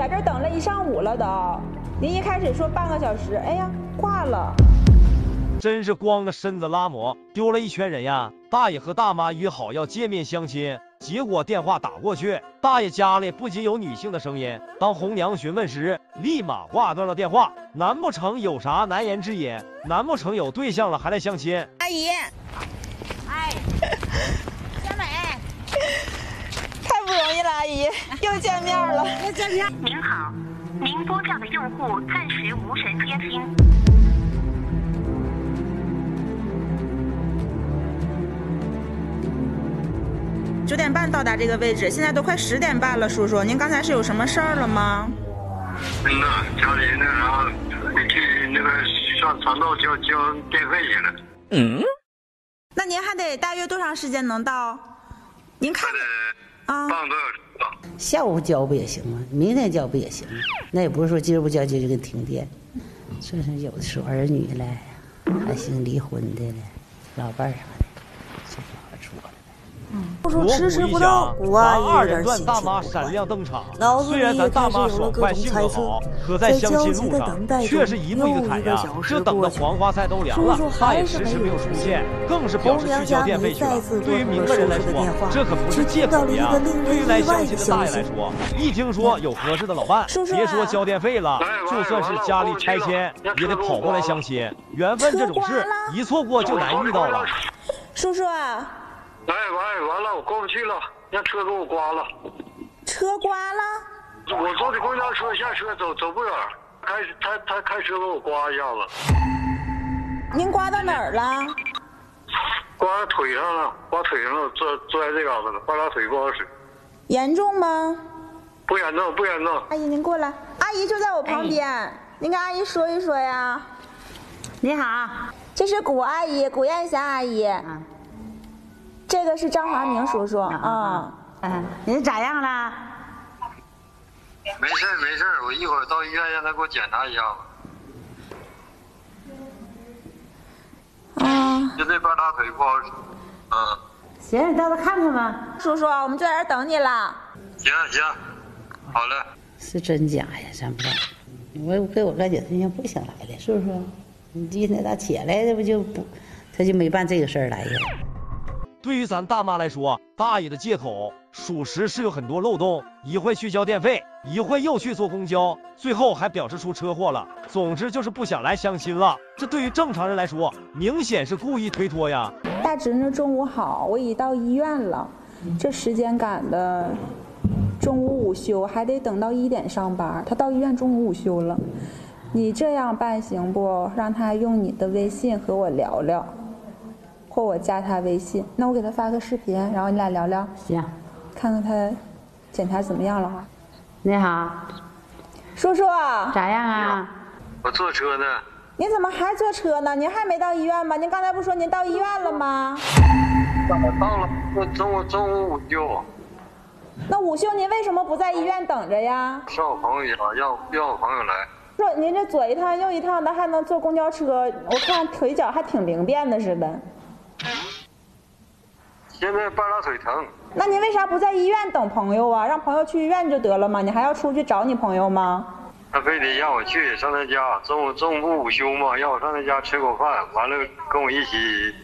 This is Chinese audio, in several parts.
在这等了一上午了都。您一开始说半个小时，哎呀，挂了。真是光着身子拉磨，丢了一圈人呀！大爷和大妈约好要见面相亲，结果电话打过去，大爷家里不仅有女性的声音，当红娘询问时，立马挂断了电话。难不成有啥难言之隐？难不成有对象了还来相亲？阿姨，哎，小美，太不容易了，阿姨，又见面了。又见面。您好，您拨叫的用户暂时无人接听。九点半到达这个位置，现在都快十点半了，叔叔，您刚才是有什么事儿了吗？嗯呐，家里那啥，得去那个上长道交交电费去了。嗯。那您还得大约多长时间能到？您看得啊，半个多小时吧。下午交不也行吗？明天交不也行吗？那也不是说今儿不交今儿就给停电。这是有的时候儿女嘞，还行离婚的嘞，老伴儿。锣鼓一响，咱二人转大妈闪亮登场。虽然咱大妈爽快性格好，可在相亲路上却是一步一个坎呀，这等的黄花菜都凉了。大爷迟迟没有出现，更是表示去交电费去了。对于明白人来说，这可不是借口呀。对于来相亲的大爷来说，一听说有合适的老伴，别说交电费了，就算是家里拆迁，也得跑过来相亲。缘分这种事，一错过就难遇到了。叔叔啊，哎喂，完了，我过不去了，让车给我刮了。车刮了。我坐的公交车下车走走不远，开他他开车给我刮一下子，您刮到哪儿了？刮腿上了，刮腿上了，坐坐在这嘎达了，半拉腿不好使，严重吗？不严重不严重。阿姨，您过来。阿姨就在我旁边，哎您跟阿姨说一说呀。你好，这是古阿姨，古艳霞阿姨。啊这个是张华明叔叔啊。嗯，你咋样了？没事儿没事儿，我一会儿到医院让他给我检查一下子。啊，就这半大腿不好使。嗯，行，你到这看看吧。叔叔，我们就在这等你了。行行，好嘞。是真假呀？咱不知道。我给我感觉他像不想来了，是不是？你今天咋起来这不就不，他就没办这个事儿来呀？对于咱大妈来说，大爷的借口属实是有很多漏洞，一会去交电费，一会又去坐公交，最后还表示出车祸了。总之就是不想来相亲了。这对于正常人来说，明显是故意推脱呀。大侄女中午好，我已到医院了，这时间赶的，中午午休还得等到一点上班。他到医院中午午休了，你这样办行不？让他用你的微信和我聊聊，或我加他微信。那我给他发个视频，然后你俩聊聊，行，看看他检查怎么样了哈。你好，叔叔，咋样啊？我坐车呢。您怎么还坐车呢？您还没到医院吗？您刚才不说您到医院了吗？我到了，我中午中午午休，那午休您为什么不在医院等着呀？上我朋友家，让让我朋友来。说您这左一趟右一趟的，还能坐公交车，我看腿脚还挺灵便的似的。现在半拉腿疼，那您为啥不在医院等朋友啊？让朋友去医院就得了嘛？你还要出去找你朋友吗？他非得让我去上他家，中午中午午休嘛，让我上他家吃口饭，完了跟我一起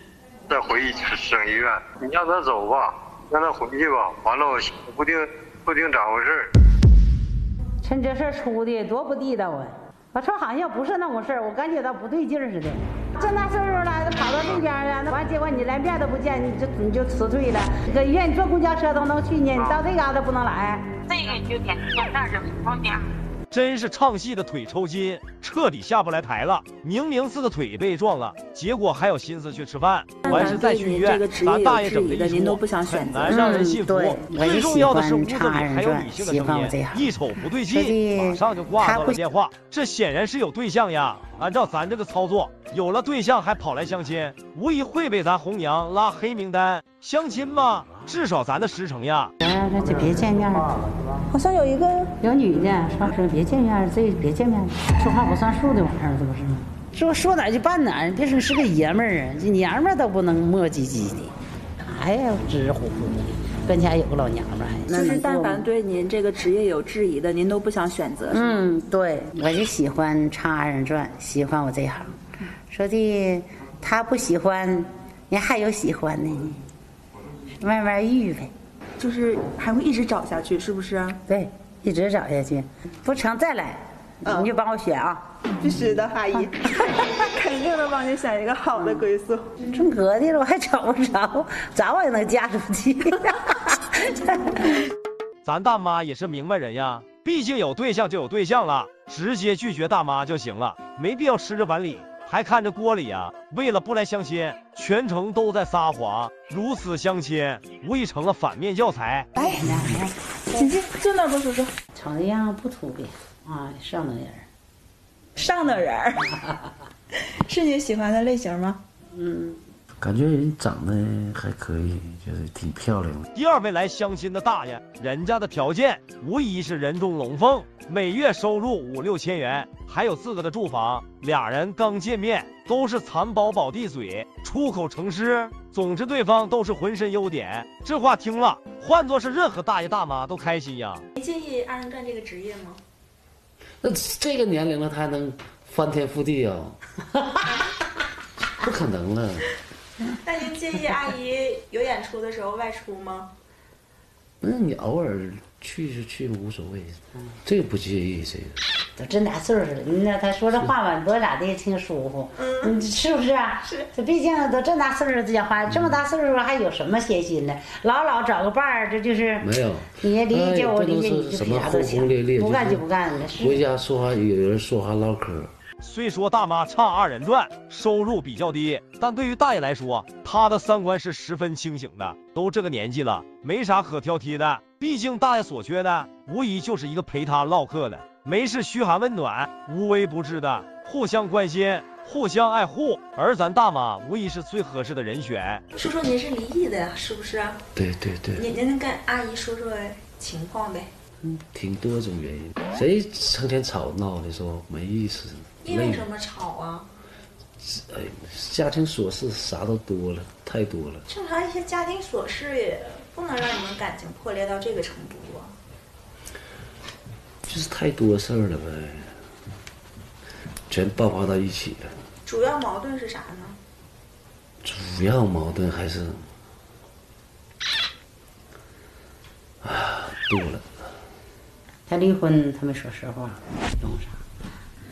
再回省医院。你让他走吧，让他回去吧，完了我不定不定咋回事儿趁这事儿出的多不地道啊！我说好像不是那回事儿，我感觉到不对劲儿似的。这大岁数了，跑到这边儿了，完结果你连面都不见，你就你就辞退了。搁医院坐公交车都能去呢，你到这嘎达不能来。这个你就点现在是方便。真是唱戏的腿抽筋，彻底下不来台了。明明是个腿被撞了，结果还有心思去吃饭，完事再去医院。咱大爷整的一出，很难让人信服。最重要的是屋子里还有女性的声音，一瞅不对劲，马上就挂断了电话。这显然是有对象呀。按照咱这个操作，有了对象还跑来相亲，无疑会被咱红娘拉黑名单。相亲嘛，至少咱的实诚呀。行，那就别见面了。好像有一个有女的说说别见面，这别见面，说话不算数的玩意儿，这不是吗？说说哪儿就办哪儿，别说是个爷们儿啊，这娘们儿都不能磨唧唧的，哎呀，直呼呼的。跟前有个老娘们儿，还就是但凡对您这个职业有质疑的，您都不想选择。嗯，对，我就喜欢唱二人转，喜欢我这行。说的他不喜欢，你还有喜欢的呢，慢慢遇呗。就是还会一直找下去，是不是？对，一直找下去，不成再来，你就帮我选啊。必须的，阿姨，肯定能帮你选一个好的归宿。成格的了，我还找不着，早晚能嫁出去。咱大妈也是明白人呀，毕竟有对象就有对象了，直接拒绝大妈就行了，没必要吃着碗里还看着锅里呀。为了不来相亲，全程都在撒谎，如此相亲无疑成了反面教材。来，请进，坐那吧，叔叔。瞅那样不土鳖啊，上等人。上等人，是你喜欢的类型吗？嗯，感觉人长得还可以，就是挺漂亮的。第二位来相亲的大爷，人家的条件无疑是人中龙凤，每月收入五六千元，还有自个的住房。俩人刚见面都是蚕宝宝地嘴，出口成诗。总之，对方都是浑身优点。这话听了，换做是任何大爷大妈都开心呀。你介意二人转这个职业吗？那这个年龄了，他还能翻天覆地啊？不可能了。那您介意阿姨有演出的时候外出吗？那你偶尔去就去，无所谓。这个不介意，这个。都这大岁数了，你那他说这话吧，多咋的也挺舒服，嗯，是不是啊？是。这毕竟都这大岁数了，这话这么大岁数还有什么闲心呢？老老找个伴儿，这就是没有。你离就我离你就什么轰轰烈烈，不干就不干了。回家说话有人说话唠嗑。虽说大妈唱二人转收入比较低，但对于大爷来说，他的三观是十分清醒的。都这个年纪了，没啥可挑剔的。毕竟大爷所缺的，无疑就是一个陪他唠嗑的。没事嘘寒问暖，无微不至的，互相关心，互相爱护，而咱大妈无疑是最合适的人选。叔叔，您是离异的呀，是不是？对对对。您您能跟阿姨说说情况呗？嗯，挺多种原因，谁成天吵闹的说没意思。因为什么吵啊？哎，家庭琐事啥都多了，太多了。正常一些家庭琐事也不能让你们感情破裂到这个程度啊。就是太多事儿了呗，全爆发到一起了。主要矛盾是啥呢？主要矛盾还是啊多了。他离婚，他没说实话，弄啥？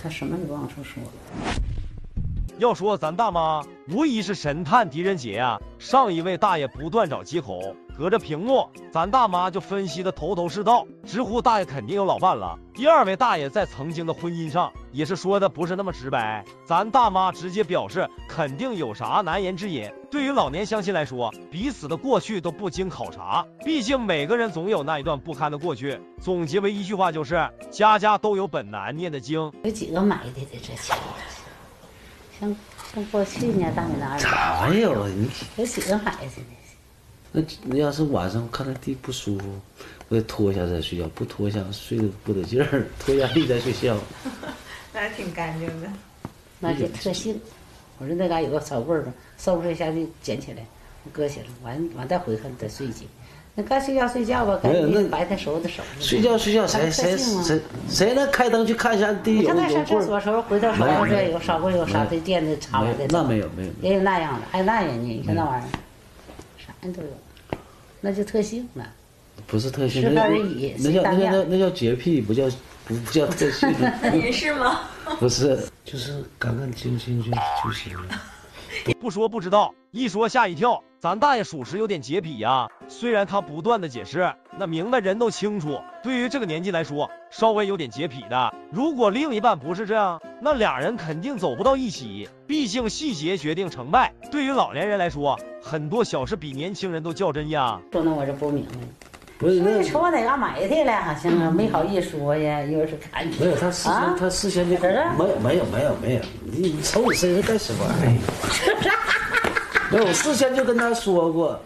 他什么也不往出说。要说咱大妈，无疑是神探狄仁杰啊！上一位大爷不断找借口，隔着屏幕，咱大妈就分析的头头是道，直呼大爷肯定有老伴了。第二位大爷在曾经的婚姻上也是说的不是那么直白，咱大妈直接表示肯定有啥难言之隐。对于老年相亲来说，彼此的过去都不经考察，毕竟每个人总有那一段不堪的过去。总结为一句话就是：家家都有本难念的经。有几个买的的这钱？像像过去呢，大没拿咋没有？你有几个孩子呢？那那要是晚上看到地不舒服，我得脱下再睡觉，不脱下睡得不得劲儿，脱下地再睡觉。那还挺干净的。那就特性。我说那嘎有个草棍儿，收拾一下就捡起来，搁起来，完完再回看再睡去。那该睡觉睡觉吧，该白天收拾收拾。睡觉睡觉，谁谁谁谁能开灯去看一下地有有棍上厕所时候回头瞅瞅这有少棍有啥的垫子插的。那没有没有。也有那样的，还有那人呢，你看那玩意儿，啥人都有，那就特性了。不是特性，那那叫那叫那叫洁癖，不叫不不叫特性。您是吗？不是，就是干干净净就就行了。不说不知道，一说吓一跳。咱大爷属实有点洁癖呀，虽然他不断的解释，那明白人都清楚。对于这个年纪来说，稍微有点洁癖的，如果另一半不是这样，那俩人肯定走不到一起。毕竟细节决定成败。对于老年人来说，很多小事比年轻人都较真呀。说那我就不明白了，不是那瞅我哪嘎买去了，好像啊，没好意思说呀，又是看没有他事先他事先就没有没有没有没有，你你瞅你身上干什么？没有，我事先就跟他说过，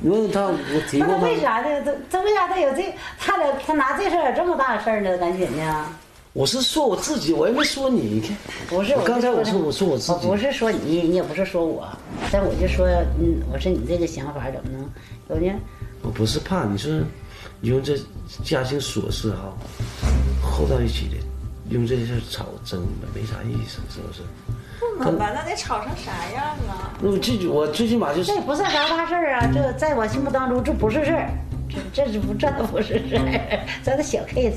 你问他我提过他。为啥呢？这这为啥他有这？他俩他拿这事儿有这么大事儿呢？赶紧呢？我是说我自己，我也没说你。你看，不是，我刚才我说我说我自己，不是说你，你也不是说我，但我就说，嗯，我说你这个想法怎么能有呢？我不是怕，你说用这家庭琐事哈，和到一起的，用这些事吵争没啥意思，是不是？不能吧？那得吵成啥样啊？那我最我最起码就是这不算啥大事儿啊，这在我心目当中这不是事儿，这这不这都不是事儿，这都小 case。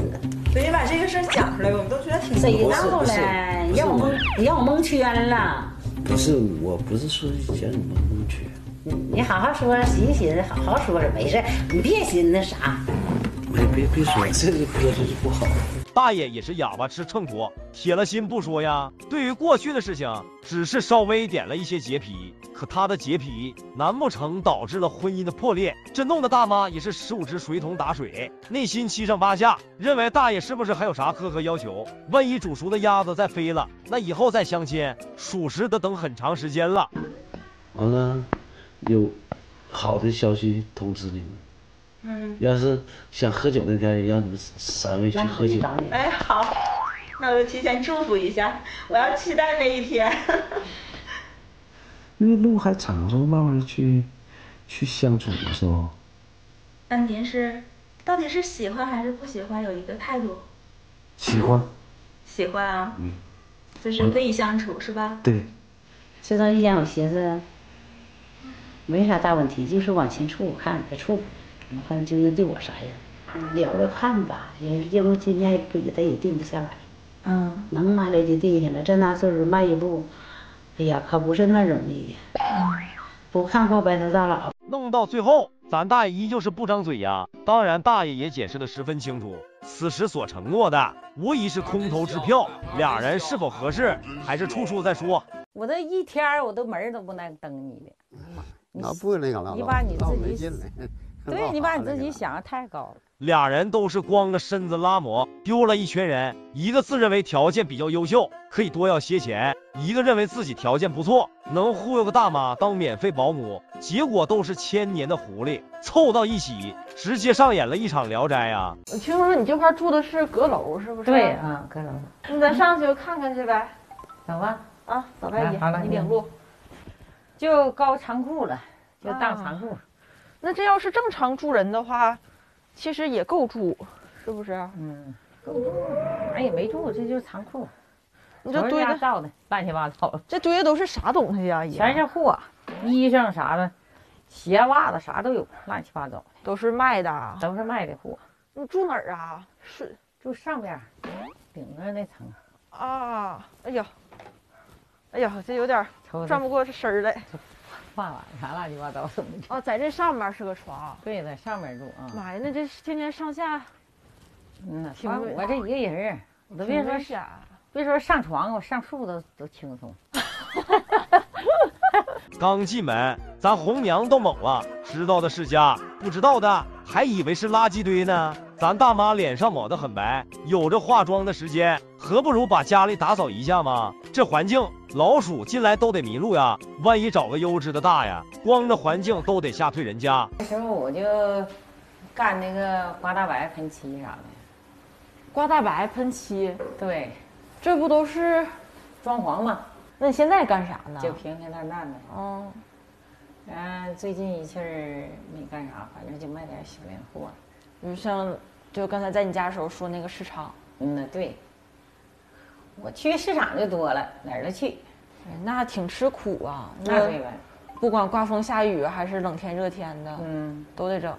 所以把这个事儿讲出来，我们都觉得挺谁闹了？你让我蒙，你让我蒙圈了。不是，我不是说想你蒙蒙圈。你好好说，寻思寻思，好好说说，没事，你别寻那啥。别别别说，这个憋着就不好。大爷也是哑巴吃秤砣，铁了心不说呀。对于过去的事情，只是稍微点了一些洁癖，可他的洁癖难不成导致了婚姻的破裂？这弄得大妈也是十五只水桶打水，内心七上八下，认为大爷是不是还有啥苛刻要求？万一煮熟的鸭子再飞了，那以后再相亲，属实得等很长时间了。完了，有好的消息通知你们。嗯，要是想喝酒那天，让你们三位去喝酒。哎，好，那我就提前祝福一下，我要期待那一天。因为路还长，说慢慢去，去相处的时候。那您是，到底是喜欢还是不喜欢？有一个态度。喜欢。喜欢啊。嗯。就是可以相处，是吧？对。这段时间我寻思，没啥大问题，就是往前处看着处。我看就是对我啥呀？聊着看吧，也因为今年不也他也定不下来。嗯。能迈了就定下来，这大岁数迈一步，哎呀，可不是那容易。嗯。不看破白头到老。弄到最后，咱大爷依旧是不张嘴呀。当然，大爷也解释的十分清楚，此时所承诺的无疑是空头支票。俩人是否合适，还是处处再说。我这一天我都门都不能登你的。那不那个了，你把你自己。对你把你自己想的太高了。俩人都是光着身子拉磨，丢了一群人。一个自认为条件比较优秀，可以多要些钱；一个认为自己条件不错，能忽悠个大妈当免费保姆。结果都是千年的狐狸凑到一起，直接上演了一场聊斋啊！我听说你这块住的是阁楼，是不是？对啊，阁楼。那咱上去看看去呗。走吧。啊，走吧，姨，你领路。就高仓库了，就大仓库。那这要是正常住人的话，其实也够住，是不是？嗯，够住，俺也没住，这就是仓库。你这堆的造的乱七八糟，这堆的都是啥东西呀？全是货，衣裳啥的，鞋袜子啥都有，乱七八糟的，都是卖的，都是卖的货。你住哪儿啊？是住上边，顶着那层。啊，哎呀，哎呀，这有点转不过这身来。换碗啥乱七八糟什么的。哦，在这上面是个床。对，在上面住啊。妈呀，那这天天上下，嗯，挺我这一个人，我都别说下，别说上床，我上树都都轻松。刚进门，咱红娘都懵了，知道的是家，不知道的还以为是垃圾堆呢。咱大妈脸上抹得很白，有着化妆的时间，何不如把家里打扫一下嘛？这环境，老鼠进来都得迷路呀。万一找个优质的大呀，光这环境都得吓退人家。那时候我就干那个刮大白、喷漆啥的。刮大白、喷漆，对，这不都是装潢吗？那你现在干啥呢？就平平淡淡的。嗯。嗯，最近一气儿没干啥，反正就卖点小零货。就像。就刚才在你家的时候说那个市场，嗯，对，我去市场就多了，哪儿都去，那挺吃苦啊。那对呗，不管刮风下雨还是冷天热天的，嗯，都得整。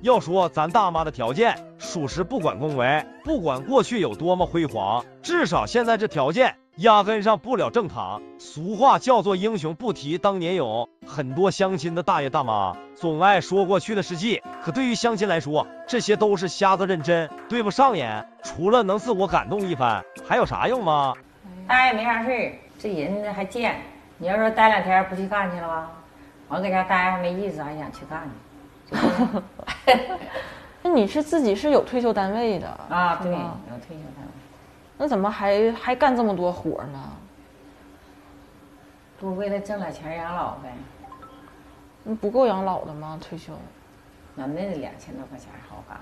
要说咱大妈的条件，属实不管恭维，不管过去有多么辉煌，至少现在这条件。压根上不了正堂。俗话叫做英雄不提当年勇。很多相亲的大爷大妈总爱说过去的事迹，可对于相亲来说，这些都是瞎子认真，对不上眼。除了能自我感动一番，还有啥用吗？待没啥事这人还贱。你要说待两天不去干去了吧？我搁家待还没意思，还想去干呢。那你是自己是有退休单位的啊？对，有退休单位。那怎么还还干这么多活呢？不为了挣点钱养老呗？那不够养老的吗？退休？那那两千多块钱好干，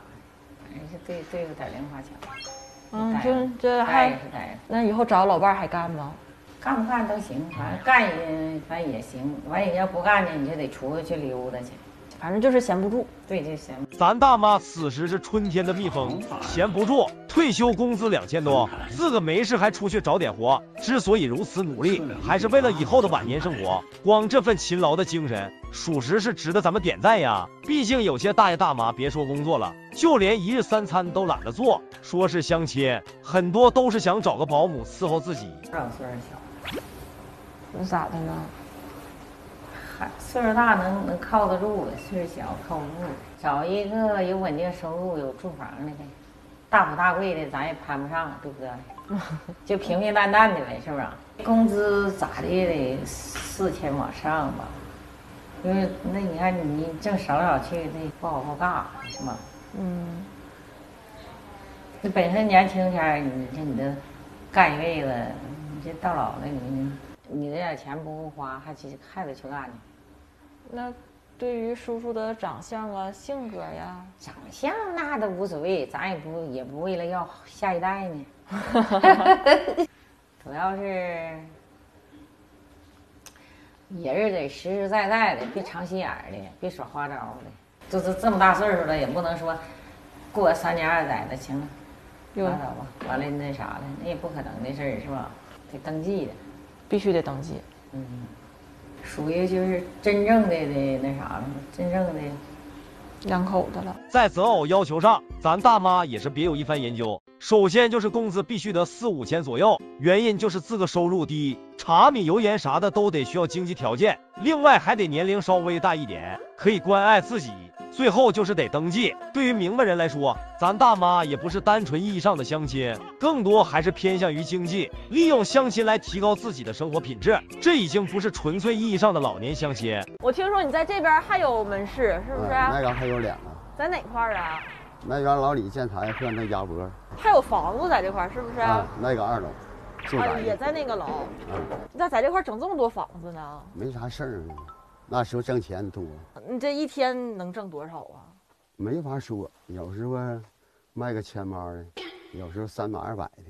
反正是对对付点零花钱。嗯，就这还那以后找老伴儿还干吗？干不干都行，反正干也反正也行。完，也要不干呢，你就得出去去溜达去。反正就是闲不住。对，就闲。咱大妈此时是春天的蜜蜂，闲不住。退休工资两千多，自个没事还出去找点活。之所以如此努力，还是为了以后的晚年生活。光这份勤劳的精神，属实是值得咱们点赞呀。毕竟有些大爷大妈，别说工作了，就连一日三餐都懒得做。说是相亲，很多都是想找个保姆伺候自己。多少岁小？那咋的呢？还岁数大能能靠得住，岁数小靠不住。找一个有稳定收入、有住房的呗。大富大贵的咱也攀不上，对不对？就平平淡淡的呗，是不是？工资咋的也得四千往上吧？因为那你看你挣少少去，那不好好干，是吗？嗯。你本身年轻前，你这你都干一辈子，你这到老了，你你这点钱不够花，还去还得去干呢。那。对于叔叔的长相啊、性格呀，长相那都无所谓，咱也不也不为了要下一代呢。主要是也是得实实在在的，别长心眼儿的，别耍花招的。就是这么大岁数了，也不能说过三年二载的，行了，拉倒吧。完了那啥的，那也不可能的事儿，是吧？得登记的，必须得登记。嗯。属于就是真正的的那啥了，真正的两口子了。在择偶要求上，咱大妈也是别有一番研究。首先就是工资必须得四五千左右，原因就是自个收入低，茶米油盐啥的都得需要经济条件。另外还得年龄稍微大一点，可以关爱自己。最后就是得登记。对于明白人来说，咱大妈也不是单纯意义上的相亲，更多还是偏向于经济，利用相亲来提高自己的生活品质。这已经不是纯粹意义上的老年相亲。我听说你在这边还有门市，是不是？那个还有两个，在哪块啊？那边老李建材和那鸭脖。还有房子在这块，是不是？啊，那个二楼，啊，也在那个楼。嗯，那在这块整这么多房子呢？没啥事儿啊。那时候挣钱多，你这一天能挣多少啊？没法说，有时候卖个千八的，有时候三百二百的，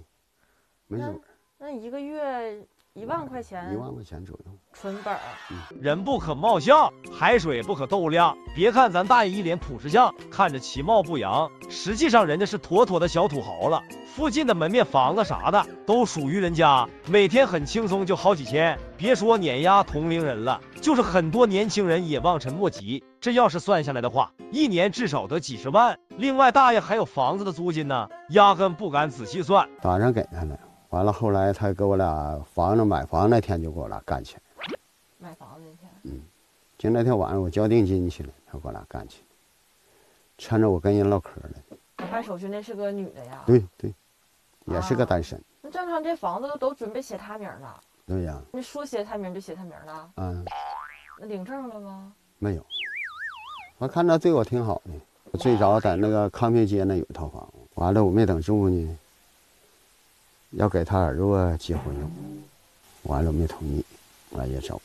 没准。那一个月一万块钱？一万块钱左右，纯本。人不可貌相，海水不可斗量。别看咱大爷一脸朴实相，看着其貌不扬，实际上人家是妥妥的小土豪了。附近的门面、房子啥的都属于人家，每天很轻松就好几千，别说碾压同龄人了，就是很多年轻人也望尘莫及。这要是算下来的话，一年至少得几十万。另外，大爷还有房子的租金呢，压根不敢仔细算。打上给他了，完了后来他给我俩房子买房那天就给我俩干起来。买房子那天？嗯，就那天晚上我交定金去了，他给我俩干起来，趁着我跟人唠嗑呢。办手续那是个女的呀？对对。也是个单身。那正常，这房子都都准备写他名了。对呀。那说写他名就写他名了。嗯。那领证了吗？没有。我看他对我挺好的。我最早在那个康平街那有一套房，完了我没等住呢，要给他儿子结婚用，完了没同意，我也走。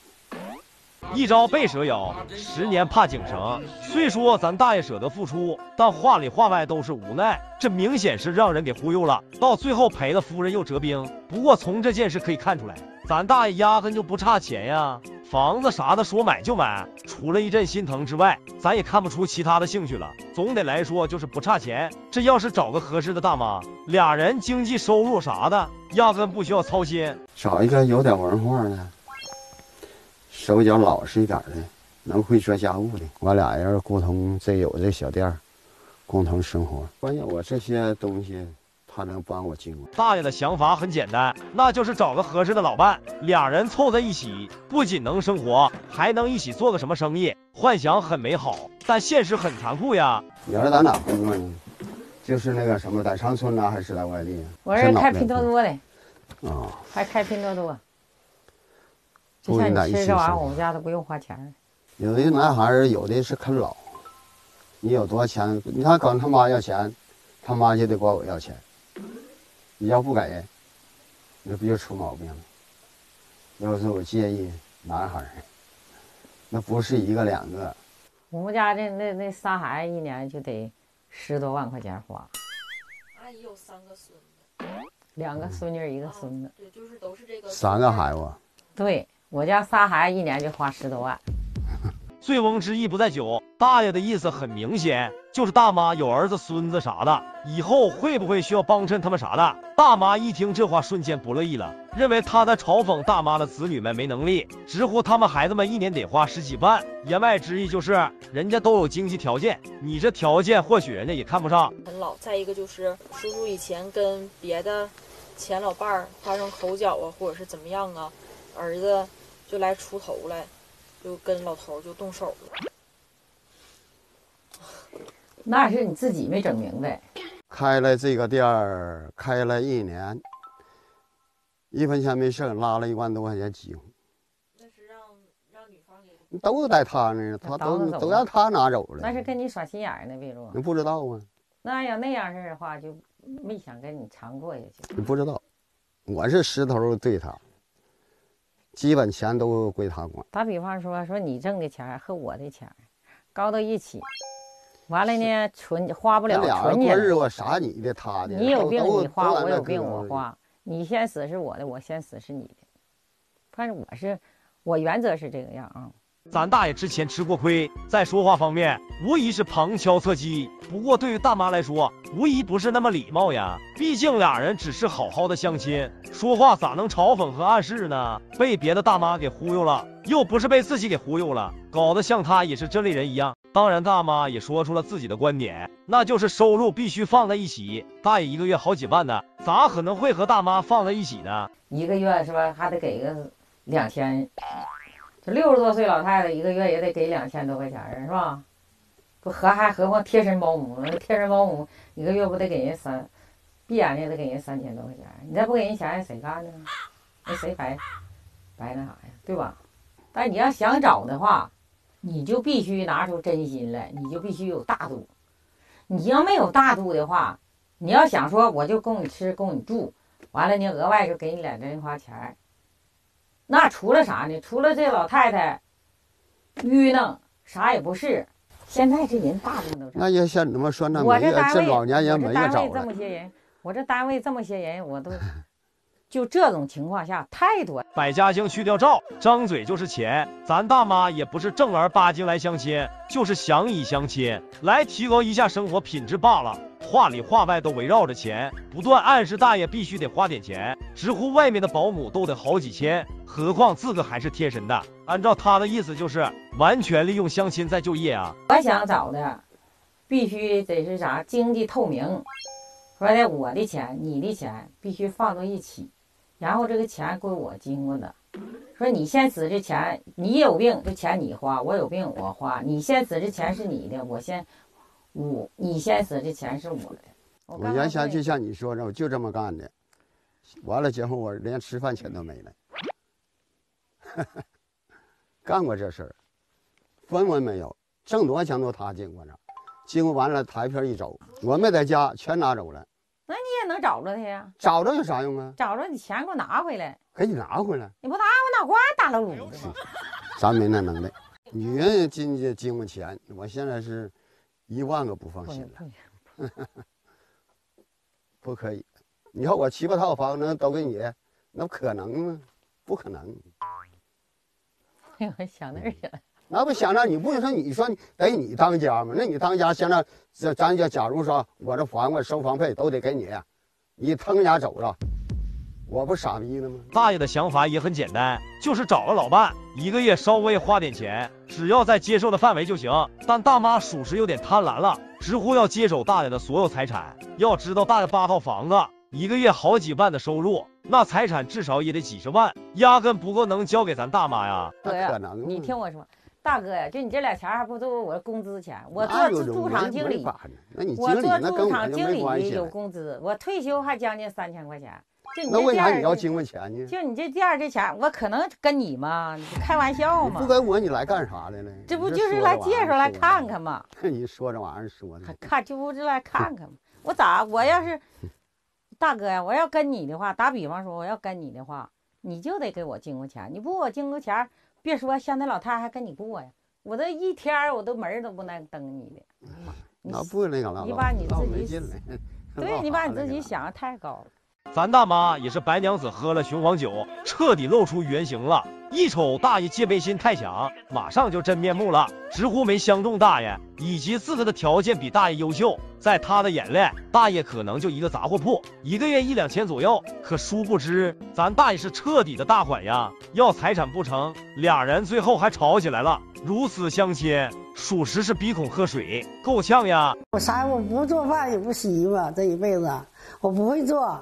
一朝被蛇咬，十年怕井绳。虽说咱大爷舍得付出，但话里话外都是无奈。这明显是让人给忽悠了，到最后赔了夫人又折兵。不过从这件事可以看出来，咱大爷压根就不差钱呀，房子啥的说买就买。除了一阵心疼之外，咱也看不出其他的兴趣了。总得来说就是不差钱。这要是找个合适的大妈，俩人经济收入啥的，压根不需要操心。找一个有点文化的。手脚老实一点的，能会做家务的，我俩人共同这有这小店共同生活。关键我这些东西，他能帮我经营。大爷的想法很简单，那就是找个合适的老伴，俩人凑在一起，不仅能生活，还能一起做个什么生意。幻想很美好，但现实很残酷呀。你儿在哪工作呢？就是那个什么，在长春呢，还是在外地？我是开拼多多的。啊。还开拼多多。就像你吃这玩意儿，我们家都不用花钱。有的男孩儿，有的是啃老。你有多少钱？你看，管他妈要钱，他妈就得管我要钱。你要不给，那不就出毛病了？要是我介意，男孩，那不是一个两个。我们家这那那仨孩子，一年就得十多万块钱花。阿姨有三个孙子，两个孙女，一个孙子。对，就是都是这个。三个孩子。对。我家仨孩子一年就花十多万。醉翁之意不在酒，大爷的意思很明显，就是大妈有儿子、孙子啥的，以后会不会需要帮衬他们啥的？大妈一听这话，瞬间不乐意了，认为他在嘲讽大妈的子女们没能力，直呼他们孩子们一年得花十几万，言外之意就是人家都有经济条件，你这条件或许人家也看不上。很老，再一个就是叔叔以前跟别的前老伴儿发生口角啊，或者是怎么样啊，儿子就来出头了。就跟老头就动手了，那是你自己没整明白。开了这个店儿，开了一年，一分钱没剩，拉了一万多块钱积蓄。那是让让女方给都在他那儿，他都都让他拿走了。那是跟你耍心眼儿呢，比如。你不知道吗？那要那样式的话，就没想跟你长过下去。你不知道，我是石头对他。基本钱都归他管。打比方说，说你挣的钱和我的钱，搞到一起，完了呢，存花不了，存过日子啥你的他的。你有病你花，我有病我花。你先死是我的，我先死是你的。反正我是，我原则是这个样啊。咱大爷之前吃过亏，在说话方面无疑是旁敲侧击。不过对于大妈来说，无疑不是那么礼貌呀。毕竟俩人只是好好的相亲，说话咋能嘲讽和暗示呢？被别的大妈给忽悠了，又不是被自己给忽悠了，搞得像他也是这类人一样。当然，大妈也说出了自己的观点，那就是收入必须放在一起。大爷一个月好几万呢，咋可能会和大妈放在一起呢？一个月是吧？还得给个两千。这六十多岁老太太一个月也得给两千多块钱是吧？不何还何况贴身保姆，那贴身保姆一个月不得给人三，必然的得给人三千多块钱。你再不给人钱，谁干呢？那谁白白那啥呀？对吧？但你要想找的话，你就必须拿出真心来，你就必须有大度。你要没有大度的话，你要想说我就供你吃供你住，完了呢额外就给你两零花钱儿。那除了啥呢？除了这老太太愚弄，啥也不是。现在这人大部分都是。那也像你们说那我这单位，老年人没单位这么些人，我这单位这么些人，我都就这种情况下太多。百家姓去掉赵，张嘴就是钱。咱大妈也不是正儿八经来相亲，就是想以相亲来提高一下生活品质罢了。话里话外都围绕着钱，不断暗示大爷必须得花点钱，直呼外面的保姆都得好几千，何况自个还是贴身的。按照他的意思，就是完全利用相亲再就业啊。我想找的，必须得是啥经济透明，说的我的钱、你的钱必须放到一起，然后这个钱归我经过的。说你先死这钱，你有病这钱你花，我有病我花。你先死这钱是你的，我先。我，你先死，这钱是我的。我原先就像你说的，我就这么干的。完了结婚，我连吃饭钱都没了。干过这事儿，分文没有，挣多少钱都他经过着，经过完了台票一走，我没在家，全拿走了。那你也能找着他呀？找着有啥用啊？找着你钱给我拿回来。给你拿回来？你不拿我哪管打了卤子？咱没那能耐。女人经济经过钱，我现在是。一万个不放心了，不可以！你要我七八套房子都给你，那不可能吗？不可能！哎我想那儿去了。那不想着你不说你说得你当家吗？那你当家，现在这咱家假如说我这房子收房费都得给你，你腾家走了。我不傻逼呢吗？大爷的想法也很简单，就是找个老伴，一个月稍微花点钱，只要在接受的范围就行。但大妈属实有点贪婪了，直呼要接手大爷的所有财产。要知道大爷八套房子，一个月好几万的收入，那财产至少也得几十万，压根不够能交给咱大妈呀。不可能！你听我说，大哥呀，就你这俩钱还不都我工资钱？我做驻场经理，我做驻场经理有工资，我退休还将近三千块钱。那为啥你要经过钱呢？就你这店这钱，我可能跟你吗？开玩笑吗？不跟我，你来干啥来了？这不就是来介绍来看看吗？你说这玩意儿说的，看这不是来看看吗？我咋？我要是 大哥呀，我要跟你的话，打比方说，我要跟你的话，你就得给我经过钱。你不给我经过钱，别说像那老太还跟你过呀，我这一天我都门都不能登你的。那不那个了，你把你自己，对你把你自己想的太高了。咱大妈也是白娘子喝了雄黄酒，彻底露出原形了。一瞅大爷戒备心太强，马上就真面目了，直呼没相中大爷，以及自个的条件比大爷优秀。在他的眼里，大爷可能就一个杂货铺，一个月一两千左右。可殊不知，咱大爷是彻底的大款呀，要财产不成，俩人最后还吵起来了。如此相亲，属实是鼻孔喝水，够呛呀。我啥我不做饭也不洗衣服，这一辈子我不会做。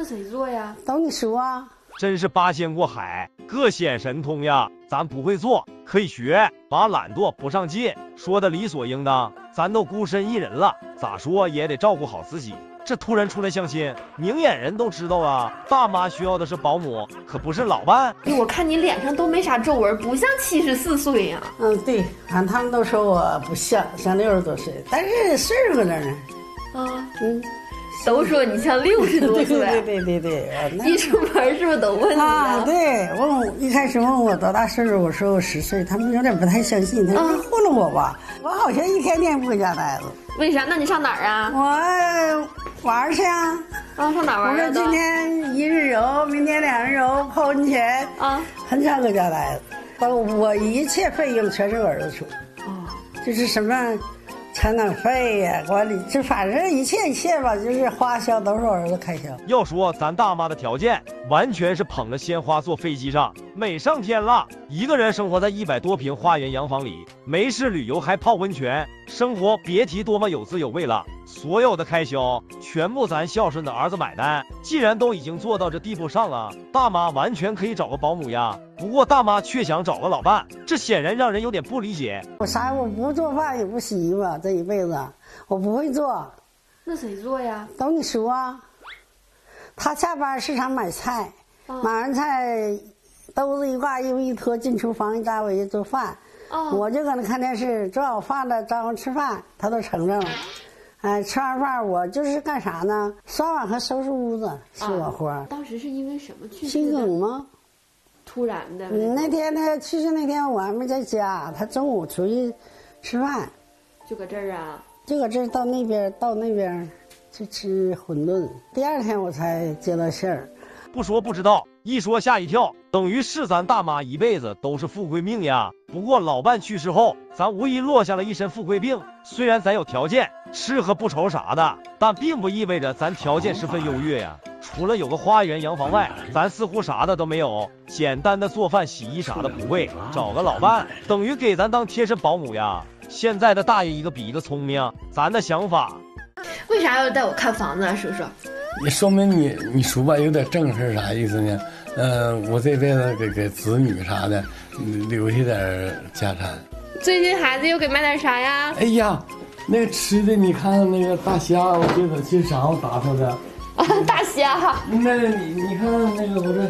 那谁做呀？等你说啊。真是八仙过海，各显神通呀！咱不会做，可以学，把懒惰不上进说的理所应当。咱都孤身一人了，咋说也得照顾好自己。这突然出来相亲，明眼人都知道啊。大妈需要的是保姆，可不是老伴。我看你脸上都没啥皱纹，不像七十四岁呀。嗯，对，俺他们都说我不像，像六十多岁，但是岁数搁这呢。啊，嗯。都说你像六十多岁，对对对对对，一出门是不是都问你啊？对，问我一开始问我多大岁数，我说我十岁，他们有点不太相信，他说糊弄我吧。我好像一天天不搁家待着。为啥？那你上哪儿啊？我玩去啊。啊，上哪玩去？我说今天一日游，明天两日游，泡温泉啊，很少搁家待着。我我一切费用全是我儿子出。啊，就是什么？采暖费呀，管理这反正一切一切吧，就是花销都是我儿子开销。要说咱大妈的条件，完全是捧着鲜花坐飞机上，美上天了。一个人生活在一百多平花园洋房里，没事旅游还泡温泉，生活别提多么有滋有味了。所有的开销全部咱孝顺的儿子买单。既然都已经做到这地步上了，大妈完全可以找个保姆呀。不过大妈却想找个老伴，这显然让人有点不理解。我啥我不做饭也不洗衣服，这一辈子我不会做。那谁做呀？等你说啊。他下班市场买菜，买完菜兜子一挂，衣服一脱，进厨房一扎围做饭。我就搁那看电视，做好饭了，招呼吃饭，他都承认了。哎，吃完饭我就是干啥呢？刷碗和收拾屋子是我活。当时是因为什么去世？心梗吗？突然的。那天他去世那天我还没在家，他中午出去吃饭，就搁这儿啊？就搁这儿到那边到那边去吃馄饨。第二天我才接到信儿。不说不知道，一说吓一跳，等于是咱大妈一辈子都是富贵命呀。不过老伴去世后，咱无疑落下了一身富贵病。虽然咱有条件，吃喝不愁啥的，但并不意味着咱条件十分优越呀。除了有个花园洋房外，咱似乎啥的都没有。简单的做饭、洗衣啥的不会，找个老伴等于给咱当贴身保姆呀。现在的大爷一个比一个聪明，咱的想法。为啥要带我看房子啊，叔叔？你说明你你叔吧有点正事啥意思呢？嗯，我这辈子给给子女啥的留下点家产。最近孩子又给买点啥呀？哎呀，那个吃的，你看那个大虾，我记得今上午打扫的。啊，大虾。那你你看那个不是。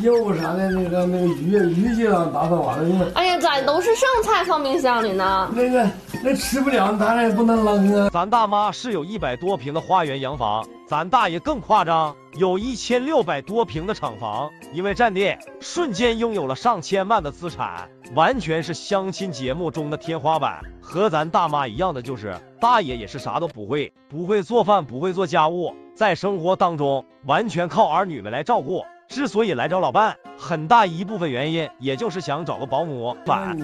肉啥的，那个那个鱼鱼鸡了，打扫完了呢。哎呀，咋都是剩菜放冰箱里呢？那个那吃不了，当然也不能扔啊。咱大妈是有一百多平的花园洋房，咱大爷更夸张，有一千六百多平的厂房。因为占地，瞬间拥有了上千万的资产，完全是相亲节目中的天花板。和咱大妈一样的就是，大爷也是啥都不会，不会做饭，不会做家务，在生活当中完全靠儿女们来照顾。之所以来找老伴，很大一部分原因，也就是想找个保姆。咱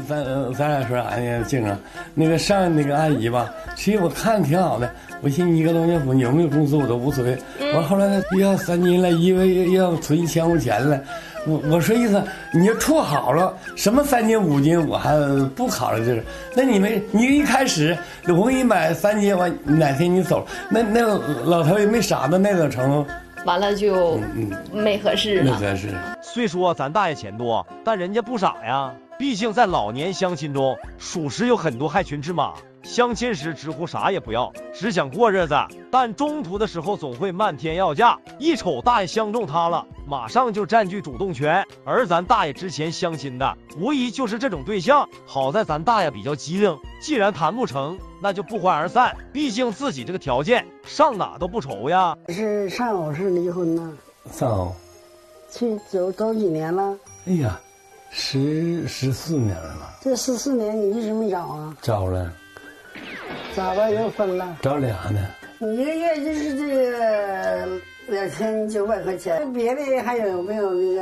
咱俩说啥呢？静啊，那个上那个阿姨吧，其实我看挺好的。我寻思一个东西，你有没有工资我都无所谓。完后来呢，要三金了，因为要存一千块钱了。我我说意思，你要处好了，什么三金五金我还不考虑这个。那你没你一开始我给你买三金，完哪天你走，那那老头也没傻到那种程度。完了就没合适了。没合适。虽说咱大爷钱多，但人家不傻呀。毕竟在老年相亲中，属实有很多害群之马。相亲时直呼啥也不要，只想过日子，但中途的时候总会漫天要价。一瞅大爷相中他了，马上就占据主动权。而咱大爷之前相亲的，无疑就是这种对象。好在咱大爷比较机灵，既然谈不成，那就不欢而散。毕竟自己这个条件，上哪都不愁呀。是上偶是离婚呢？上偶，去走走几年了？哎呀，十十四年了。这十四年你一直没找啊？找了。咋吧？又分了？找俩呢。你一个月就是这个两千九百块钱。别的还有没有那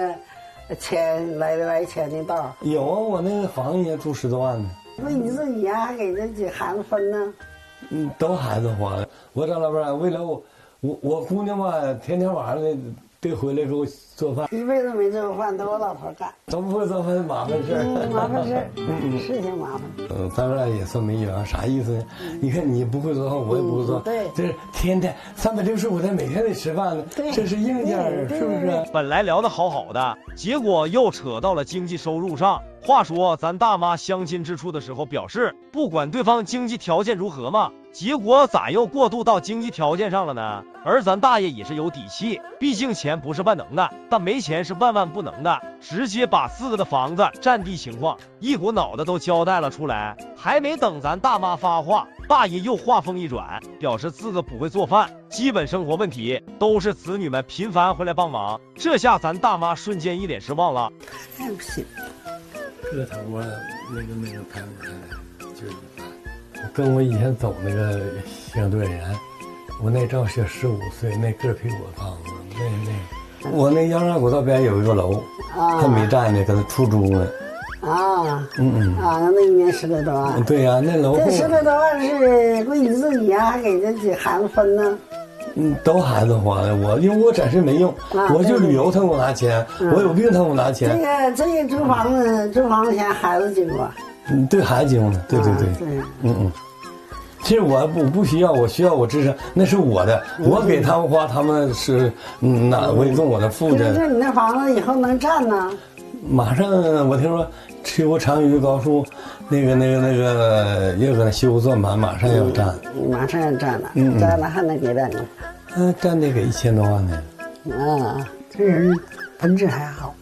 个钱来的来钱的道？有啊，我那个房子也住十多万呢。为你自己呀，还给那几孩子分呢？嗯，都孩子花的。我张老板为了我，我我姑娘吧，天天晚上的。得回来给我做饭，一辈子没做过饭，都我老头干。都不会做饭，麻烦事儿。麻烦事儿，嗯，是挺 麻烦。嗯，咱俩也算没缘，啥意思呢？你看你不会做饭，我也不会做，对，这是天天三百六十五天，每天得吃饭呢，这是硬件是不是？本来聊得好好的，结果又扯到了经济收入上。话说，咱大妈相亲之初的时候表示，不管对方经济条件如何嘛。结果咋又过渡到经济条件上了呢？而咱大爷也是有底气，毕竟钱不是万能的，但没钱是万万不能的。直接把四个的房子、占地情况一股脑的都交代了出来。还没等咱大妈发话，大爷又话锋一转，表示自个不会做饭，基本生活问题都是子女们频繁回来帮忙。这下咱大妈瞬间一脸失望了。太不行，个头啊，那个那个排骨太就是。跟我以前走那个相对人，我那照小十五岁，那个比我高，那那，我那幺二国道边有一个楼，他没占呢，搁那出租呢。啊，嗯嗯，啊，那一年十来多万。对呀，那楼。这十来多万是归你自己呀，还给这几孩子分呢？嗯，都孩子花的，我因为我暂时没用，我就旅游他给我拿钱，我有病他给我拿钱。这个这个租房子租房子钱孩子经过。嗯，对孩子经的，对对对，嗯嗯。其实我不不需要，我需要我支持，那是我的，我给他们花，他们是哪为用我的付的。那你那房子以后能占呢？马上我听说，去过长渝高速，那个那个那个又搁那修钻盘，马上要占。马上要占了，占了还能给点呢？嗯，占得给一千多万呢。啊，这人本质还好，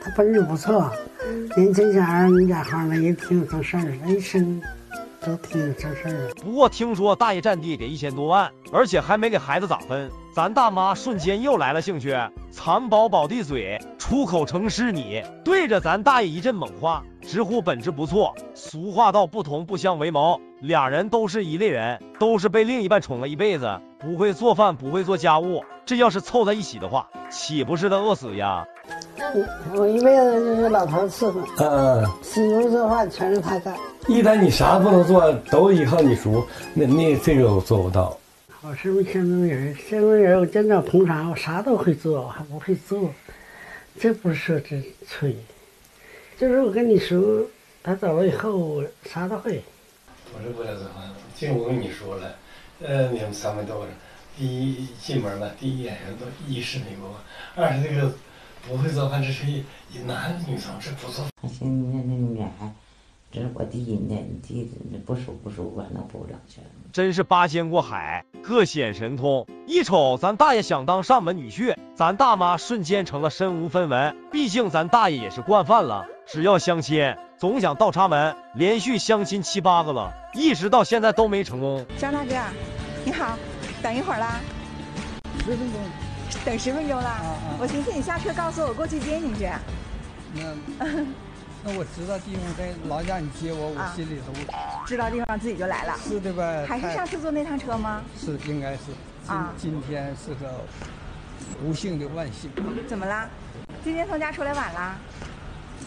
他本质不错。年轻小孩你家孩子也挺有正事儿人，生都挺有正事儿。不过听说大爷占地给一千多万，而且还没给孩子咋分，咱大妈瞬间又来了兴趣，蚕宝宝的嘴出口成诗你，对着咱大爷一阵猛夸，直呼本质不错。俗话道，不同不相为谋，俩人都是一类人，都是被另一半宠了一辈子，不会做饭，不会做家务，这要是凑在一起的话，岂不是得饿死呀？我一辈子就是老头伺候，嗯嗯，洗衣做饭全是他干。一旦你啥不能做，都依靠你叔，那那这个我做不到。我是不相中人，相中人我真正捧场，我啥都会做，我还不会做，这不是说这吹，就是我跟你叔，他走了以后，我啥都会。我是不了做饭，就我跟你说了，呃，你们三位都是，第一进门吧，第一眼神都一是没过，二是这个。不会做饭，这是一男女同志不做。行，那那女孩，这是我第一呢，你弟不熟不熟，我能不两全？真是八仙过海，各显神通。一瞅咱大爷想当上门女婿，咱大妈瞬间成了身无分文。毕竟咱大爷也是惯犯了，只要相亲总想倒插门，连续相亲七八个了，一直到现在都没成功。张大哥，你好，等一会儿啦。十分钟。等十分钟了，我寻思你下车告诉我过去接你去。那 那我知道地方在老家，你接我，我心里头知道地方自己就来了。是的呗。还是上次坐那趟车吗？是，应该是。啊。今天是个不幸的万幸。怎么啦？今天从家出来晚啦？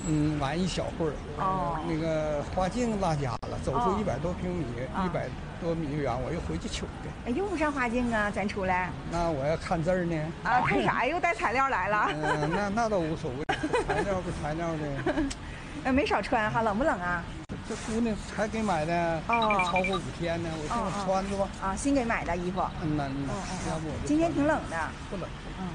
嗯，晚一小会儿。哦。那个花镜落家了，走出一百多平米，一百。多米远，我又回去取的。哎，用不上花镜啊，咱出来。那我要看字儿呢。啊，看啥呀？又带材料来了。嗯，那那倒无所谓，材料不材料的。呃，没少穿哈，冷不冷啊？这姑娘才给买的，哦，超过五天呢，我这么穿着吧。啊，新给买的衣服。嗯呐，嗯，要不今天挺冷的。不冷。嗯。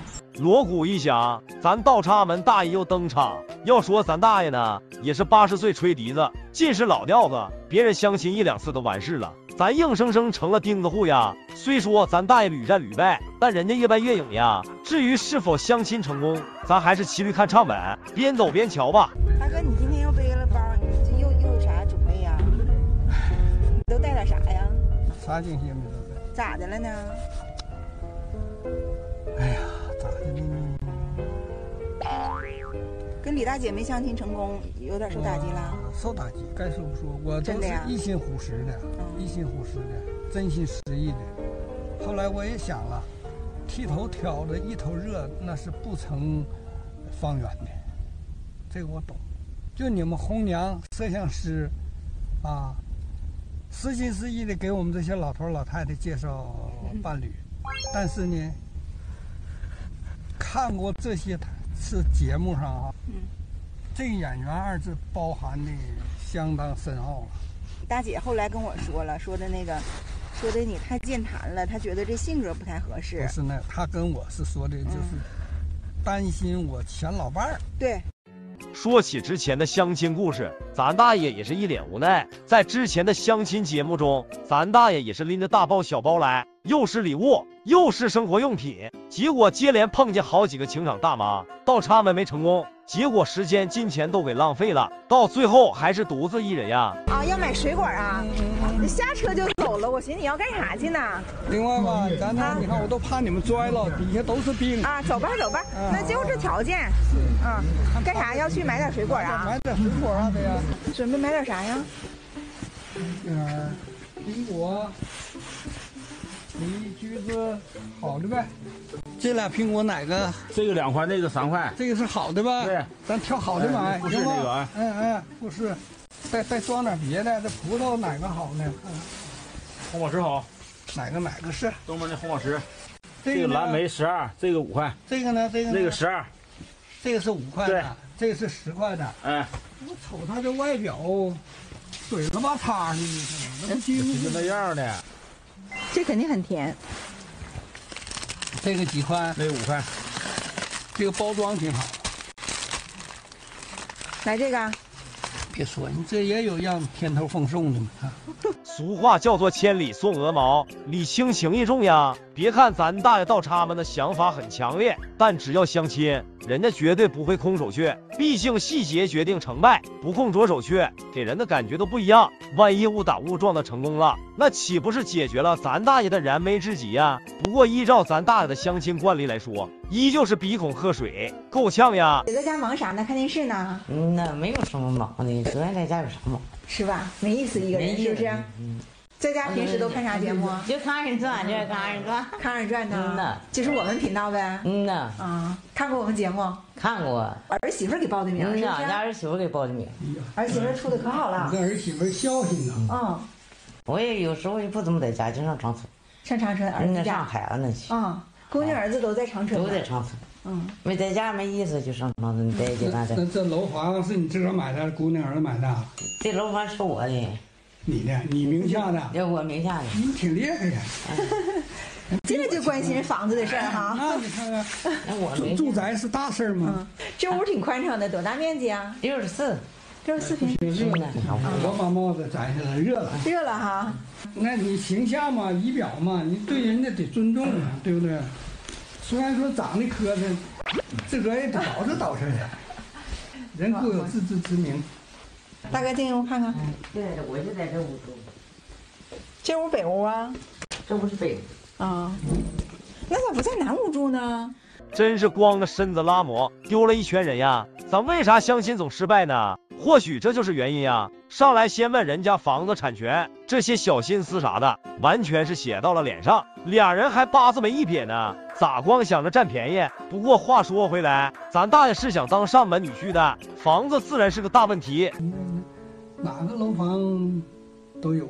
锣鼓一响，咱倒插门大爷又登场。要说咱大爷呢，也是八十岁吹笛子，尽是老调子，别人相亲一两次都完事了。咱硬生生成了钉子户呀！虽说咱大爷屡战屡败，但人家越败越勇呀。至于是否相亲成功，咱还是骑驴看唱本，边走边瞧吧。大哥，你今天又背了包，你这又又有啥准备呀？你都带点啥呀？啥惊喜没都带？咋的了呢？哎呀，咋的呢？跟李大姐没相亲成功，有点受打击了。受打击，该说不说，我都是一心护实的，一心护实的，真心实意的。后来我也想了，剃头挑的一头热，那是不成方圆的。这个我懂。就你们红娘摄像师，啊，实心实意的给我们这些老头老太太介绍伴侣，但是呢，看过这些次节目上啊，嗯这个演员二字包含的相当深奥了。大姐后来跟我说了，说的那个。说的你太健谈了，她觉得这性格不太合适。不是那，她跟我是说的，就是担心我前老伴儿。对。说起之前的相亲故事，咱大爷也是一脸无奈。在之前的相亲节目中，咱大爷也是拎着大包小包来，又是礼物，又是生活用品，结果接连碰见好几个情场大妈，倒插门没成功。结果时间金钱都给浪费了，到最后还是独自一人呀！啊，要买水果啊！你下车就走了，我寻思你要干啥去呢？另外吧，咱俩你看我都怕你们摔了，底下都是冰啊！走吧走吧，那就这条件。嗯，干啥要去买点水果啊？买点水果啥的呀？准备买点啥呀？嗯，苹果。梨、橘子，好的呗。这俩苹果哪个？这个两块，那个三块。这个是好的吧？对，咱挑好的买。不是那个。嗯嗯，不是。再再装点别的。这葡萄哪个好呢？红宝石好。哪个哪个是？东边那红宝石。这个蓝莓十二，这个五块。这个呢？这个那个十二。这个是五块的。这个是十块的。哎。我瞅它这外表，水了吧叉的，那不就那样的。这肯定很甜。这个几块？这个五块。这个包装挺好。来这个。别说，你这也有让天头奉送的吗？俗话叫做千里送鹅毛，礼轻情意重呀。别看咱大爷倒插们的想法很强烈，但只要相亲，人家绝对不会空手去。毕竟细节决定成败，不空着手去，给人的感觉都不一样。万一误打误撞的成功了，那岂不是解决了咱大爷的燃眉之急呀？不过依照咱大爷的相亲惯例来说，依旧是鼻孔喝水，够呛呀。你在家忙啥呢？看电视呢？嗯那没有什么忙的，昨天在家有啥忙？是吧？没意思一个人，是不是？嗯。在家平时都看啥节目？就看二人转，就看二人转，看二人转呢。嗯呐，就是我们频道呗。嗯呐。啊，看过我们节目？看过。儿媳妇给报的名，是？俺家儿媳妇给报的名。儿媳妇处的可好了。你儿媳妇孝心呢。嗯。我也有时候也不怎么在家，经常长春。上长春儿子。上海了那去。啊，姑娘儿子都在长春。都在长春。嗯。没在家没意思，就上长春待几天。那这楼房是你自个儿买的，姑娘儿子买的？这楼房是我的。你的，你名下的，要我名下的，你挺厉害呀！这个就关心房子的事儿哈。那你看看，那我住住宅是大事儿吗？这屋挺宽敞的，多大面积啊？六十四，六十四平。热呢，我把帽子摘下来，热了。热了哈。那你形象嘛，仪表嘛，你对人家得尊重啊，对不对？虽然说长得磕碜，自个儿也饬捯饬呀。人各有自知之明。大哥，进屋看看。对，我就在这屋住。这屋北屋啊？这屋是北屋。啊，那咋不在南屋住呢？真是光着身子拉磨，丢了一圈人呀！咱为啥相亲总失败呢？或许这就是原因呀。上来先问人家房子产权，这些小心思啥的，完全是写到了脸上。俩人还八字没一撇呢，咋光想着占便宜？不过话说回来，咱大爷是想当上门女婿的，房子自然是个大问题。哪个楼房都有。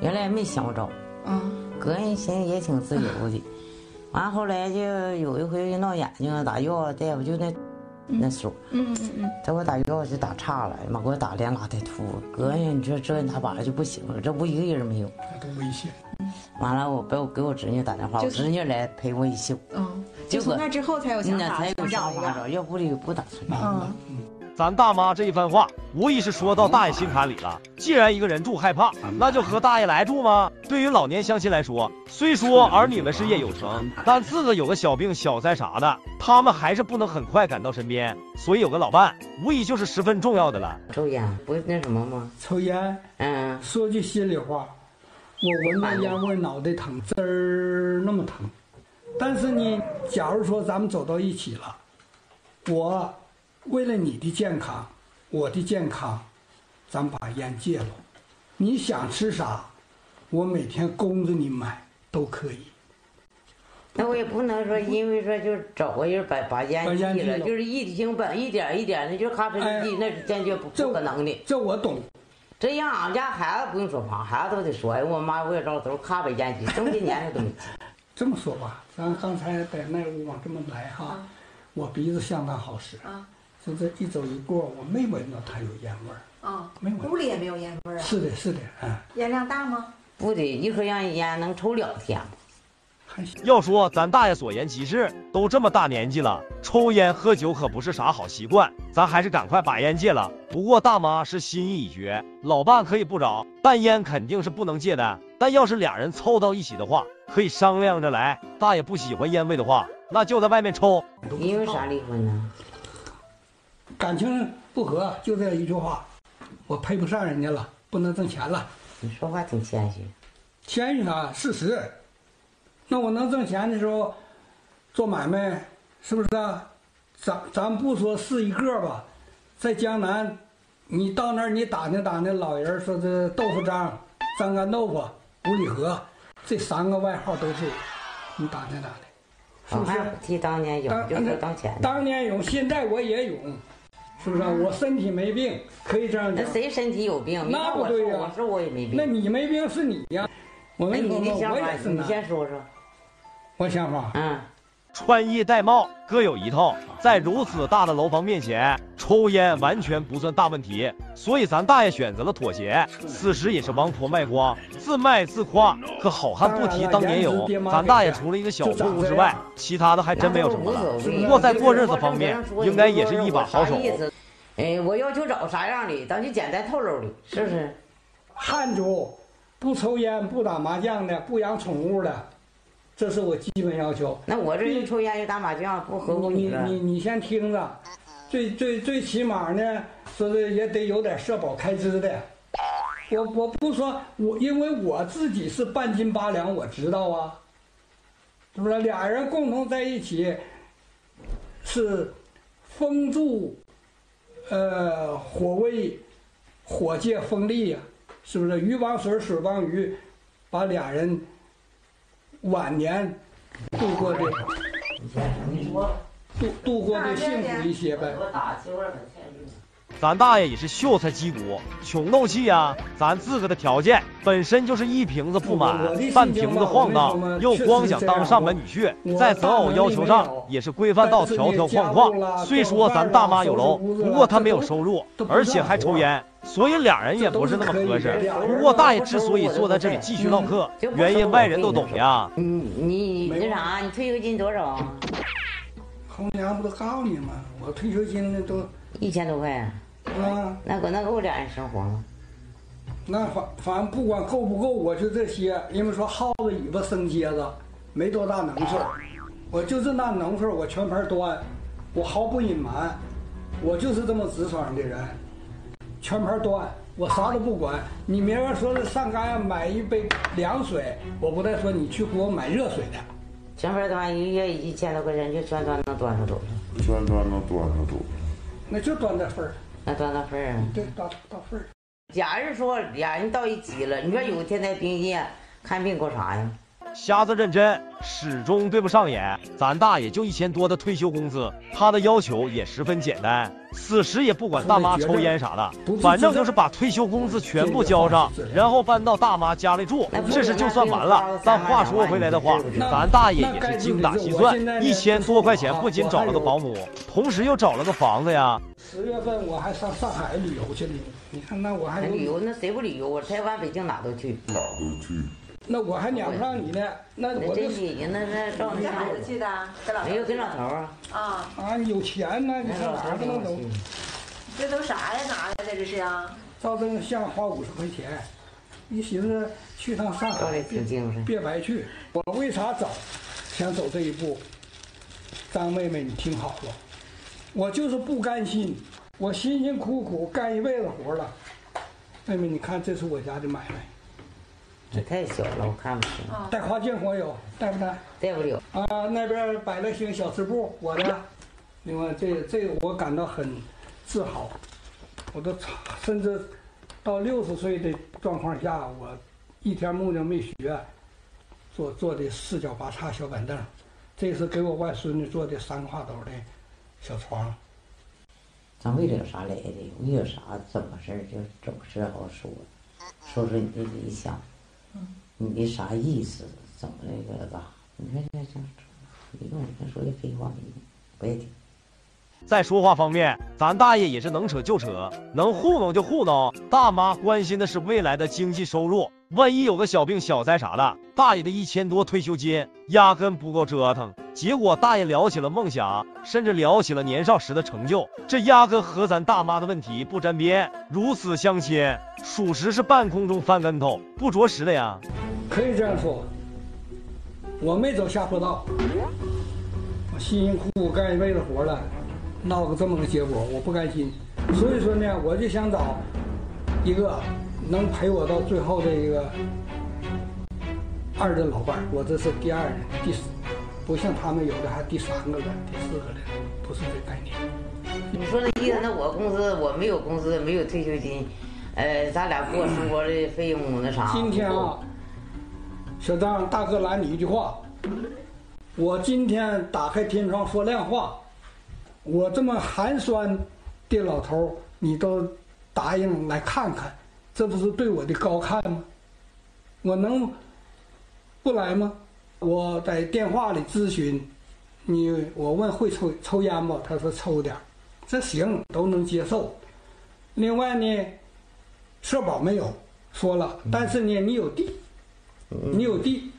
原来没想着，嗯，个人心里也挺自由的。完后来就有一回闹眼睛打药，大夫就那。那时候，嗯嗯嗯，给我打药就打岔了，妈给我打连拉带吐。哥呀，你说这他爸就不行了，这屋一个人没有，多危险。完了，我把我给我侄女打电话，我侄女来陪我一宿。嗯，就从那之后才有想法，才有想法，要不的不打算。嗯。咱大妈这一番话，无疑是说到大爷心坎里了。既然一个人住害怕，那就和大爷来住吗？对于老年相亲来说，虽说儿女们事业有成，但自个有个小病小灾啥的，他们还是不能很快赶到身边。所以有个老伴，无疑就是十分重要的了。抽烟不是那什么吗？抽烟，嗯。说句心里话，我闻到烟味脑袋疼，滋儿那么疼。但是呢，假如说咱们走到一起了，我。为了你的健康，我的健康，咱把烟戒了。你想吃啥，我每天供着你买都可以。那我也不能说，因为说就是找个人把把烟戒了，就是一经本一点一点的，就咔哧一记，那是坚决不不可能的。这我懂。这样俺家孩子不用说胖，孩子都得说，哎，我妈我也照都咔把烟戒，这么些年他都没。这么说吧，咱刚才在那屋往这么来哈，我鼻子相当好使，就这一走一过，我没闻到它有烟味儿。啊，没闻。屋里也没有烟味儿啊。是的，是的，嗯。烟量大吗？不得，一盒烟烟能抽两天。要说咱大爷所言极是，都这么大年纪了，抽烟喝酒可不是啥好习惯，咱还是赶快把烟戒了。不过大妈是心意已决，老伴可以不找，但烟肯定是不能戒的。但要是俩人凑到一起的话，可以商量着来。大爷不喜欢烟味的话，那就在外面抽。因为啥离婚呢？感情不和，就这一句话，我配不上人家了，不能挣钱了。你说话挺谦虚，谦虚啥？事实。那我能挣钱的时候，做买卖，是不是啊？咱咱不说是一个吧，在江南，你到那儿你打听打听，老人说这豆腐张、张干豆腐、五里河，这三个外号都是，你打听打听，是不是？提当年勇，就是当前。当年勇，现在我也勇，是不是？我身体没病，可以这样讲。那谁身体有病？那不对呀。我说我也没病。那你没病是你呀。我问你的想法，你先说说。我想法，嗯，穿衣戴帽各有一套，在如此大的楼房面前抽烟完全不算大问题，所以咱大爷选择了妥协。此时也是王婆卖瓜，自卖自夸。可好汉不提当年勇，咱大爷除了一个小混户之外，其他的还真没有什么了。不过在过日子方面，应该也是一把好手。哎，我要求找啥样的，咱就简单透露的，是不是？汉族不抽烟、不打麻将的，不养宠物的。这是我基本要求。那我这一抽烟又打麻将，不合乎你你你你先听着，最最最起码呢，说是也得有点社保开支的。我我不说我，因为我自己是半斤八两，我知道啊，是不是？俩人共同在一起，是风助，呃，火威，火借风力呀，是不是？鱼帮水，水帮鱼，把俩人。晚年度过的，度度过的幸福一些呗。咱大爷也是秀才击鼓，穷斗气呀！咱自个的条件本身就是一瓶子不满，半瓶子晃荡，又光想当上门女婿，在择偶要求上也是规范到条条框框。虽说咱大妈有楼，不过她没有收入，而且还抽烟，所以俩人也不是那么合适。不过大爷之所以坐在这里继续唠嗑，原因外人都懂呀。你你那啥，你退休金多少？红娘不都告诉你吗？我退休金都一千多块。啊，那够那够俩人生活吗？那反反正不管够不够，我就这些。因为说耗子尾巴生疖子，没多大能事儿。我就是那能事儿，我全盘端，我毫不隐瞒，我就是这么直爽的人，全盘端，我啥都不管。你明儿说是上街买一杯凉水，我不带说你去给我买热水的。全盘端一个月一千多块钱，就全端能端上多少？全端能端上多那就端这份儿。那多大份儿啊？对，大大份儿。假如说俩人到一起了，你说有一天在病院看病够啥呀？瞎子认真，始终对不上眼。咱大爷就一千多的退休工资，他的要求也十分简单，此时也不管大妈抽烟啥的，反正就是把退休工资全部交上，然后搬到大妈家里住，这事就算完了。但话说回来的话，咱大爷也是精打细算，一千多块钱不仅找了个保姆，同时又找了个房子呀。十月份我还上上海旅游去呢，你看那我还旅游，那谁不旅游我？台湾、北京哪都去，哪都去。那我还撵不上你呢，那我这姐姐那那照你孩子去的，跟老没有跟老头啊。啊啊，有钱呢，你上哪不能走？这都啥呀？拿来的这是啊？照这个相花五十块钱，一寻思去趟上海别，别白去。我为啥走？想走这一步？张妹妹，你听好了，我就是不甘心，我辛辛苦苦干一辈子活了。妹妹，你看，这是我家的买卖。这太小了，我看不清。带花镜我有带不带？带不了。啊，那边摆了些小吃部，我的。另外，这这个我感到很自豪。我都甚至到六十岁的状况下，我一天木匠没学，做做的四脚八叉小板凳，这是给我外孙女做的三挎斗的小床。咱为了有啥来的？为了啥？怎么事儿？就怎么事好说，说说你的理想，你啥意思？怎么那个吧？你看这这，一个你看说的废话，不爱听。在说话方面，咱大爷也是能扯就扯，能糊弄就糊弄。大妈关心的是未来的经济收入，万一有个小病小灾啥的，大爷的一千多退休金压根不够折腾。结果大爷聊起了梦想，甚至聊起了年少时的成就，这压根和咱大妈的问题不沾边。如此相亲，属实是半空中翻跟头，不着实的呀。可以这样说，我没走下坡道，我辛辛苦苦干一辈子活了。闹个这么个结果，我不甘心，所以说呢，我就想找一个能陪我到最后的一个二的老伴儿。我这是第二的，第四，不像他们有的还第三个了，第四个了，不是这概念。你说那意思，那我工资我没有工资，没有退休金，呃，咱俩过生活的费用那啥。今天啊，小张大哥拦你一句话，我今天打开天窗说亮话。我这么寒酸的老头你都答应来看看，这不是对我的高看吗？我能不来吗？我在电话里咨询你，我问会抽抽烟不？他说抽点这行都能接受。另外呢，社保没有说了，但是呢，你有地，你有地，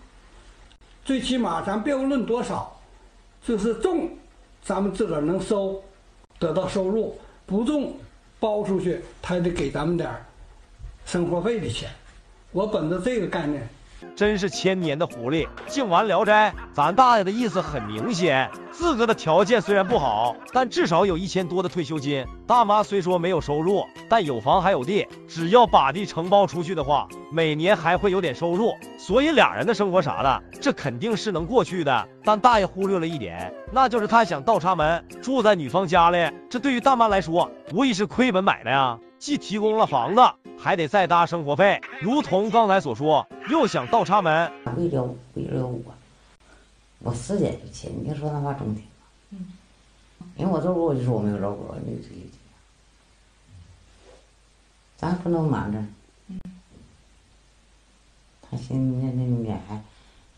最起码咱别无论多少，就是种。咱们自个儿能收，得到收入，不种，包出去，他也得给咱们点儿生活费的钱。我本着这个概念。真是千年的狐狸，净玩聊斋。咱大爷的意思很明显，自个的条件虽然不好，但至少有一千多的退休金。大妈虽说没有收入，但有房还有地，只要把地承包出去的话，每年还会有点收入。所以俩人的生活啥的，这肯定是能过去的。但大爷忽略了一点，那就是他想倒插门住在女方家里，这对于大妈来说，无疑是亏本买卖呀。既提供了房子，还得再搭生活费。如同刚才所说，又想倒插门，为了为了我，我四点就起。你听说那话中听吗？因为我这屋我就说我没有老婆，你这些咱不能瞒着。他寻思那那你还，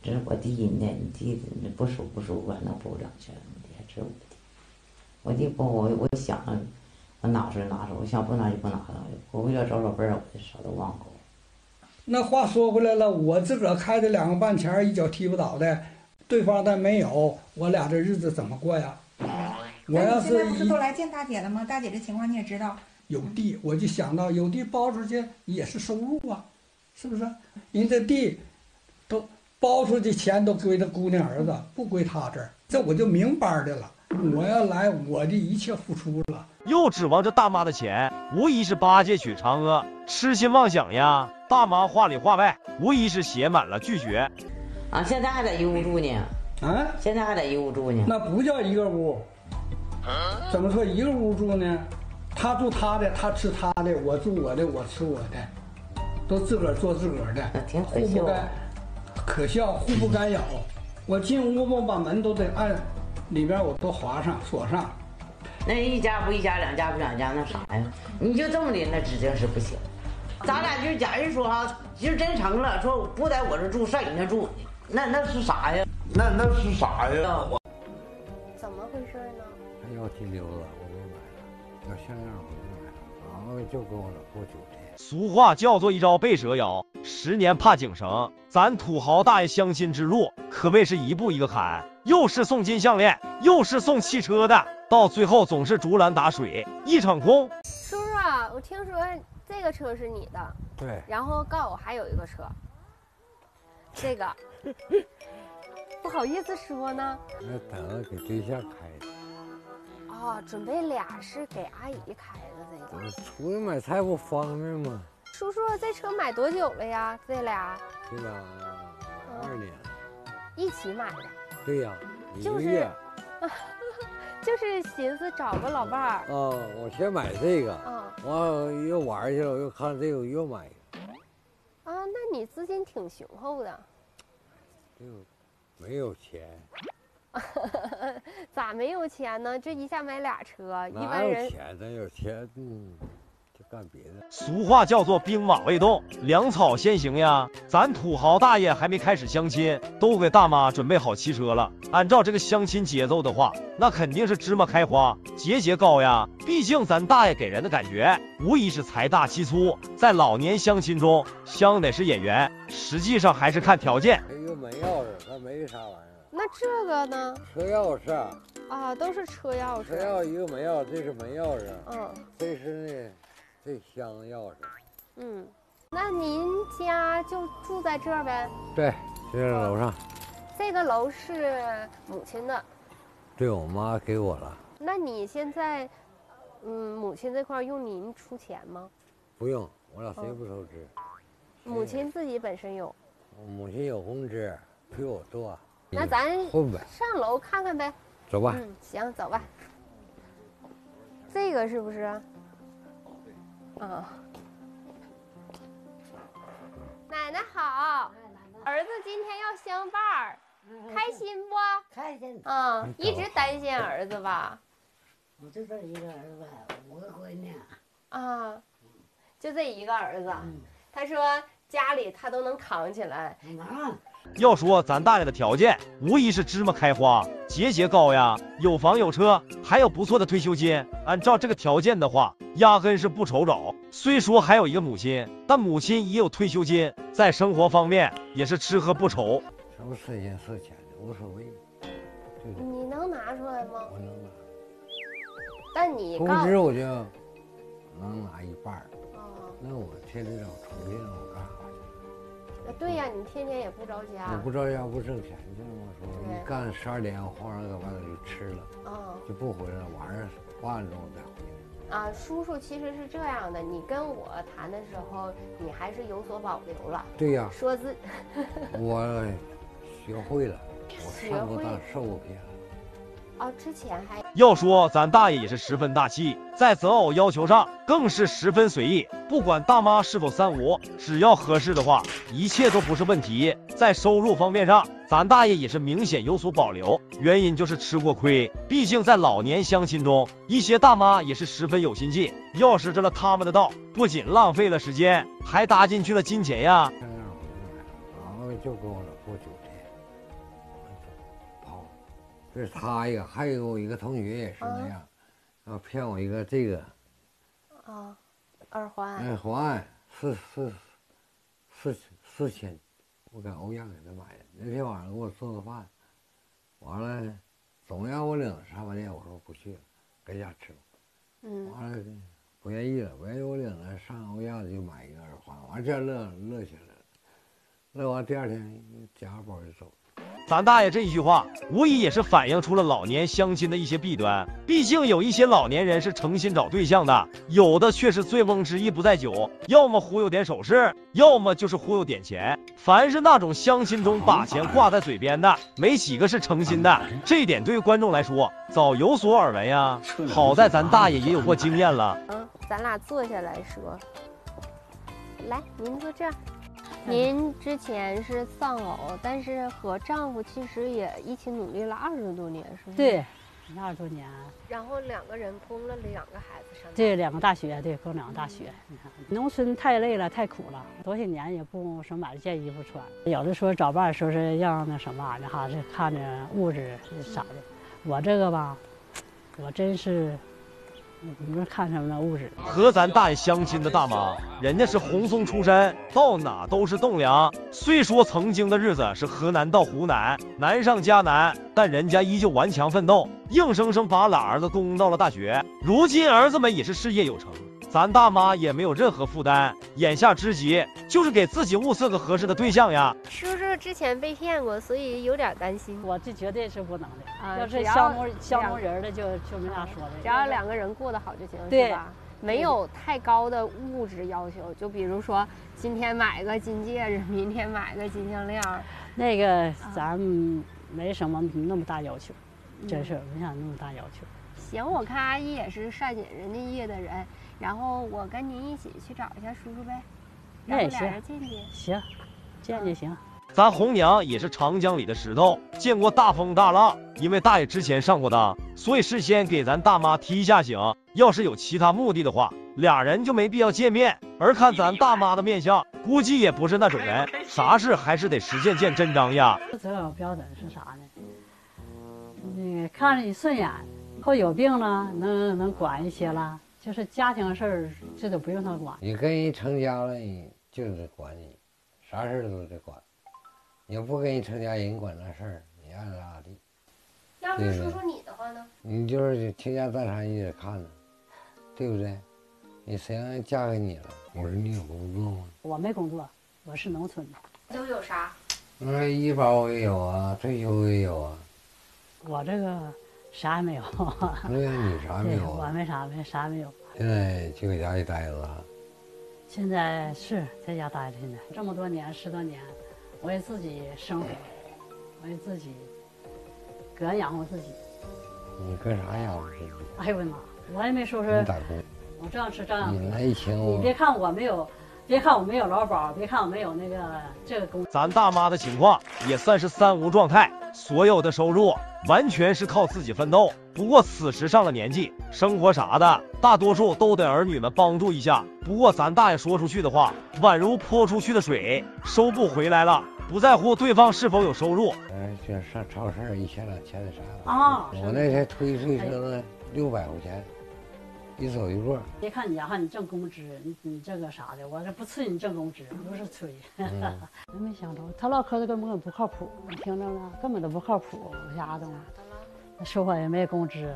这是我弟呢，你弟你不收不收，我能补两千，你还这是我弟，我弟不我我想。拿出来拿出来，我想不拿就不拿了。我为了找老伴儿，我就啥都忘了。那话说回来了，我自个儿开的两个半钱一脚踢不倒的，对方但没有，我俩这日子怎么过呀？我要是不是都来见大姐了吗？大姐这情况你也知道。有地，我就想到有地包出去也是收入啊，是不是？人这地都包出去，钱都归他姑娘儿子，不归他这儿，这我就明白的了。我要来，我的一切付出了。又指望着大妈的钱，无疑是八戒娶嫦娥，痴心妄想呀！大妈话里话外，无疑是写满了拒绝。啊，现在还在一屋住呢。啊，现在还在一屋住呢。那不叫一个屋，怎么说一个屋住呢？他住他的，他吃他的，我住我的，我吃我的，都自个儿做自个儿的，挺互不干，可笑，互不干扰。我进屋我把门都得按里边，我都划上锁上。那一家不一家，两家不两家，那啥呀？你就这么的，那指定是不行。咱俩就假如说哈，就真成了，说不在我这住，上你那住，那那是啥呀？那那是啥呀？怎么回事呢？他要金溜子，我没买；要像样，我没买。然后就跟我过酒店。俗话叫做一朝被蛇咬，十年怕井绳。咱土豪大爷相亲之路可谓是一步一个坎，又是送金项链，又是送汽车的。到最后总是竹篮打水一场空。叔叔啊，我听说这个车是你的，对。然后告诉我还有一个车，这个 不好意思说呢。那等着给对象开的。哦，准备俩是给阿姨开的这个。出去买菜不方便吗？叔叔，这车买多久了呀？这俩？这俩二年。一起买的。对呀，一个月。就是寻思找个老伴儿。啊，我先买这个，完又玩去了，我又看这个又买一个。啊，那你资金挺雄厚的。就没有钱。咋没有钱呢？这一下买俩车，一般人。钱？咱有钱，嗯，就干别的。俗话叫做兵马未动，粮草先行呀。咱土豪大爷还没开始相亲，都给大妈准备好汽车了。按照这个相亲节奏的话，那肯定是芝麻开花，节节高呀。毕竟咱大爷给人的感觉，无疑是财大气粗，在老年相亲中，相得是眼缘，实际上还是看条件。一个门钥匙，他没啥玩意儿。那这个呢？车钥匙啊，都是车钥匙。车钥匙一个门钥匙，这是门钥匙。嗯，这是那这箱子钥匙。嗯，那您家就住在这儿呗？对，就在楼上。这个楼是母亲的。对我妈给我了。那你现在，嗯，母亲这块用您出钱吗？不用，我俩谁也不收支。母亲自己本身有。母亲有工资，比我多。那咱上楼看看呗，走吧。嗯，行，走吧。这个是不是？啊。奶奶好，儿子今天要相伴儿，开心不？开心。啊，一直担心儿子吧？我就这一个儿子，五个闺女。啊，就这一个儿子。他说家里他都能扛起来。能。要说咱大爷的条件，无疑是芝麻开花，节节高呀！有房有车，还有不错的退休金。按照这个条件的话，压根是不愁找。虽说还有一个母亲，但母亲也有退休金，在生活方面也是吃喝不愁。什么事情是钱的无所谓，你能拿出来吗？我能拿。但你工资我就能拿一半儿。那我天天找重庆，我干啥？对呀，你天天也不着家，我不着家不挣钱，就这么说。你干十二点，皇上搁外头就吃了，嗯，就不回来了。晚上八点钟再回来。啊，叔叔其实是这样的，你跟我谈的时候，你还是有所保留了。对呀，说自，我学会了，我上过当，受过骗。哦，之前还要说咱大爷也是十分大气，在择偶要求上更是十分随意。不管大妈是否三无，只要合适的话，一切都不是问题。在收入方面上，咱大爷也是明显有所保留，原因就是吃过亏。毕竟在老年相亲中，一些大妈也是十分有心计，要是着了他们的道，不仅浪费了时间，还搭进去了金钱呀。就跟我这是他一个，还有我一个同学也是那样，啊，骗我一个这个，啊，耳环，耳环四四四四千，我搁欧亚给他买的。那天晚上给我做个饭，完了总让我领上饭店，我说不去了，搁家吃吧。嗯，完了不愿意了，不愿意我领他上欧亚就买一个耳环，完这乐乐起来了，乐完第二天夹个包就走。咱大爷这一句话，无疑也是反映出了老年相亲的一些弊端。毕竟有一些老年人是诚心找对象的，有的却是醉翁之意不在酒，要么忽悠点首饰，要么就是忽悠点钱。凡是那种相亲中把钱挂在嘴边的，没几个是诚心的。这点对于观众来说，早有所耳闻呀。好在咱大爷也有过经验了。嗯，咱俩坐下来说。来，您坐这儿。您之前是丧偶，但是和丈夫其实也一起努力了二十多年，是吗？对，二十多年。然后两个人供了两个孩子上。对，两个大学，对，供两个大学。你看，农村太累了，太苦了，多些年也不说买了件衣服穿。有的说找伴说是要那什么玩意儿哈，是看着物质啥的。我这个吧，我真是。你们看什么呢？物质和咱大爷相亲的大妈，人家是红松出身，到哪都是栋梁。虽说曾经的日子是河南到湖南，难上加难，但人家依旧顽强奋斗，硬生生把俩儿子供到了大学。如今儿子们也是事业有成。咱大妈也没有任何负担，眼下之急就是给自己物色个合适的对象呀。叔叔之前被骗过，所以有点担心。我这绝对是不能的啊！要是相中相中人的，就就没啥说的。只要两个人过得好就行，对吧？没有太高的物质要求，就比如说今天买个金戒指，明天买个金项链。那个咱没什么那么大要求，真是没啥那么大要求。行，我看阿姨也是善解人意的人。然后我跟您一起去找一下叔叔呗，那也行，行，见见行。咱红娘也是长江里的石头，见过大风大浪。因为大爷之前上过当，所以事先给咱大妈提一下醒。要是有其他目的的话，俩人就没必要见面。而看咱大妈的面相，估计也不是那种人，啥事还是得实践见真章呀。择偶标准是啥呢？你看着你顺眼，后有病了能能管一些了，就是家庭事儿这都不用他管。你跟人成家了，就得管你，啥事儿都得管。你要不跟人成家，人管那事儿，你爱咋咋地。要是说说你的话呢？你就是倾家荡产，你得看呢，对不对？你谁让嫁给你了？我说你有工作吗？我没工作，我是农村的。都有啥？那医保我也有啊，退休也有啊。我这个啥也没有。对呀，你啥没有？我没啥，没啥没有。现在就搁家里待着。现在是在家待着，现在这么多年，十多年。我也自己生活，我也自己，个人养活自己。你干啥养活自己？哎呦我的妈！我也没说说。打工。我照样吃照样。你来请我。你别看我没有，别看我没有劳保，别看我没有那个这个工。咱大妈的情况也算是三无状态，所有的收入完全是靠自己奋斗。不过此时上了年纪，生活啥的，大多数都得儿女们帮助一下。不过咱大爷说出去的话，宛如泼出去的水，收不回来了。不在乎对方是否有收入。嗯，就上超市一千两千的啥的啊？我那天推推车子六百块钱，一走一过。别看你哈，你挣工资，你你这个啥的，我这不催你挣工资，不是催。真没想到，他唠嗑的根本不靠谱，你听着了，根本都不靠谱，丫头。说话也没工资，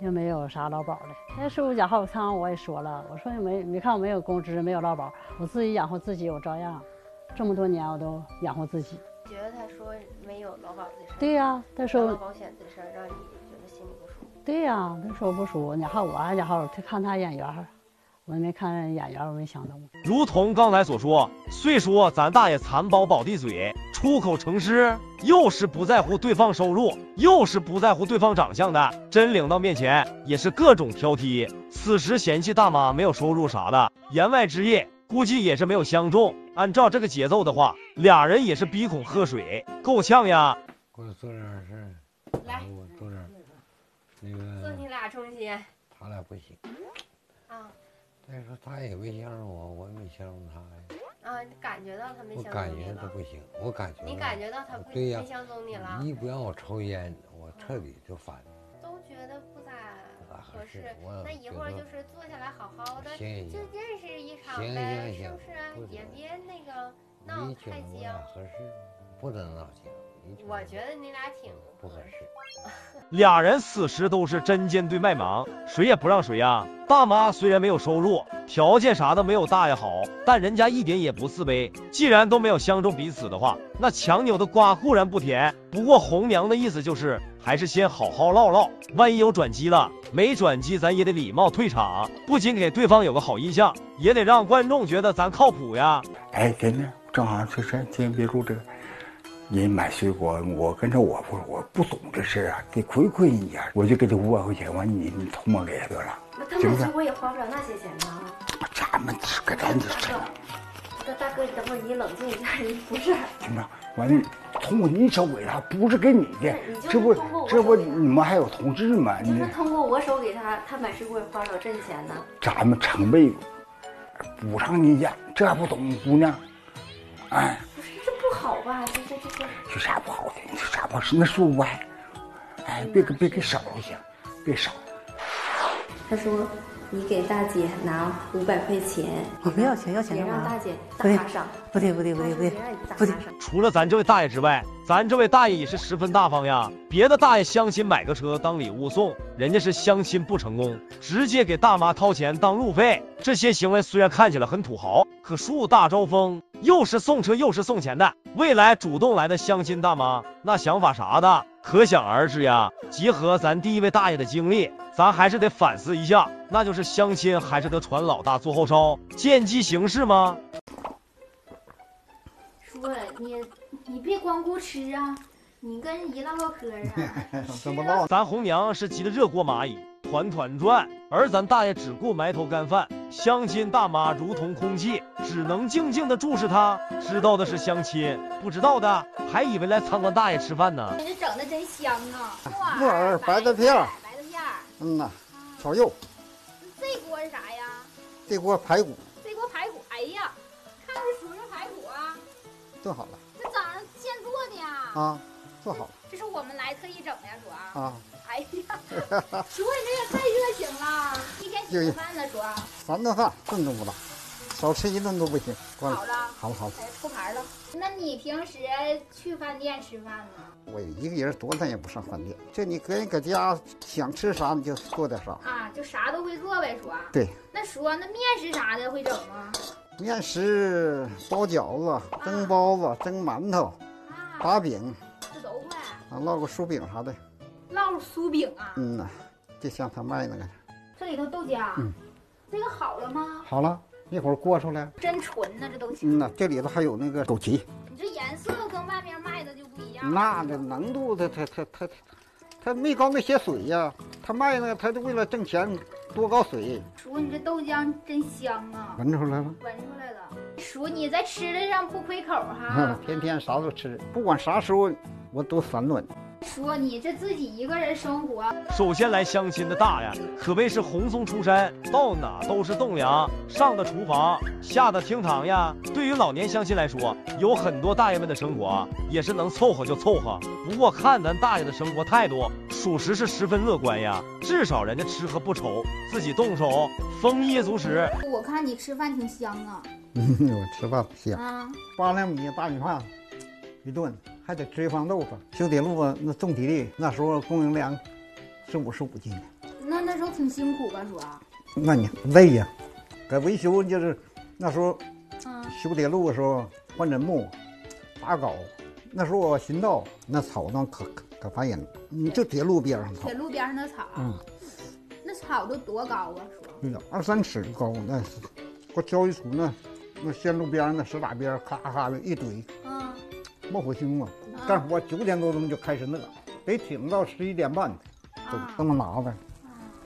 又没有啥劳保的。那税务好仓我也说了，我说你没没看我没有工资，没有劳保，我自己养活自己，我照样。这么多年我都养活自己。觉得他说没有劳保的事儿。对呀，他说保险这事儿让你对呀，他说不舒服。你看我，然后他看他眼缘，我也没看眼缘，我没想到。如同刚才所说，虽说咱大爷残暴宝地嘴，出口成诗，又是不在乎对方收入，又是不在乎对方长相的，真领到面前也是各种挑剔。此时嫌弃大妈没有收入啥的，言外之意。估计也是没有相中。按照这个节奏的话，俩人也是鼻孔喝水，够呛呀。给我做点事来，那个。做你俩中间。他俩不行。啊。再说他也没相中我，我也没相中他呀。啊，你感觉到他没相中我感觉他不行，我感觉。你感觉到他对呀，没相中你了。一不让我抽烟，我彻底就烦。都觉得不咋。合适，那一会儿就是坐下来好好的，就认识一场呗，是不是？也别那个闹太僵。合适，不能闹僵。我觉得你俩挺不合适。俩人此时都是针尖对麦芒，谁也不让谁呀。大妈虽然没有收入，条件啥的没有大爷好，但人家一点也不自卑。既然都没有相中彼此的话，那强扭的瓜固然不甜。不过红娘的意思就是，还是先好好唠唠，万一有转机了，没转机咱也得礼貌退场，不仅给对方有个好印象，也得让观众觉得咱靠谱呀。哎，真的，正好就是今天别住这个。人买水果，我跟着我不，我不懂这事儿啊，得亏亏人家，我就给他五百块钱，完你你偷摸给他得了，那他买水果也花不了那些钱呢。咱们搁咱这事那大哥，你等会儿你冷静一下，你不是。行吧，完了，通过你手给他，不是给你的，这不这不你们还有同志吗？你是通过我手给他，他买水果也花不了挣钱呢？咱们成倍补偿你家，这还不懂姑娘？哎。好吧，这这这这有啥不好的？有啥不好？那树歪，哎，别给别给少就行，别少。他说：“你给大姐拿五百块钱。”我不要钱，要钱别让大姐大发上。不对不对不对不对不对。除了咱这位大爷之外，咱这位大爷也是十分大方呀。别的大爷相亲买个车当礼物送，人家是相亲不成功，直接给大妈掏钱当路费。这些行为虽然看起来很土豪，可树大招风，又是送车又是送钱的，未来主动来的相亲大妈，那想法啥的，可想而知呀。结合咱第一位大爷的经历，咱还是得反思一下，那就是相亲还是得传老大做后招，见机行事吗？叔，你你别光顾吃啊，你跟姨唠唠嗑啊？怎么唠？咱红娘是急得热锅蚂蚁，团团转，而咱大爷只顾埋头干饭。相亲大妈如同空气，只能静静的注视他。知道的是相亲，不知道的还以为来参观大爷吃饭呢。你这整的真香啊！木耳、白菜片白菜片嗯呐，炒肉。这锅是啥呀？这锅排骨。这锅排骨，哎呀，看着熟肉排骨啊。炖好了。这早上现做的呀？啊，做好了。这是我们来特意整的呀，主啊。哎呀，叔，你这也太热情了！一天几顿饭呢，叔？三顿饭，顿都不打，少吃一顿都不行。好了，好了，好了。哎，出牌了。那你平时去饭店吃饭吗？我一个人多，咱也不上饭店。这你个人搁家想吃啥你就做点啥。啊，就啥都会做呗，叔。对。那叔，那面食啥的会整吗？面食包饺子、蒸包子、蒸馒头、打饼。啊，烙个酥饼啥的。烙酥饼啊！嗯呐，就像他卖那个。这里头豆浆，嗯，这个好了吗？好了，一会儿过出来。真纯呐，这豆浆。嗯呐，这里头还有那个枸杞。你这颜色跟外面卖的就不一样。那这浓度，它它它它它没高那些水呀，他卖那个，他就为了挣钱，多搞水。叔，你这豆浆真香啊！闻出来了。闻出来了。叔，你在吃的上不亏口哈。天天啥都吃，不管啥时候我都三顿。说你这自己一个人生活，首先来相亲的大爷可谓是红松出山，到哪都是栋梁，上的厨房，下的厅堂呀。对于老年相亲来说，有很多大爷们的生活也是能凑合就凑合。不过看咱大爷的生活态度，属实是十分乐观呀。至少人家吃喝不愁，自己动手，丰衣足食。我看你吃饭挺香啊。我吃饭香啊，八两米大米饭一顿。还得吃一方豆腐，修铁路啊，那种体力，那时候供应量是五十五斤的。那那时候挺辛苦吧，叔？那你累呀，在维修就是那时候，修铁路的时候换枕木、打镐，那时候我寻道那草那可可烦人了。你就铁路边上草，铁路边上的草，嗯，那草都多高啊，叔？二三尺高，那是我挑一锄那那线路边那石打边，咔咔的一堆。冒火星嘛，干活九点多钟就开始那，得挺到十一点半，都这么拿着。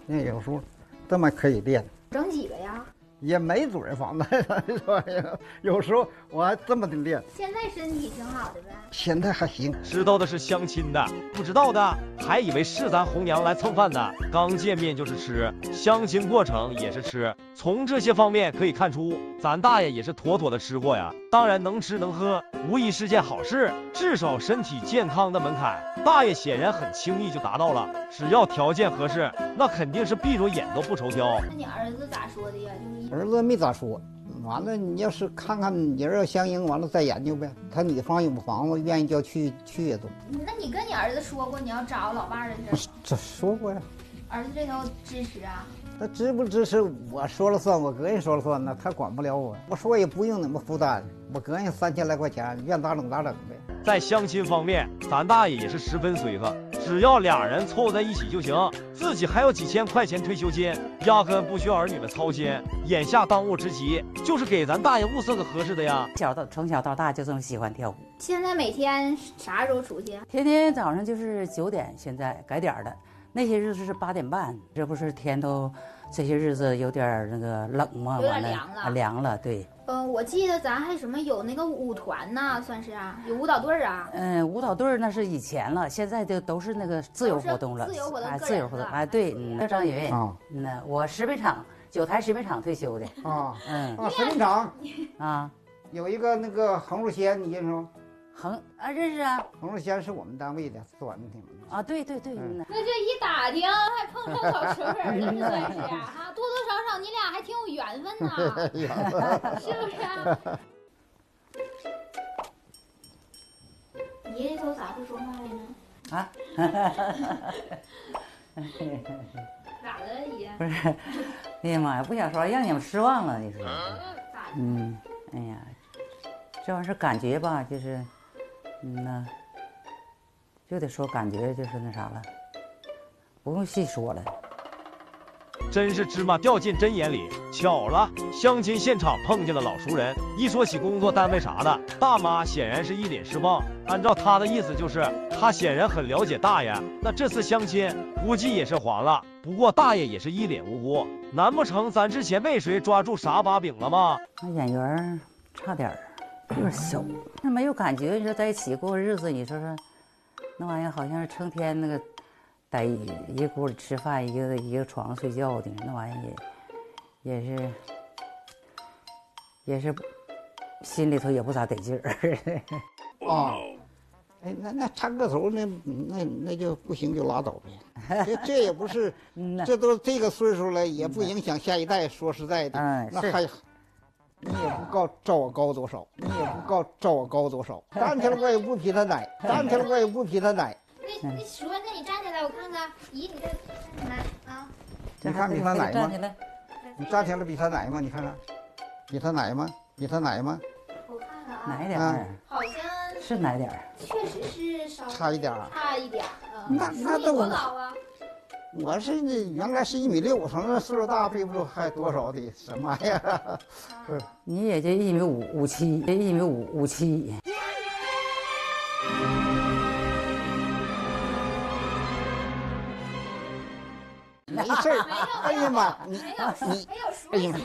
那有时候这么可以练。整几个呀？也没准儿，反正有时候我还这么的练。现在身体挺好的呗？现在还行。知道的是相亲的，不知道的还以为是咱红娘来蹭饭的。刚见面就是吃，相亲过程也是吃。从这些方面可以看出，咱大爷也是妥妥的吃货呀。当然能吃能喝，无疑是件好事。至少身体健康的门槛，大爷显然很轻易就达到了。只要条件合适，那肯定是闭着眼都不愁挑。那你儿子咋说的呀？儿子没咋说，完了你要是看看人要相应，完了再研究呗。他女方有房子，愿意叫去去也中。那你跟你儿子说过你要找老伴儿的事？这说过呀。儿子这头支持啊？他支不支持我说了算，我个人说了算，那他管不了我。我说也不用你们负担，我个人三千来块钱，愿咋整咋整呗。在相亲方面，咱大爷也是十分随和，只要俩人凑在一起就行，自己还有几千块钱退休金，压根不需要儿女们操心。眼下当务之急就是给咱大爷物色个合适的呀。小到从小到大就这么喜欢跳舞。现在每天啥时候出去？天天早上就是九点，现在改点的。那些日子是八点半，这不是天都这些日子有点那个冷吗？有点凉了，凉了，对。嗯，我记得咱还什么有那个舞团呢，算是啊，有舞蹈队啊。嗯，舞蹈队那是以前了，现在就都是那个自由活动了，自由活动，自由活动。哎，对，嗯，张云，嗯呐，我食品厂九台食品厂退休的啊，嗯，啊，食品厂啊，有一个那个横竖仙，你认识吗？横啊，认识啊，横竖仙是我们单位的，做完的挺。啊，对对对，那这一打听还碰上老熟人了，这算是哈，多多少少你俩还挺有缘分呐，是不是？你 爷头咋不说话了呢？啊？咋了，姨？不是，哎呀妈呀，不想说，让你们失望了，你说？嗯，哎呀，这玩意儿感觉吧，就是，嗯呐。就得说感觉就是那啥了，不用细说了。真是芝麻掉进针眼里，巧了，相亲现场碰见了老熟人。一说起工作单位啥的，大妈显然是一脸失望。按照她的意思就是，她显然很了解大爷，那这次相亲估计也是黄了。不过大爷也是一脸无辜，难不成咱之前被谁抓住啥把柄了吗？那眼缘差点儿，有点小，那没有感觉。你说在一起过日子，你说说，那玩意儿好像是成天那个在一个屋里吃饭，一个一个床上睡觉的，那玩意儿也也是也是心里头也不咋得劲儿。啊。哎，那那差个头，那那那就不行，就拉倒呗。这这也不是，这都这个岁数了，也不影响下一代。说实在的，那还你也不告照我高多少，你也不告照我高多少。站起来我也不比他矮，站起来我也不比他矮。那那说，那你站起来，我看看。姨，你这站起来啊？你看比他矮吗？你站起来比他矮吗？你看看，比他矮吗？比他矮吗？我看看啊。矮点儿。好像。是矮点儿？确实是稍差一点儿，差一点儿。那那都多高啊？我是原来是一米六，从那岁数大背不住还多少的什么玩意儿？你也就一米五五七，一米五五七。没事儿，哎呀妈，你你，哎呀妈。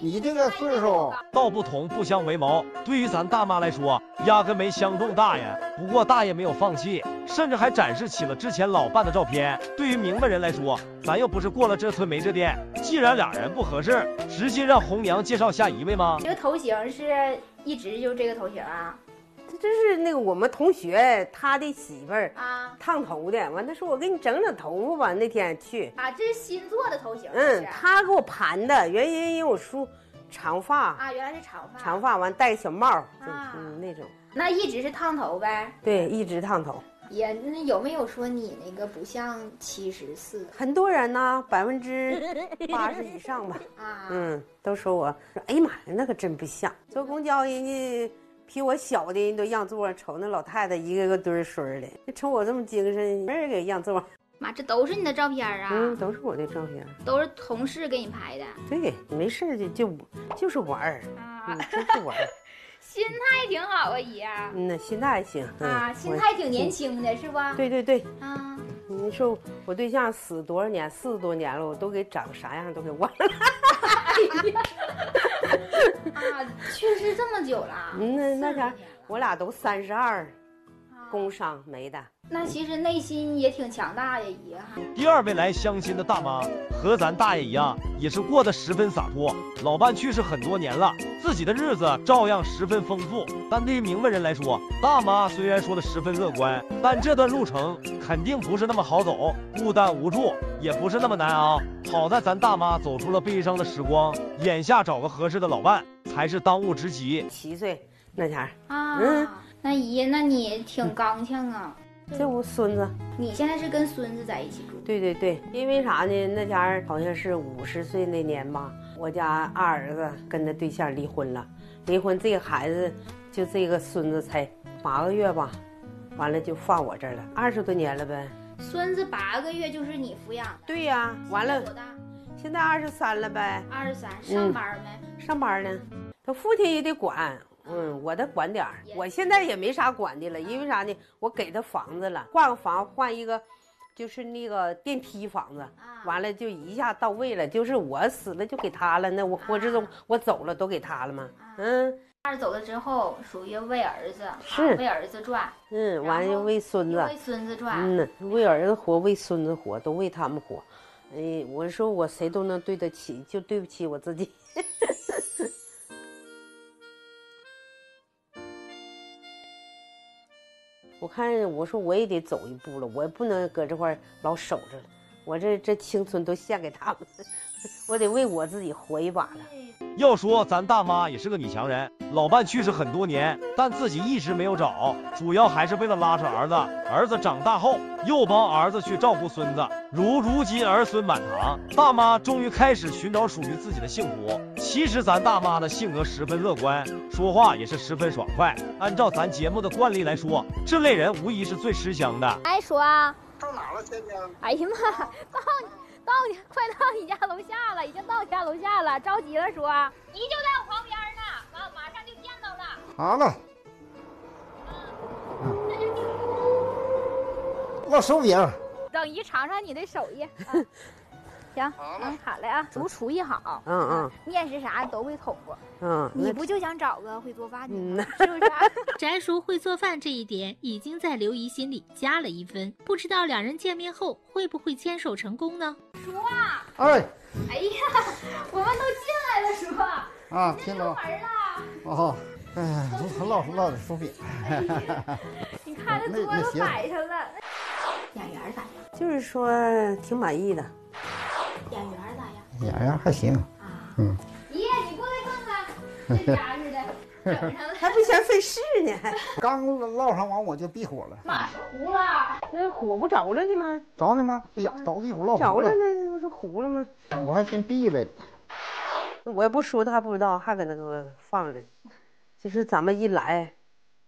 你这个岁数，道不同不相为谋。对于咱大妈来说，压根没相中大爷。不过大爷没有放弃，甚至还展示起了之前老伴的照片。对于明白人来说，咱又不是过了这村没这店。既然俩人不合适，直接让红娘介绍下一位吗？这个头型是一直就这个头型啊？这是那个我们同学他的媳妇儿啊，烫头的。完，他说我给你整整头发吧。那天去啊，这是新做的头型。嗯，他给我盘的，原因因为我梳长发啊，原来是长发。长发完戴个小帽啊，嗯那种。那一直是烫头呗？对，一直烫头。也那有没有说你那个不像七十四？很多人呢，百分之八十以上吧。啊，嗯，都说我说，哎呀妈呀，那可真不像。坐公交人家。比我小的人都让座，瞅那老太太一个个堆水的，瞅我这么精神，没人给让座。妈，这都是你的照片啊？嗯，都是我的照片，都是同事给你拍的。对，没事就就就是玩儿啊，就是玩儿。心态挺好啊，姨。嗯那心态还行啊，心态挺年轻的，是不？对对对啊。你说我对象死多少年？四十多年了，我都给长啥样都给忘了。啊，去世这么久了。嗯，那那啥我俩都三十二，工伤没的。那其实内心也挺强大的，姨哈。第二位来相亲的大妈和咱大爷一样，也是过得十分洒脱。老伴去世很多年了，自己的日子照样十分丰富。但对于明白人来说，大妈虽然说的十分乐观，但这段路程肯定不是那么好走，孤单无助，也不是那么难熬。好在咱大妈走出了悲伤的时光，眼下找个合适的老伴才是当务之急。七岁那前儿啊，嗯，那姨，那你挺刚强啊。这我孙子，你现在是跟孙子在一起住？对对对，因为啥呢？那前儿好像是五十岁那年吧，我家二儿子跟他对象离婚了，离婚这个孩子就这个孙子才八个月吧，完了就放我这儿了，二十多年了呗。孙子八个月就是你抚养？对呀，完了多大？现在二十三了呗。二十三，上班没？上班呢，他父亲也得管。嗯，我得管点儿。我现在也没啥管的了，因为啥呢？我给他房子了，换个房，换一个，就是那个电梯房子。完了就一下到位了，就是我死了就给他了。那我我这都我走了都给他了吗？嗯。二走了之后，属于为儿子，是为儿子赚。嗯，完了又为孙子，为孙子赚。嗯，为儿子活，为孙子活，都为他们活。哎，我说我谁都能对得起，就对不起我自己。我看，我说我也得走一步了，我也不能搁这块老守着了。我这这青春都献给他们，我得为我自己活一把了。要说咱大妈也是个女强人，老伴去世很多年，但自己一直没有找，主要还是为了拉扯儿子。儿子长大后，又帮儿子去照顾孙子，如如今儿孙满堂，大妈终于开始寻找属于自己的幸福。其实咱大妈的性格十分乐观，说话也是十分爽快。按照咱节目的惯例来说，这类人无疑是最吃香的。哎，叔啊。到哪了，天天？哎呀妈，到到你快到你家楼下了，已经到你家楼下了，着急了，说姨就在我旁边呢，马马上就见到了。好了。烙手饼。等姨尝尝你的手艺。行，嗯，好嘞啊，族厨艺好，嗯嗯，面食啥都会捅过，嗯，你不就想找个会做饭的吗？是不是？翟叔会做饭这一点，已经在刘姨心里加了一分，不知道两人见面后会不会牵手成功呢？叔啊，哎，哎呀，我们都进来了，叔啊，进来了，哦，哎呀，烙烙的手饼，你看这桌子摆上了，演员咋样？就是说挺满意的。演员咋样？演员还行。啊，嗯。爷，你过来看看，跟啥似的，整上了，还不嫌费事呢。刚烙上完我就闭火了。妈糊了。那火不着了呢吗？着呢吗？哎呀，着一糊烙着了呢，不是糊了吗？我还先闭呗。我也不说，他不知道，还搁那个放着。就是咱们一来。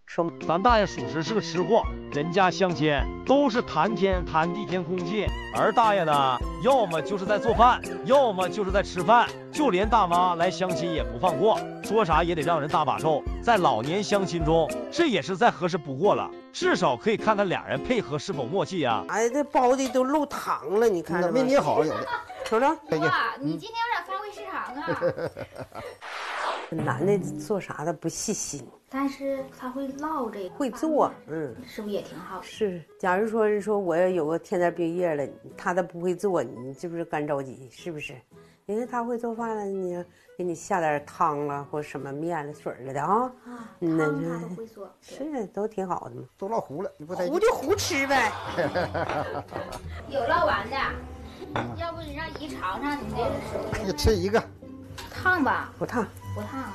说咱大爷属实是个吃货，人家相亲都是谈天谈地天空气，而大爷呢，要么就是在做饭，要么就是在吃饭，就连大妈来相亲也不放过，说啥也得让人大把手。在老年相亲中，这也是再合适不过了，至少可以看看俩人配合是否默契呀。哎，这包的都漏糖了，你看没捏好有的，瞅瞅。哇，你今天有点发挥失常啊。男的做啥的不细心。但是他会烙这个，会做，嗯，是不是也挺好？是，假如说是说我要有个天灾病业了，他都不会做，你这不是干着急？是不是？人家他会做饭了，你给你下点汤了或什么面了水了的啊？啊，汤他都会做，是都挺好的嘛。都烙糊了，你不糊就糊吃呗。有烙完的，要不你让姨尝尝你这手艺。你吃一个，烫吧？不烫。不烫啊，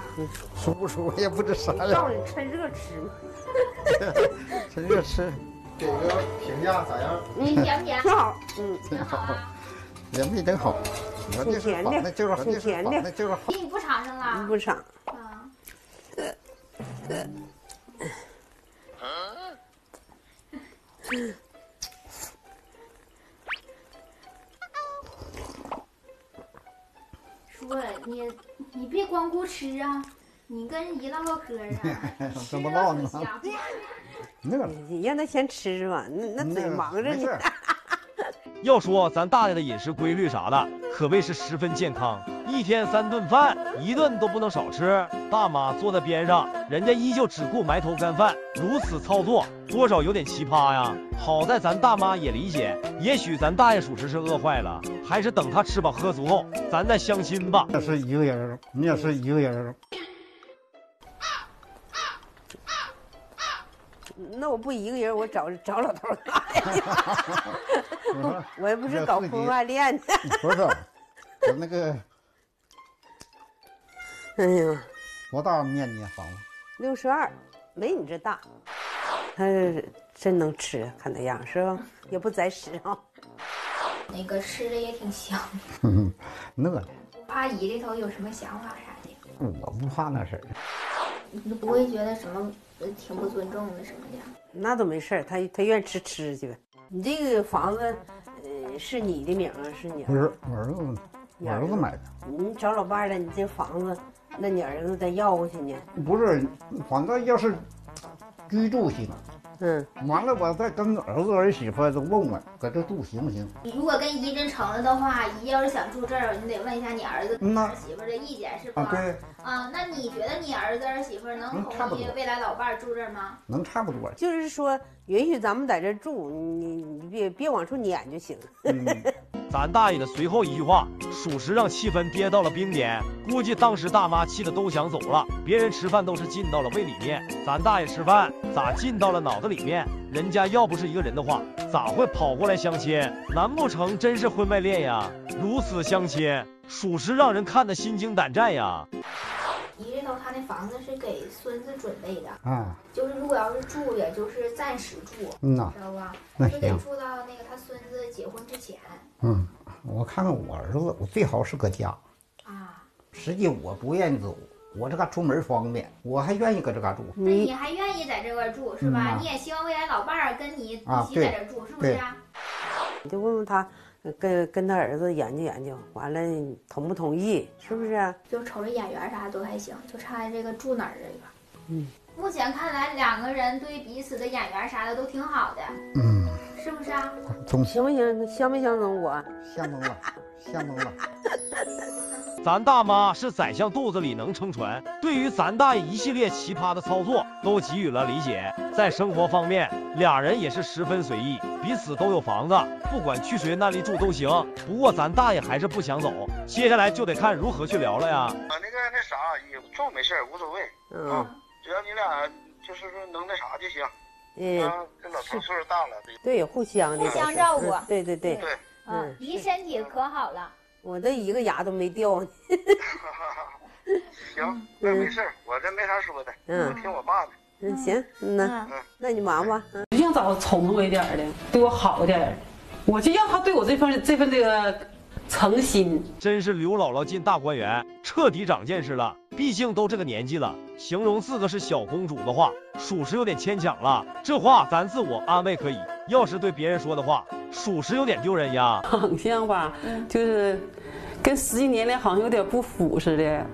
熟不熟也不知啥样。照你趁热吃嘛，趁热吃，给个评价咋样？你甜不甜？挺好，嗯，挺好啊。人品真好，挺甜的，挺甜的，那就是好。你不尝尝了？不尝。啊。说你。你别光顾吃啊，你跟姨唠唠嗑啊，怎么唠呢？那个，你让他先吃吧，那那嘴忙着呢。要说咱大爷的饮食规律啥的，可谓是十分健康，一天三顿饭，一顿都不能少吃。大妈坐在边上，人家依旧只顾埋头干饭，如此操作，多少有点奇葩呀。好在咱大妈也理解，也许咱大爷属实是饿坏了，还是等他吃饱喝足后，咱再相亲吧。那是一个人，你也是一个人。那我不一个人，我找 找老头干呀？我又不是搞婚外恋的。不是，我那个，哎呀，多大面积房子？六十二，没你这大。他真能吃，看那样是吧？也不择食啊。那个吃的也挺香。那的。不怕姨里头有什么想法啥的？我不怕那事儿。你不会觉得什么挺不尊重的什么的？那都没事儿，他他愿意吃吃去呗。你这个房子，呃，是你的名啊？是你？不是，我儿子，我儿子买的。你找老伴了，你这房子，那你儿子再要过去呢？不是，反正要是居住行。嗯，完了，我再跟儿子儿媳妇都问问，搁这住行不行？如果跟姨真成了的话，姨要是想住这儿，你得问一下你儿子儿媳妇的意见，是吧？啊，对。啊，那你觉得你儿子儿媳妇能同意未来老伴儿住这儿吗？能差不多。就是说，允许咱们在这住，你你别别往出撵就行。咱大爷的随后一句话，属实让气氛跌到了冰点。估计当时大妈气得都想走了。别人吃饭都是进到了胃里面，咱大爷吃饭咋进到了脑子里面？人家要不是一个人的话，咋会跑过来相亲？难不成真是婚外恋呀？如此相亲，属实让人看得心惊胆战呀。姨这头他那房子是给孙子准备的啊，就是如果要是住，也就是暂时住，嗯呐，知道吧？那就得住到那个他孙子结婚之前。嗯，我看看我儿子，我最好是搁家。啊，实际我不愿意走，我这嘎出门方便，我还愿意搁这嘎住。你还愿意在这块住是吧？你也希望未来老伴儿跟你一起在这住，是不是？你就问问他。跟跟他儿子研究研究，完了同不同意，是不是？就瞅着眼缘啥都还行，就差这个住哪儿这个。嗯，目前看来两个人对彼此的眼缘啥的都挺好的。嗯，是不是啊？总行不行？相没相中我？相中了，相中了。咱大妈是宰相肚子里能撑船，对于咱大爷一系列奇葩的操作都给予了理解。在生活方面，俩人也是十分随意，彼此都有房子，不管去谁那里住都行。不过咱大爷还是不想走，接下来就得看如何去聊了呀。啊，那个那啥，住没事无所谓，嗯，只要你俩就是说能那啥就行。嗯，这老头岁数大了，对，互相互相照顾。对对对对，嗯，姨身体可好了。我这一个牙都没掉呢。行，那没事我这没啥说的，我听我爸的。嗯，行，嗯那，那你忙吧。我想找个宠我一点的，对我好一点，我就要他对我这份这份这个诚心。真是刘姥姥进大观园，彻底长见识了。毕竟都这个年纪了，形容自个是小公主的话，属实有点牵强了。这话咱自我安慰可以，要是对别人说的话，属实有点丢人呀。好像吧，就是跟实际年龄好像有点不符似的。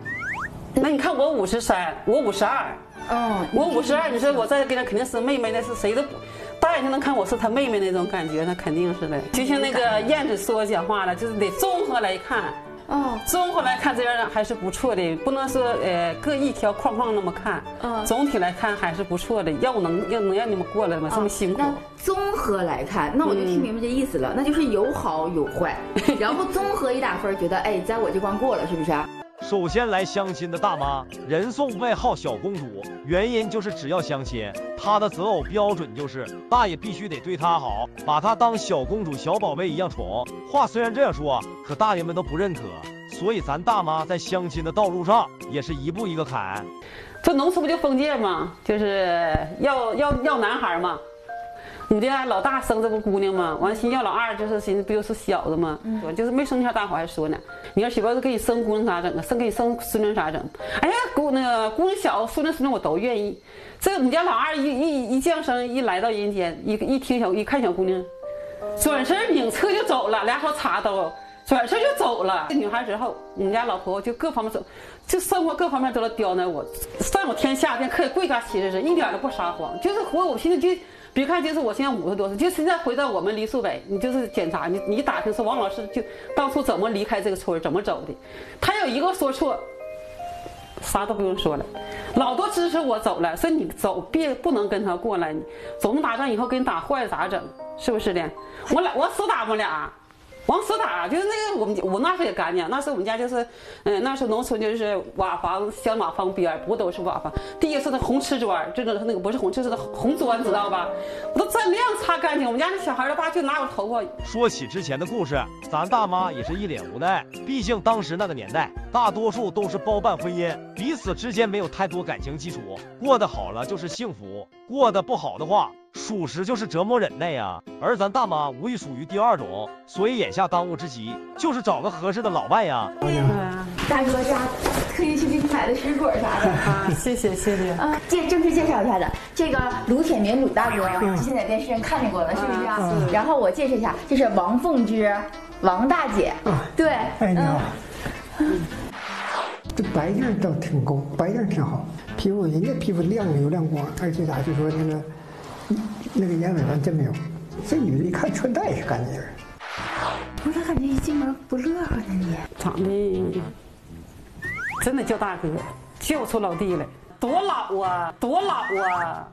那你看我五十三，我五十二，嗯，我五十二，你说我在跟他肯定是妹妹，那是谁都大眼睛能看我是他妹妹那种感觉，那肯定是的。就像那个燕子说讲话了，就是得综合来看。哦，综合来看，这样还是不错的，不能说呃各一条框框那么看。嗯，总体来看还是不错的，要能要能让你们过来吗？这么辛苦。那综合来看，那我就听明白这意思了，那就是有好有坏，然后综合一打分，觉得哎，在我这关过了，是不是？首先来相亲的大妈，人送外号小公主，原因就是只要相亲，她的择偶标准就是大爷必须得对她好，把她当小公主、小宝贝一样宠。话虽然这样说，可大爷们都不认可，所以咱大妈在相亲的道路上也是一步一个坎。这农村不就封建吗？就是要要要男孩吗。你家老大生这不姑娘吗？完寻要老二，就是寻思不就是小子吗？嗯，就是没生下大伙还说呢。你儿媳妇要是给你生姑娘咋整啊？生给你生孙女咋整？哎呀，姑那个姑娘小，孙女孙女我都愿意。这我们家老二一一一降生一来到人间，一一听小一看小姑娘，转身拧车就走了，俩手插兜，转身就走了。这女孩之后，我们家老婆就各方面走，就生活各方面都来刁难我，上有天下天可以跪下其实是一点都不撒谎，就是活我现在就。别看就是我现在五十多岁，就现在回到我们梨树北，你就是检查你，你打听说王老师就当初怎么离开这个村怎么走的，他有一个说错，啥都不用说了，老多支持我走了，说你走别不能跟他过来，总打仗以后给你打坏了咋整？是不是的？我俩我死打不了。往死打，就是那个我们我那时候也干净，那时候我们家就是，嗯，那时候农村就是瓦房，小瓦房边不都是瓦房，第一是那红瓷砖，就是那个不是红，就是红砖，知道吧？我都锃亮擦干净。我们家那小孩的爸就拿我头发。说起之前的故事，咱大妈也是一脸无奈，毕竟当时那个年代，大多数都是包办婚姻，彼此之间没有太多感情基础，过得好了就是幸福，过得不好的话。属实就是折磨忍耐呀，而咱大妈无疑属于第二种，所以眼下当务之急就是找个合适的老伴呀。大哥家特意去给你买的水果啥的啊，谢谢谢谢。啊，介正式介绍一下子，这个卢铁明鲁大哥之前在电视上看见过了，是不是啊？然后我介绍一下，这是王凤芝，王大姐。对，哎你好。这白净倒挺够，白净挺好，皮肤人家皮肤亮有亮光，而且啥就说那个。那个眼尾纹真没有，这女的一看穿戴是干净。我咋感觉一进门不乐呵呢？你长得真的叫大哥，叫出老弟来，多老啊，多老啊！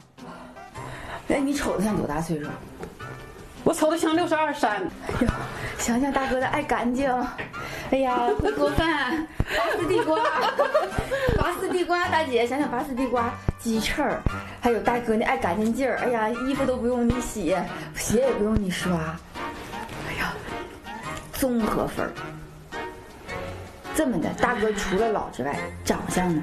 哎，你瞅他像多大岁数？我瞅着像六十二三。哟，想想大哥的爱干净，哎呀，会做饭，拔丝地瓜，拔丝地瓜，大姐想想拔丝地瓜，鸡翅儿，还有大哥那爱干净劲儿，哎呀，衣服都不用你洗，鞋也不用你刷，哎呀，综合分儿。这么的，大哥除了老之外，长相呢？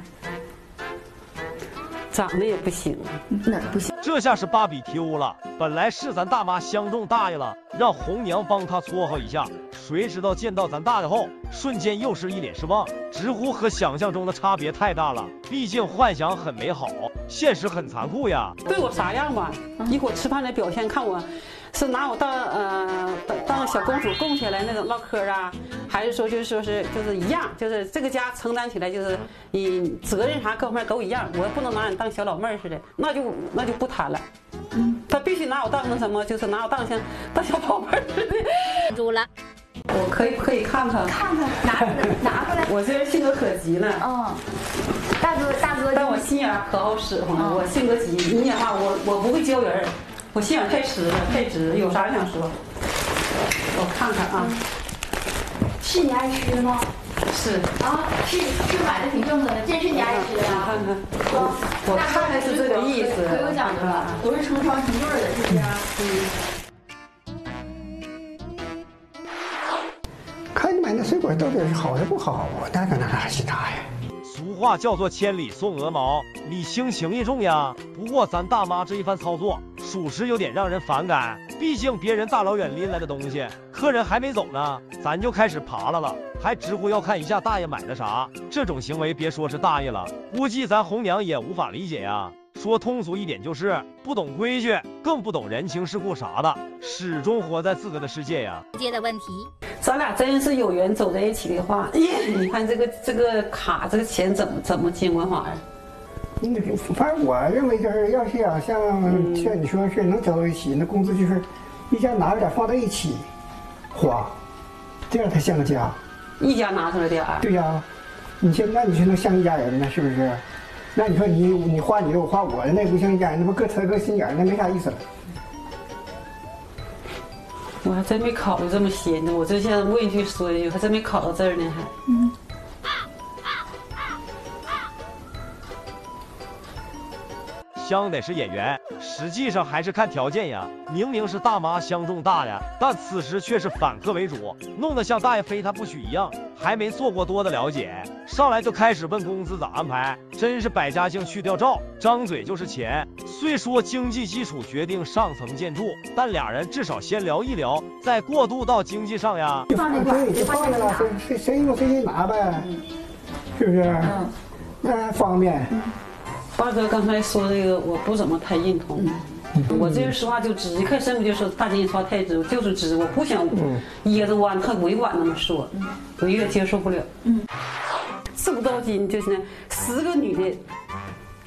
长得也不行，哪不行？这下是芭比 Q 了。本来是咱大妈相中大爷了，让红娘帮他撮合一下。谁知道见到咱大爷后，瞬间又是一脸失望，直呼和想象中的差别太大了。毕竟幻想很美好，现实很残酷呀。对我啥样吧？你给我吃饭的表现，看我。是拿我当呃当当小公主供起来那种唠嗑啊，还是说就是说是就是一样，就是这个家承担起来就是你责任啥各方面都一样，我不能拿你当小老妹儿似的，那就那就不谈了。嗯。他必须拿我当成什么？就是拿我当成当小宝贝似的。住了，我可以可以看看，看看拿拿过来。我这人性格可急了。嗯，大哥大哥，但我心眼可好使唤了。我性格急，你讲话我我不会教人，我心眼太实了，太直，有啥想说。我看看啊，是你爱吃的吗？是啊，是是买的挺正宗的，真是你爱吃的。我看看，我看看是这个意思。可有讲究了，都是成双成对的，是不是？嗯。看你买那水果到底是好的不好，我哪跟那还是啥呀？俗话叫做千里送鹅毛，礼轻情意重呀。不过咱大妈这一番操作，属实有点让人反感。毕竟别人大老远拎来的东西，客人还没走呢，咱就开始扒拉了，还直呼要看一下大爷买的啥。这种行为别说是大爷了，估计咱红娘也无法理解呀。说通俗一点就是不懂规矩，更不懂人情世故啥的，始终活在自个的世界呀。接的问题，咱俩真是有缘走在一起的话，你看这个这个卡这个钱怎么怎么经管法呀？那个，反正我认为就是，要是要像像你说是能走到一起，那工资就是一家拿着点放在一起花，这样才像个家。一家拿出来点儿。对呀，你现在你就能像一家人呢，是不是？那你说你你花你的，我花我的，那不像一家人，那不各揣各心眼那没啥意思了。我还真没考虑这么些呢，我这现在问一句说一句，还真没考到这儿呢，还。嗯。相得是演员，实际上还是看条件呀。明明是大妈相中大爷，但此时却是反客为主，弄得像大爷非他不娶一样。还没做过多的了解，上来就开始问工资咋安排，真是百家姓去掉赵，张嘴就是钱。虽说经济基础决定上层建筑，但俩人至少先聊一聊，再过渡到经济上呀。放那块，就放那了，谁谁用谁先拿呗，是不是？嗯，那方便。八哥刚才说这个，我不怎么太认同。我这人说话就直，一看身不就说大姐你说话太直，就是直，我不想掖着弯，他委婉那么说，我有点接受不了。事不到今就是呢，十个女的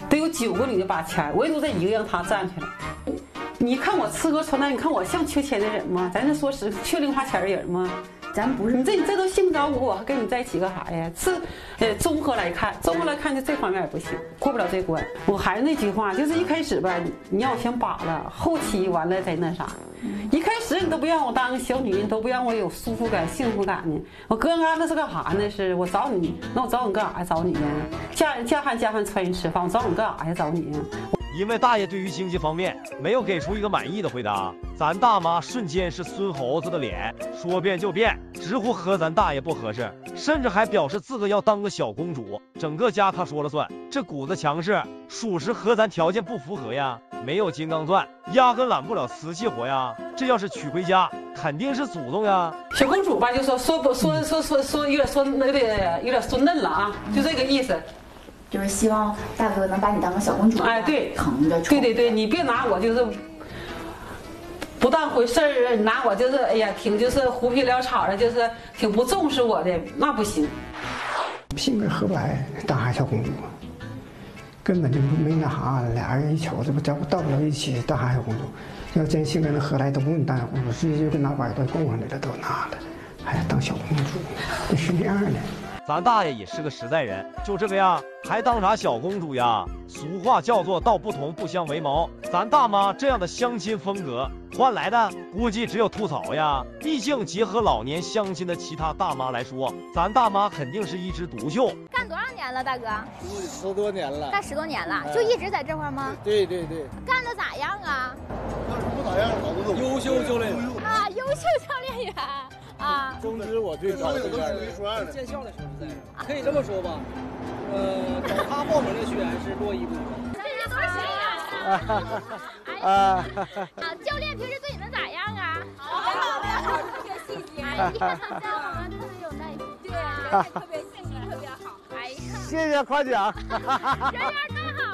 得有九个女的把钱，唯独这一个让他站起来。你看我吃喝穿戴，你看我像缺钱的人吗？咱这说实，缺零花钱的人吗？咱不是你这你这都性着我，我还跟你在一起干啥呀？是，呃，综合来看，综合来看，就这方面也不行，过不了这关。我还是那句话，就是一开始吧，你要先把了，后期完了再那啥。一开始你都不让我当个小女人，都不让我有舒服感、幸福感呢。我哥哥那是干啥呢？是我找你，那我找你干啥呀？找你呢？家家饭家饭穿人吃饭，我找你干啥呀？找你。因为大爷对于经济方面没有给出一个满意的回答，咱大妈瞬间是孙猴子的脸，说变就变，直呼和咱大爷不合适，甚至还表示自个要当个小公主，整个家他说了算。这股子强势，属实和咱条件不符合呀，没有金刚钻，压根揽不了瓷器活呀。这要是娶回家，肯定是祖宗呀。小公主吧，就说说不说说说说有点说那个有点说嫩了啊，就这个意思。就是希望大哥能把你当个小公主，哎，对，疼着，对对对，你别拿我就是不当回事儿，你拿我就是哎呀，挺就是胡皮潦草的，就是挺不重视我的，那不行。性格合不来，当啥小公主？根本就没那啥，俩人一瞅，这不这不到不了一起，当啥小公主？要真性格能合来，都不用当小公主，直接就跟拿把都供上来了，都拿了，还要当小公主，那是那样的。咱大爷也是个实在人，就这个样，还当啥小公主呀？俗话叫做道不同不相为谋。咱大妈这样的相亲风格换来的，估计只有吐槽呀。毕竟结合老年相亲的其他大妈来说，咱大妈肯定是一枝独秀。干多少年了，大哥？十多年了。干十多年了，就一直在这块吗？对对对。干的咋样啊？干什么咋样？优秀教练员啊，优秀教练员。啊！总之，我最高有都数一数二的。见效的时候在这可以这么说吧，呃，找他报名的学员是络绎不绝。这些都是学员。啊！教练平时对你们咋样啊？好，特别好，特别细心。哎呀，这样我们特别有耐心。对啊，特别细心，特别好。哎呀，谢谢夸奖。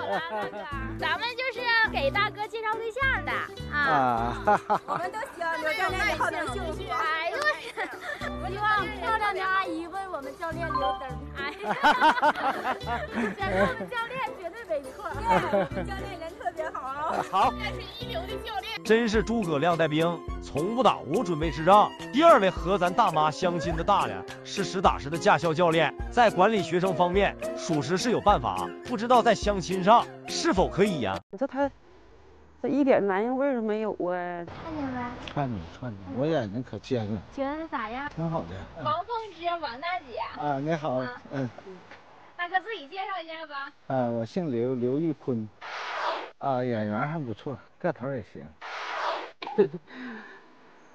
咱们就是给大哥介绍对象的啊。我们都希望刘教练以后能幸福。哎呦。希望漂亮的阿姨为我们教练留灯。哎呀，选择我们教练绝对没错。教练人好啊。好。那是一流的教练。真是诸葛亮带兵，从不打无准备之仗。第二位和咱大妈相亲的大爷是实打实的驾校教练，在管理学生方面，属实是有办法。不知道在相亲上是否可以呀？你说他这一点男人味都没有啊！看见没？看见看见，我眼睛可尖了。觉得咋样？挺好的。王凤芝，王大姐。啊，你好，嗯。大哥，自己介绍一下吧。啊，我姓刘，刘玉坤。啊，演员还不错，个头也行。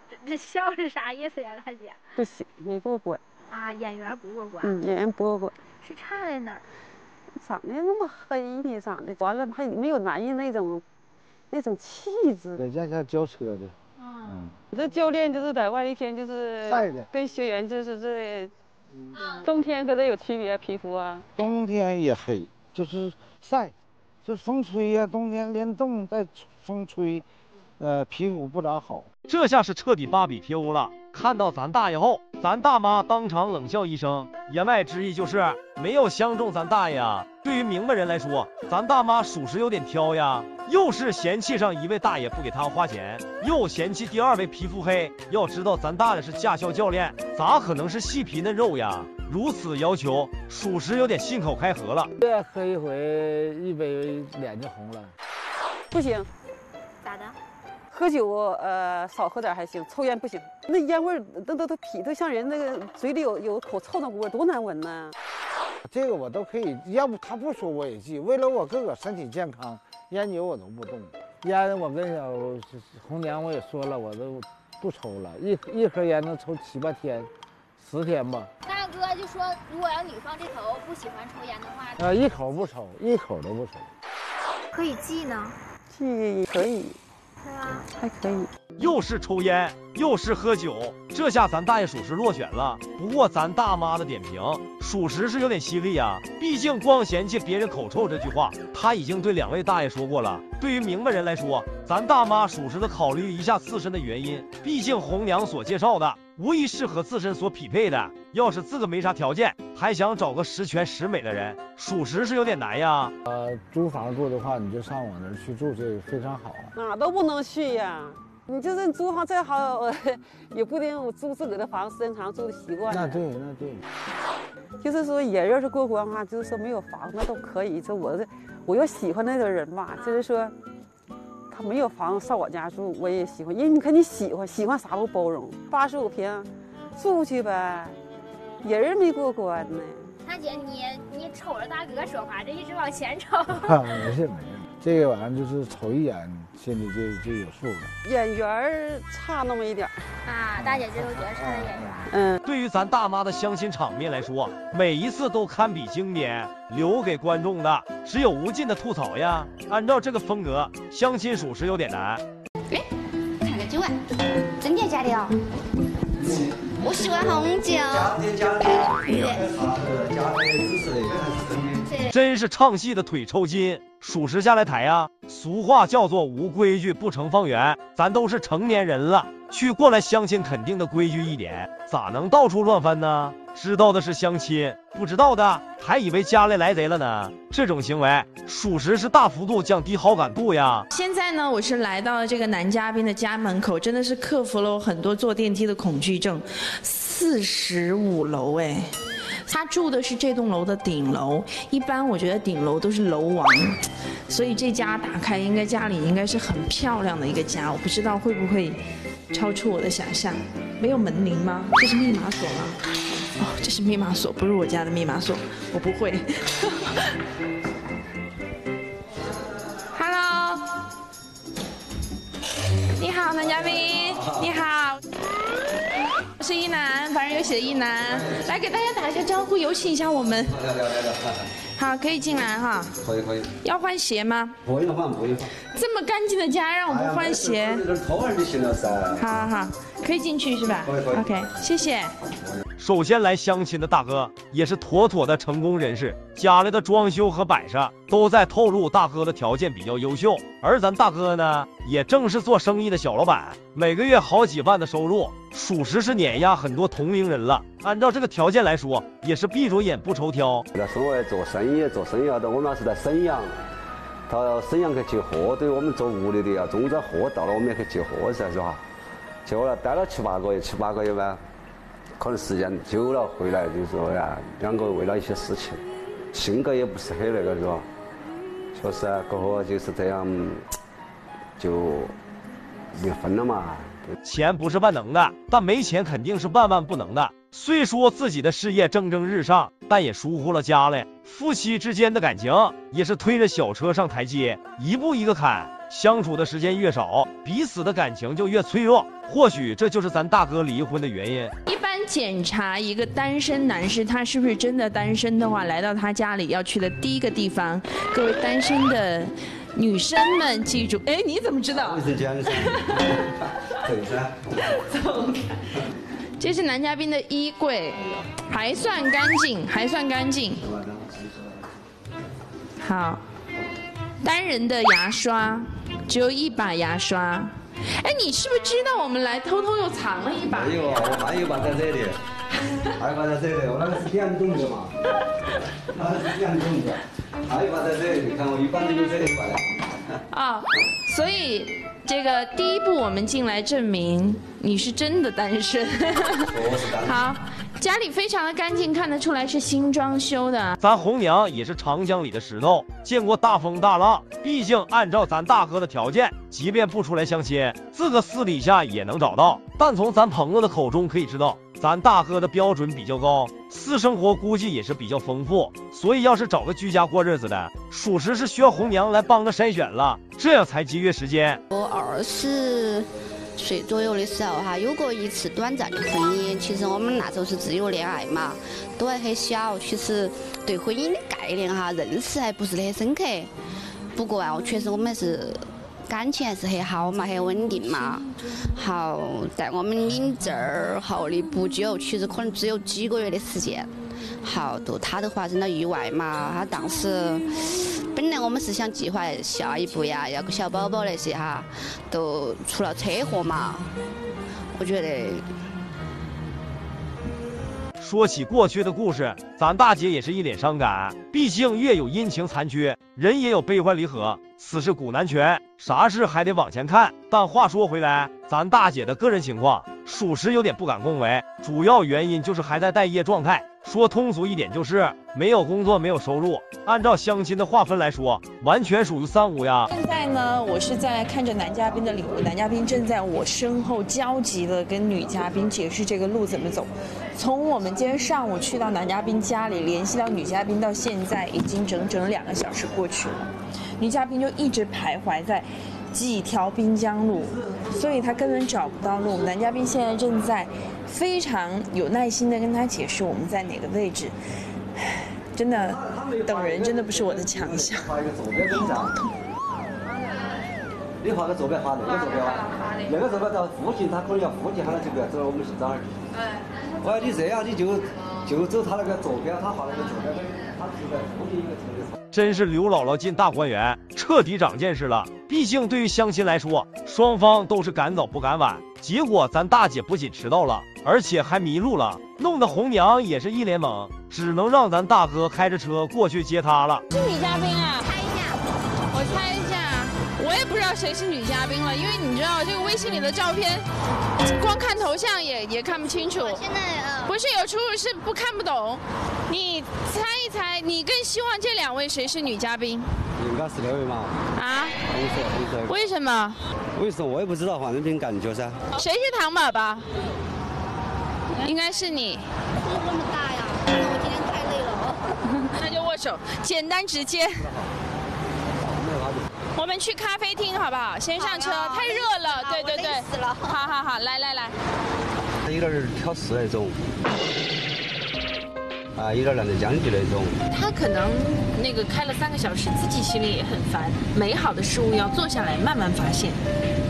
这这笑是啥意思呀，大姐？不行，没过关。啊，演员不过关。嗯，演员不过关。是差在哪儿？长得那么黑呢，长得完了还没有男人那种那种气质。在家家教车的。嗯。这教练就是在外一天就是晒的，跟学员就是这。冬天跟这有区别，皮肤啊。冬天也黑，就是晒，这风吹呀。冬天连冻带风吹，呃，皮肤不咋好。这下是彻底芭比 Q 了。看到咱大爷后，咱大妈当场冷笑一声，言外之意就是没有相中咱大爷啊。对于明白人来说，咱大妈属实有点挑呀。又是嫌弃上一位大爷不给她花钱，又嫌弃第二位皮肤黑。要知道咱大爷是驾校教练，咋可能是细皮嫩肉呀？如此要求，属实有点信口开河了。再喝一回，一杯脸就红了。不行，咋的？喝酒呃少喝点还行，抽烟不行。那烟味都都都皮都像人那个嘴里有有口臭那股味，多难闻呢！这个我都可以，要不他不说我也记。为了我哥哥身体健康。烟酒我都不动，烟我跟小红娘我也说了，我都不抽了，一一盒烟能抽七八天，十天吧。大哥就说，如果要女方这头不喜欢抽烟的话，呃，一口不抽，一口都不抽。可以忌呢？忌可以。是吧？还可以。又是抽烟，又是喝酒，这下咱大爷属实落选了。不过咱大妈的点评，属实是有点犀利呀。毕竟光嫌弃别人口臭这句话，他已经对两位大爷说过了。对于明白人来说，咱大妈属实的考虑一下自身的原因。毕竟红娘所介绍的，无疑是和自身所匹配的。要是自个没啥条件，还想找个十全十美的人，属实是有点难呀。呃，租房住的话，你就上我那儿去住，这个非常好。哪都不能去呀。你就是租房再好，也不一定租自个的房时间长住的习惯。那对，那对。就是说，也要是过关哈，就是说没有房那都可以。这我这，我又喜欢那个人吧，就是说，他没有房子上我家住，我也喜欢。因为你看你喜欢，喜欢啥都包容。八十五平，住去呗，人没过关呢。大姐，你你瞅着大哥说话，这一直往前瞅。没事没事。这个玩意儿就是瞅一眼，心里就就有数了。演员差那么一点啊，大姐最后觉得差的演员。嗯，对于咱大妈的相亲场面来说，每一次都堪比经典，留给观众的只有无尽的吐槽呀。按照这个风格，相亲属实有点难。哎，看个酒啊，真的假的啊？我喜欢红酒。真是唱戏的腿抽筋。属实下来抬呀！俗话叫做无规矩不成方圆，咱都是成年人了，去过来相亲肯定的规矩一点，咋能到处乱翻呢？知道的是相亲，不知道的还以为家里来贼了呢。这种行为属实是大幅度降低好感度呀。现在呢，我是来到了这个男嘉宾的家门口，真的是克服了我很多坐电梯的恐惧症。四十五楼哎。他住的是这栋楼的顶楼，一般我觉得顶楼都是楼王，所以这家打开应该家里应该是很漂亮的一个家，我不知道会不会超出我的想象。没有门铃吗？这是密码锁吗？哦，这是密码锁，不是我家的密码锁，我不会。Hello，你好，男嘉宾，你好。是一男，反正有写的一男，来给大家打一下招呼，有请一下我们。好，可以进来哈。可以可以。要换鞋吗？不用换，不用换。这么干净的家，让我们换鞋。这点儿就行了噻。好好好，可以进去是吧？可以可以。OK，谢谢。首先来相亲的大哥也是妥妥的成功人士，家里的装修和摆设都在透露大哥的条件比较优秀。而咱大哥呢，也正是做生意的小老板，每个月好几万的收入，属实是碾压很多同龄人了。按照这个条件来说，也是闭着眼不抽挑。那所谓做生意，做生意的，我们那是在沈阳，到沈阳去接货，对我们做物流的要中午货到了，我们也去接货噻，是吧？接了待了七八个月，七八个月吧，可能时间久了，回来就是说呀，两个为了一些事情，性格也不是很那个，是吧？确实啊，过后就是这样，就离婚了嘛。钱不是万能的，但没钱肯定是万万不能的。虽说自己的事业蒸蒸日上，但也疏忽了家里。夫妻之间的感情也是推着小车上台阶，一步一个坎。相处的时间越少，彼此的感情就越脆弱。或许这就是咱大哥离婚的原因。一般检查一个单身男士他是不是真的单身的话，来到他家里要去的第一个地方，各位单身的。女生们记住，哎，你怎么知道？是这样子。走噻。走。这是男嘉宾的衣柜，还算干净，还算干净。好。单人的牙刷，只有一把牙刷。哎，你是不是知道我们来偷偷又藏了一把？没有啊，我还有把在这里，还有把在这里，我那个是电动的嘛，那个是电动的。还有把在这里，你看我一般都用这里把的。啊，所以这个第一步我们进来证明你是真的单身。我是单身。好，家里非常的干净，看得出来是新装修的。咱红娘也是长江里的石头，见过大风大浪。毕竟按照咱大哥的条件，即便不出来相亲，自个私底下也能找到。但从咱朋友的口中可以知道。咱大哥的标准比较高，私生活估计也是比较丰富，所以要是找个居家过日子的，属实是需要红娘来帮着筛选了，这样才节约时间。我二十岁左右的时候哈，有过一次短暂的婚姻，其实我们那时候是自由恋爱嘛，都还很小，其实对婚姻的概念哈认识还不是很深刻。不过啊，确实我们是。感情还是很好嘛，很稳定嘛。好，在我们领证儿后的不久，其实可能只有几个月的时间。好，都他都发生了意外嘛。他当时本来我们是想计划下一步呀，要个小宝宝那些哈，都出了车祸嘛。我觉得。说起过去的故事，咱大姐也是一脸伤感。毕竟月有阴晴残缺，人也有悲欢离合，此事古难全，啥事还得往前看。但话说回来，咱大姐的个人情况，属实有点不敢恭维，主要原因就是还在待业状态。说通俗一点，就是没有工作，没有收入。按照相亲的划分来说，完全属于三无呀。现在呢，我是在看着男嘉宾的礼物，男嘉宾正在我身后焦急的跟女嘉宾解释这个路怎么走。从我们今天上午去到男嘉宾家里联系到女嘉宾，到现在已经整整两个小时过去了，女嘉宾就一直徘徊在。几条滨江路，所以他根本找不到路。男嘉宾现在正在非常有耐心的跟他解释我们在哪个位置。真的，等人真的不是我的强项。你画个坐标，画那个坐标啊？那个坐标到附近，他可能要附近，喊他就不要走了，我们去找儿去。哎，我说你这样，你就就走他那个坐标，他画那个坐标，他就在附近一个车的。真是刘姥姥进大观园，彻底长见识了。毕竟对于相亲来说，双方都是赶早不赶晚。结果咱大姐不仅迟到了，而且还迷路了，弄得红娘也是一脸懵，只能让咱大哥开着车过去接她了。是女嘉宾道谁是女嘉宾了，因为你知道这个微信里的照片，光看头像也也看不清楚。现在不是有出入，是不看不懂。你猜一猜，你更希望这两位谁是女嘉宾？应该是那位嘛。啊？红色，红色。为什么？为什么我也不知道，反正凭感觉噻。谁是糖宝宝？应该是你。风那么大呀！我今天太累了。那就握手，简单直接。我们去咖啡厅好不好？先上车，太热了。对对对。死了。好好好，来来来。他有点挑食那种。啊，有点懒得将就那种。他可能那个开了三个小时，自己心里也很烦。美好的事物要坐下来慢慢发现，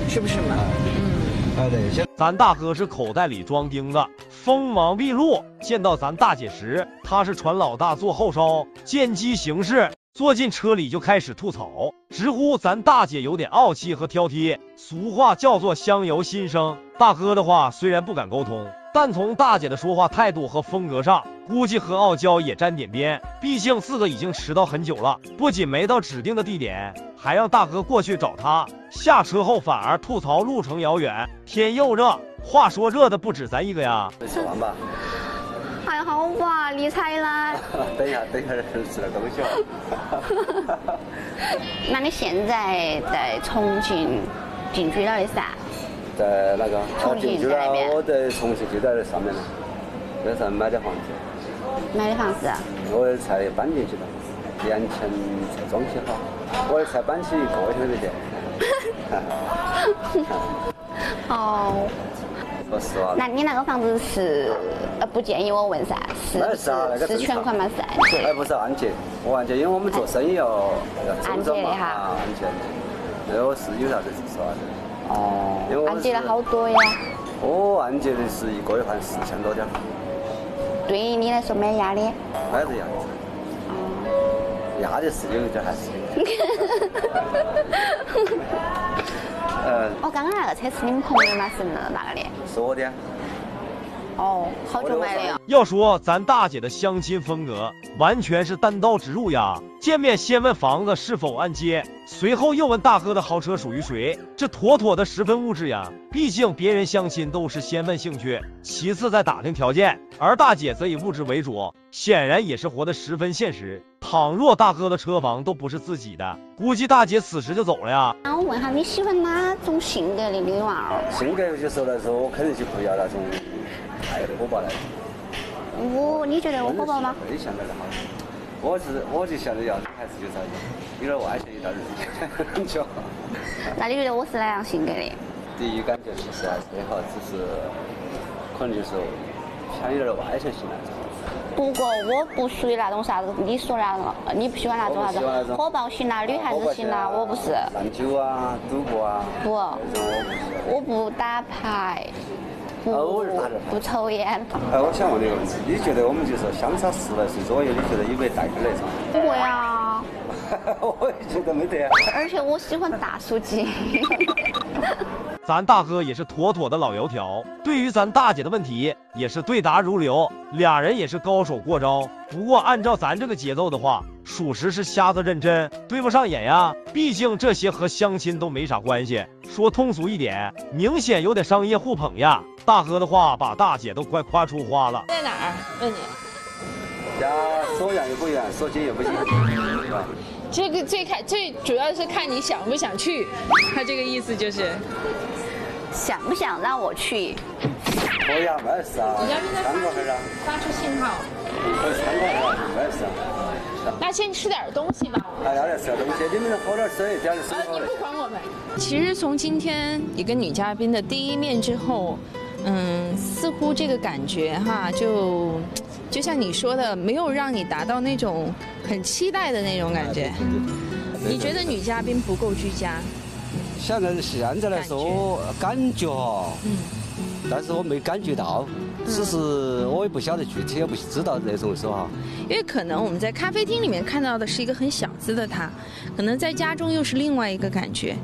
是不是嘛？嗯。哎，对。咱大哥是口袋里装钉子，锋芒毕露。见到咱大姐时，他是船老大坐后梢，见机行事，坐进车里就开始吐槽，直呼咱大姐有点傲气和挑剔。俗话叫做相由心生。大哥的话虽然不敢沟通。但从大姐的说话态度和风格上，估计和傲娇也沾点边。毕竟四个已经迟到很久了，不仅没到指定的地点，还让大哥过去找他。下车后反而吐槽路程遥远，天又热。话说热的不止咱一个呀。吃完吧。还好吧，理财啦。等一下，等一下吃点东西哦。那你现在在重庆定居了的噻？在哪个？重庆那边。我在重庆就在那上面呢，在上面买的房子。买的房子？我的菜搬进去的，年前才装修好。我的菜搬起一个月都得。哦。说实话。那你那个房子是呃不建议我问噻？是是是全款吗？是按揭？哎，不是按揭，我按揭，因为我们做生意要要按揭的哈。按揭，那我是有啥子说啥子。哦。按揭了好多呀。我按揭的是一个月还四千多点。对于你来说没压力？没得压力。哦。压力是有一点还是。呃，我刚刚那个车是你们朋友吗？是哪个的？是我的。哦，好久买的呀。要说咱大姐的相亲风格，完全是单刀直入呀。见面先问房子是否按揭，随后又问大哥的豪车属于谁，这妥妥的十分物质呀。毕竟别人相亲都是先问兴趣，其次再打听条件，而大姐则以物质为主，显然也是活得十分现实。倘若大哥的车房都不是自己的，估计大姐此时就走了呀。那我问下你喜欢哪种性格的女娃儿？性格有些时候来说，我肯定就不要那种太火爆的。我，你觉得我火爆吗？没想到的好。我是，我就想着要女孩子就是有点外向一点的感觉。那你觉得我是哪样性格的？第一感觉其实还是好，只是可能就是偏有点外向型那种。不过我不属于那种啥子，你说那种，你不喜欢那种啥子火爆型啦、女孩子型啦，我不是。烂酒啊，赌博啊。不，我不打牌，不不抽烟。哎，我想问你个问题，你觉得我们就是相差十来岁左右，你觉得有没有代沟那种？不会啊。我也觉得没得。而且我喜欢大数据。咱大哥也是妥妥的老油条，对于咱大姐的问题也是对答如流，俩人也是高手过招。不过按照咱这个节奏的话，属实是瞎子认真，对不上眼呀。毕竟这些和相亲都没啥关系。说通俗一点，明显有点商业互捧呀。大哥的话把大姐都快夸出花了。在哪儿？问你。家说远也不远，说近也不近，是吧？这个最看最主要是看你想不想去，他这个意思就是。想不想让我去？可以啊，没事啊。你要不在发出信号。可以参观一下，没事啊。那先吃点东西吧。哎，要点吃点东西，你们喝点水，点点水。你不管我们。其实从今天你跟女嘉宾的第一面之后，嗯，似乎这个感觉哈，就就像你说的，没有让你达到那种很期待的那种感觉。你觉得女嘉宾不够居家？现在现在来说，感觉哈，嗯，但是我没感觉到，只是我也不晓得具体，也不知道那种说哈。因为可能我们在咖啡厅里面看到的是一个很小资的他，可能在家中又是另外一个感觉。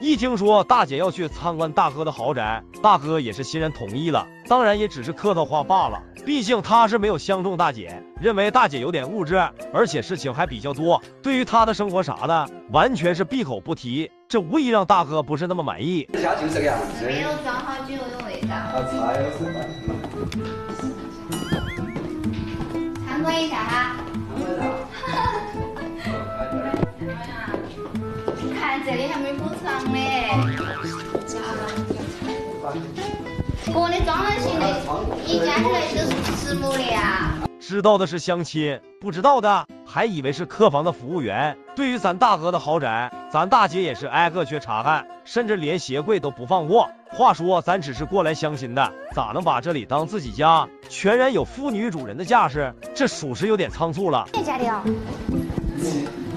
一听说大姐要去参观大哥的豪宅，大哥也是欣然同意了，当然也只是客套话罢了。毕竟他是没有相中大姐，认为大姐有点物质，而且事情还比较多，对于他的生活啥的，完全是闭口不提。这无疑让大哥不是那么满意。家就这个样子。没有装好久的味道。啊，菜有是参观一下哈。看这里还没铺床嘞。我的装潢型的，一加起来就是实木的呀。知道的是相亲，不知道的还以为是客房的服务员。对于咱大哥的豪宅，咱大姐也是挨个去查看，甚至连鞋柜都不放过。话说，咱只是过来相亲的，咋能把这里当自己家？全然有妇女主人的架势，这属实有点仓促了。家的哦，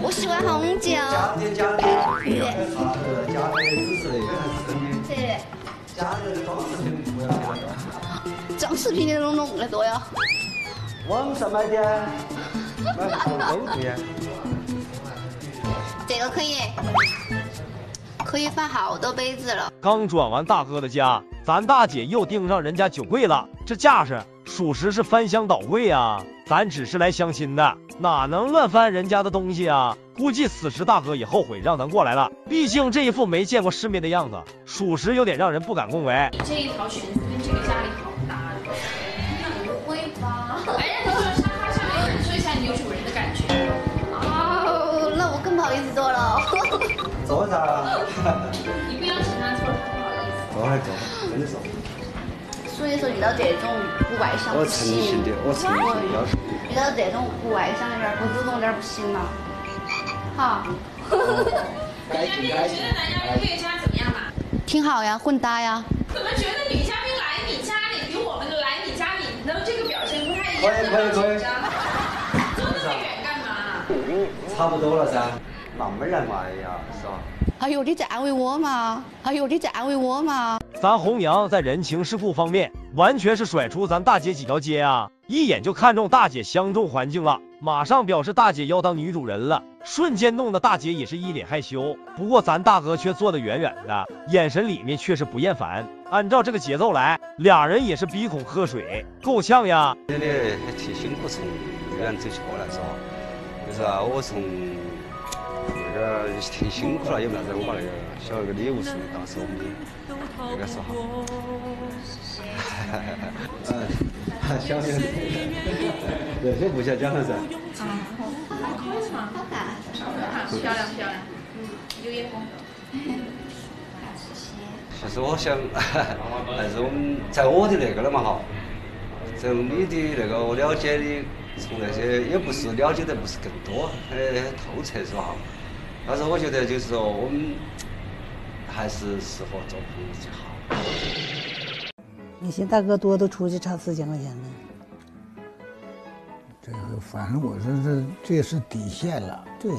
我喜欢红酒。家的家的，家的只是那个还是家的装饰品。装饰品的弄弄的多呀！网上买的，买好都贵。这个可以，可以放好多杯子了。刚转完大哥的家，咱大姐又盯上人家酒柜了，这架势属实是翻箱倒柜啊！咱只是来相亲的，哪能乱翻人家的东西啊？估计此时大哥也后悔让咱过来了，毕竟这一副没见过世面的样子，属实有点让人不敢恭维。这一条裙子跟这个家里好搭，不会吧？哎呀，你坐沙发上面，感受一下你有主人的感觉。哦，那我更不好意思坐了。坐着。你不邀请他坐，他不好意思。坐还坐，真的坐。所以说遇到这种不外向不行，遇到这种不外向点、不主动点不行了。好。女嘉宾，你觉得男嘉宾这个家怎么样嘛？挺好呀，混搭呀。怎么觉得女嘉宾来你家里比我们来你家里的这个表现不太一样？可以可以可以。坐那么远干嘛？差不多了噻，慢慢来嘛，哎呀，是吧？哎呦，你在安慰我吗？哎呦，你在安慰我吗？咱红娘在人情世故方面，完全是甩出咱大姐几条街啊！一眼就看中大姐相中环境了，马上表示大姐要当女主人了，瞬间弄得大姐也是一脸害羞。不过咱大哥却坐得远远的，眼神里面却是不厌烦。按照这个节奏来，俩人也是鼻孔喝水，够呛呀！真的还挺辛苦，从远走过来是吧？就是啊，我从。那个挺辛苦了，有没得？我把那个小那个礼物送给到时我们的那个时候，哈哈哈嗯，小点，这些不想讲了噻。嗯，还可以嘛，好看，漂亮漂亮，嗯，有眼光。其实我想，还是我们在我的那个了嘛哈，从你的那个我了解的，从那些也不是了解的不是更多，很透彻是吧？但是我觉得就是说，我们还是适合做朋友最好。你寻大哥多都出去差四千块钱呢。这个反正我说这这是底线了。对，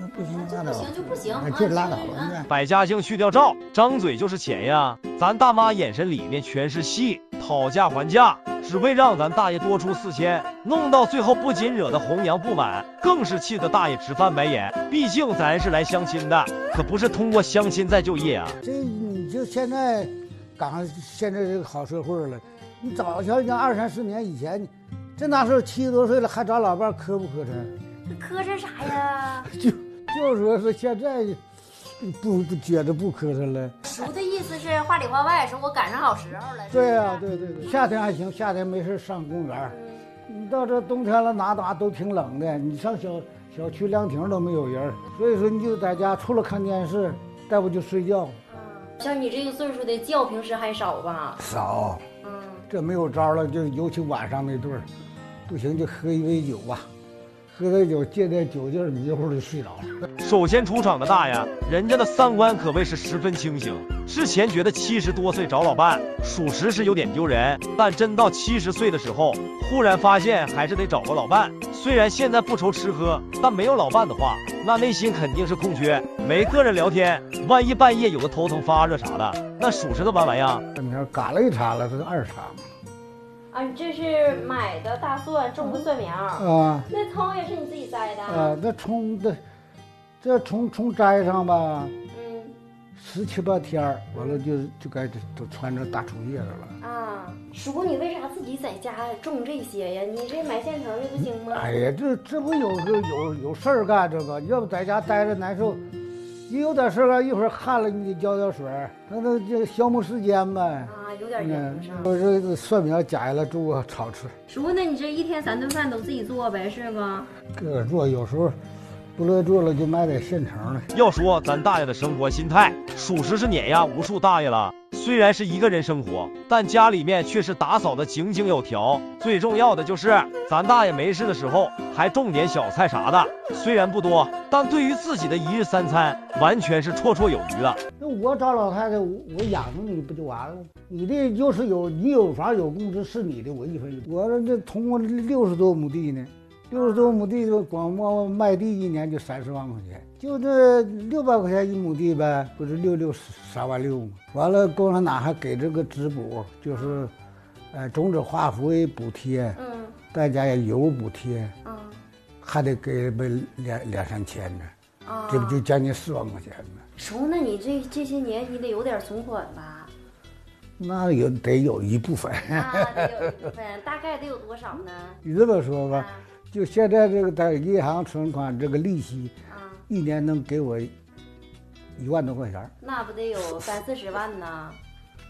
那不行拉倒。不行就不行，这拉倒了。百家姓去掉赵，张嘴就是钱呀！咱大妈眼神里面全是戏，讨价还价。只为让咱大爷多出四千，弄到最后不仅惹得红娘不满，更是气得大爷直翻白眼。毕竟咱是来相亲的，可不是通过相亲再就业啊。这你就现在，赶上现在这个好社会了。你早瞧像二三十年以前，这那时候七十多岁了还找老伴，磕不磕碜？磕碜啥呀？就就说是现在。不不觉得不磕碜了。叔的意思是话里话外说，我赶上好时候了。对呀，对对对，夏天还行，夏天没事上公园。你到这冬天了，哪哪都挺冷的。你上小小区凉亭都没有人，所以说你就在家，除了看电视，再不就睡觉。像你这个岁数的觉平时还少吧？少。这没有招了，就尤其晚上那顿不行就喝一杯酒吧。喝点酒，借点酒劲儿，迷糊就睡着了。首先出场的大爷，人家的三观可谓是十分清醒。之前觉得七十多岁找老伴，属实是有点丢人。但真到七十岁的时候，忽然发现还是得找个老伴。虽然现在不愁吃喝，但没有老伴的话，那内心肯定是空缺，没个人聊天。万一半夜有个头疼发热啥的，那属实个玩玩意儿。你看，嘎了一茬了，这是二茬。啊，你这是买的大蒜，种的蒜苗啊。那葱也是你自己摘的啊？那葱的，这葱从摘上吧，嗯，十七八天儿，完了就就该都穿着大葱叶子了。啊，叔，你为啥自己在家种这些呀？你这买现成的不行吗？哎呀，这这不有个有有事儿干，这个要不在家待着难受。一有点事儿啊，一会儿旱了你得浇浇水儿，那那就消磨时间呗。啊，有点用是吧？我这蒜苗夹下来煮炒吃。叔，那你这一天三顿饭都自己做呗，是不？自个做，有时候不乐意做了就买点现成的。要说咱大爷的生活心态，属实是碾压无数大爷了。虽然是一个人生活，但家里面却是打扫的井井有条。最重要的就是，咱大爷没事的时候还种点小菜啥的，虽然不多，但对于自己的一日三餐，完全是绰绰有余了。那我找老太太，我养着你不就完了？你的就是有你有房有工资是你的，我一分我这这通过六十多亩地呢，六十多亩地就光卖卖地一年就三十万块钱。就这六百块钱一亩地呗，不是六六三万六吗？完了，共产党还给这个支补，就是，呃，种子化肥补贴，嗯，再加上油补贴，嗯，还得给不两两三千呢，啊，这不就将近四万块钱吗？叔，那你这这些年你得有点存款吧？那有得有一部分。啊，得有一部分，大概得有多少呢？你这么说吧，就现在这个在银行存款这个利息，啊，一年能给我一万多块钱。那不得有三四十万呢？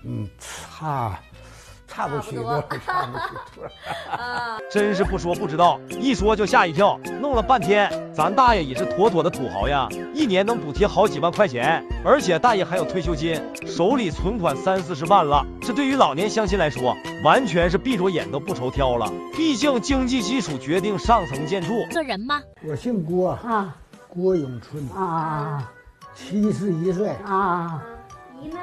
嗯，差。差不多，差不多。啊，真是不说不知道，一说就吓一跳。弄了半天，咱大爷也是妥妥的土豪呀，一年能补贴好几万块钱，而且大爷还有退休金，手里存款三四十万了。这对于老年相亲来说，完全是闭着眼都不愁挑了。毕竟经济基础决定上层建筑。个人吗？我姓郭啊，郭永春啊，七十一岁啊。你呢？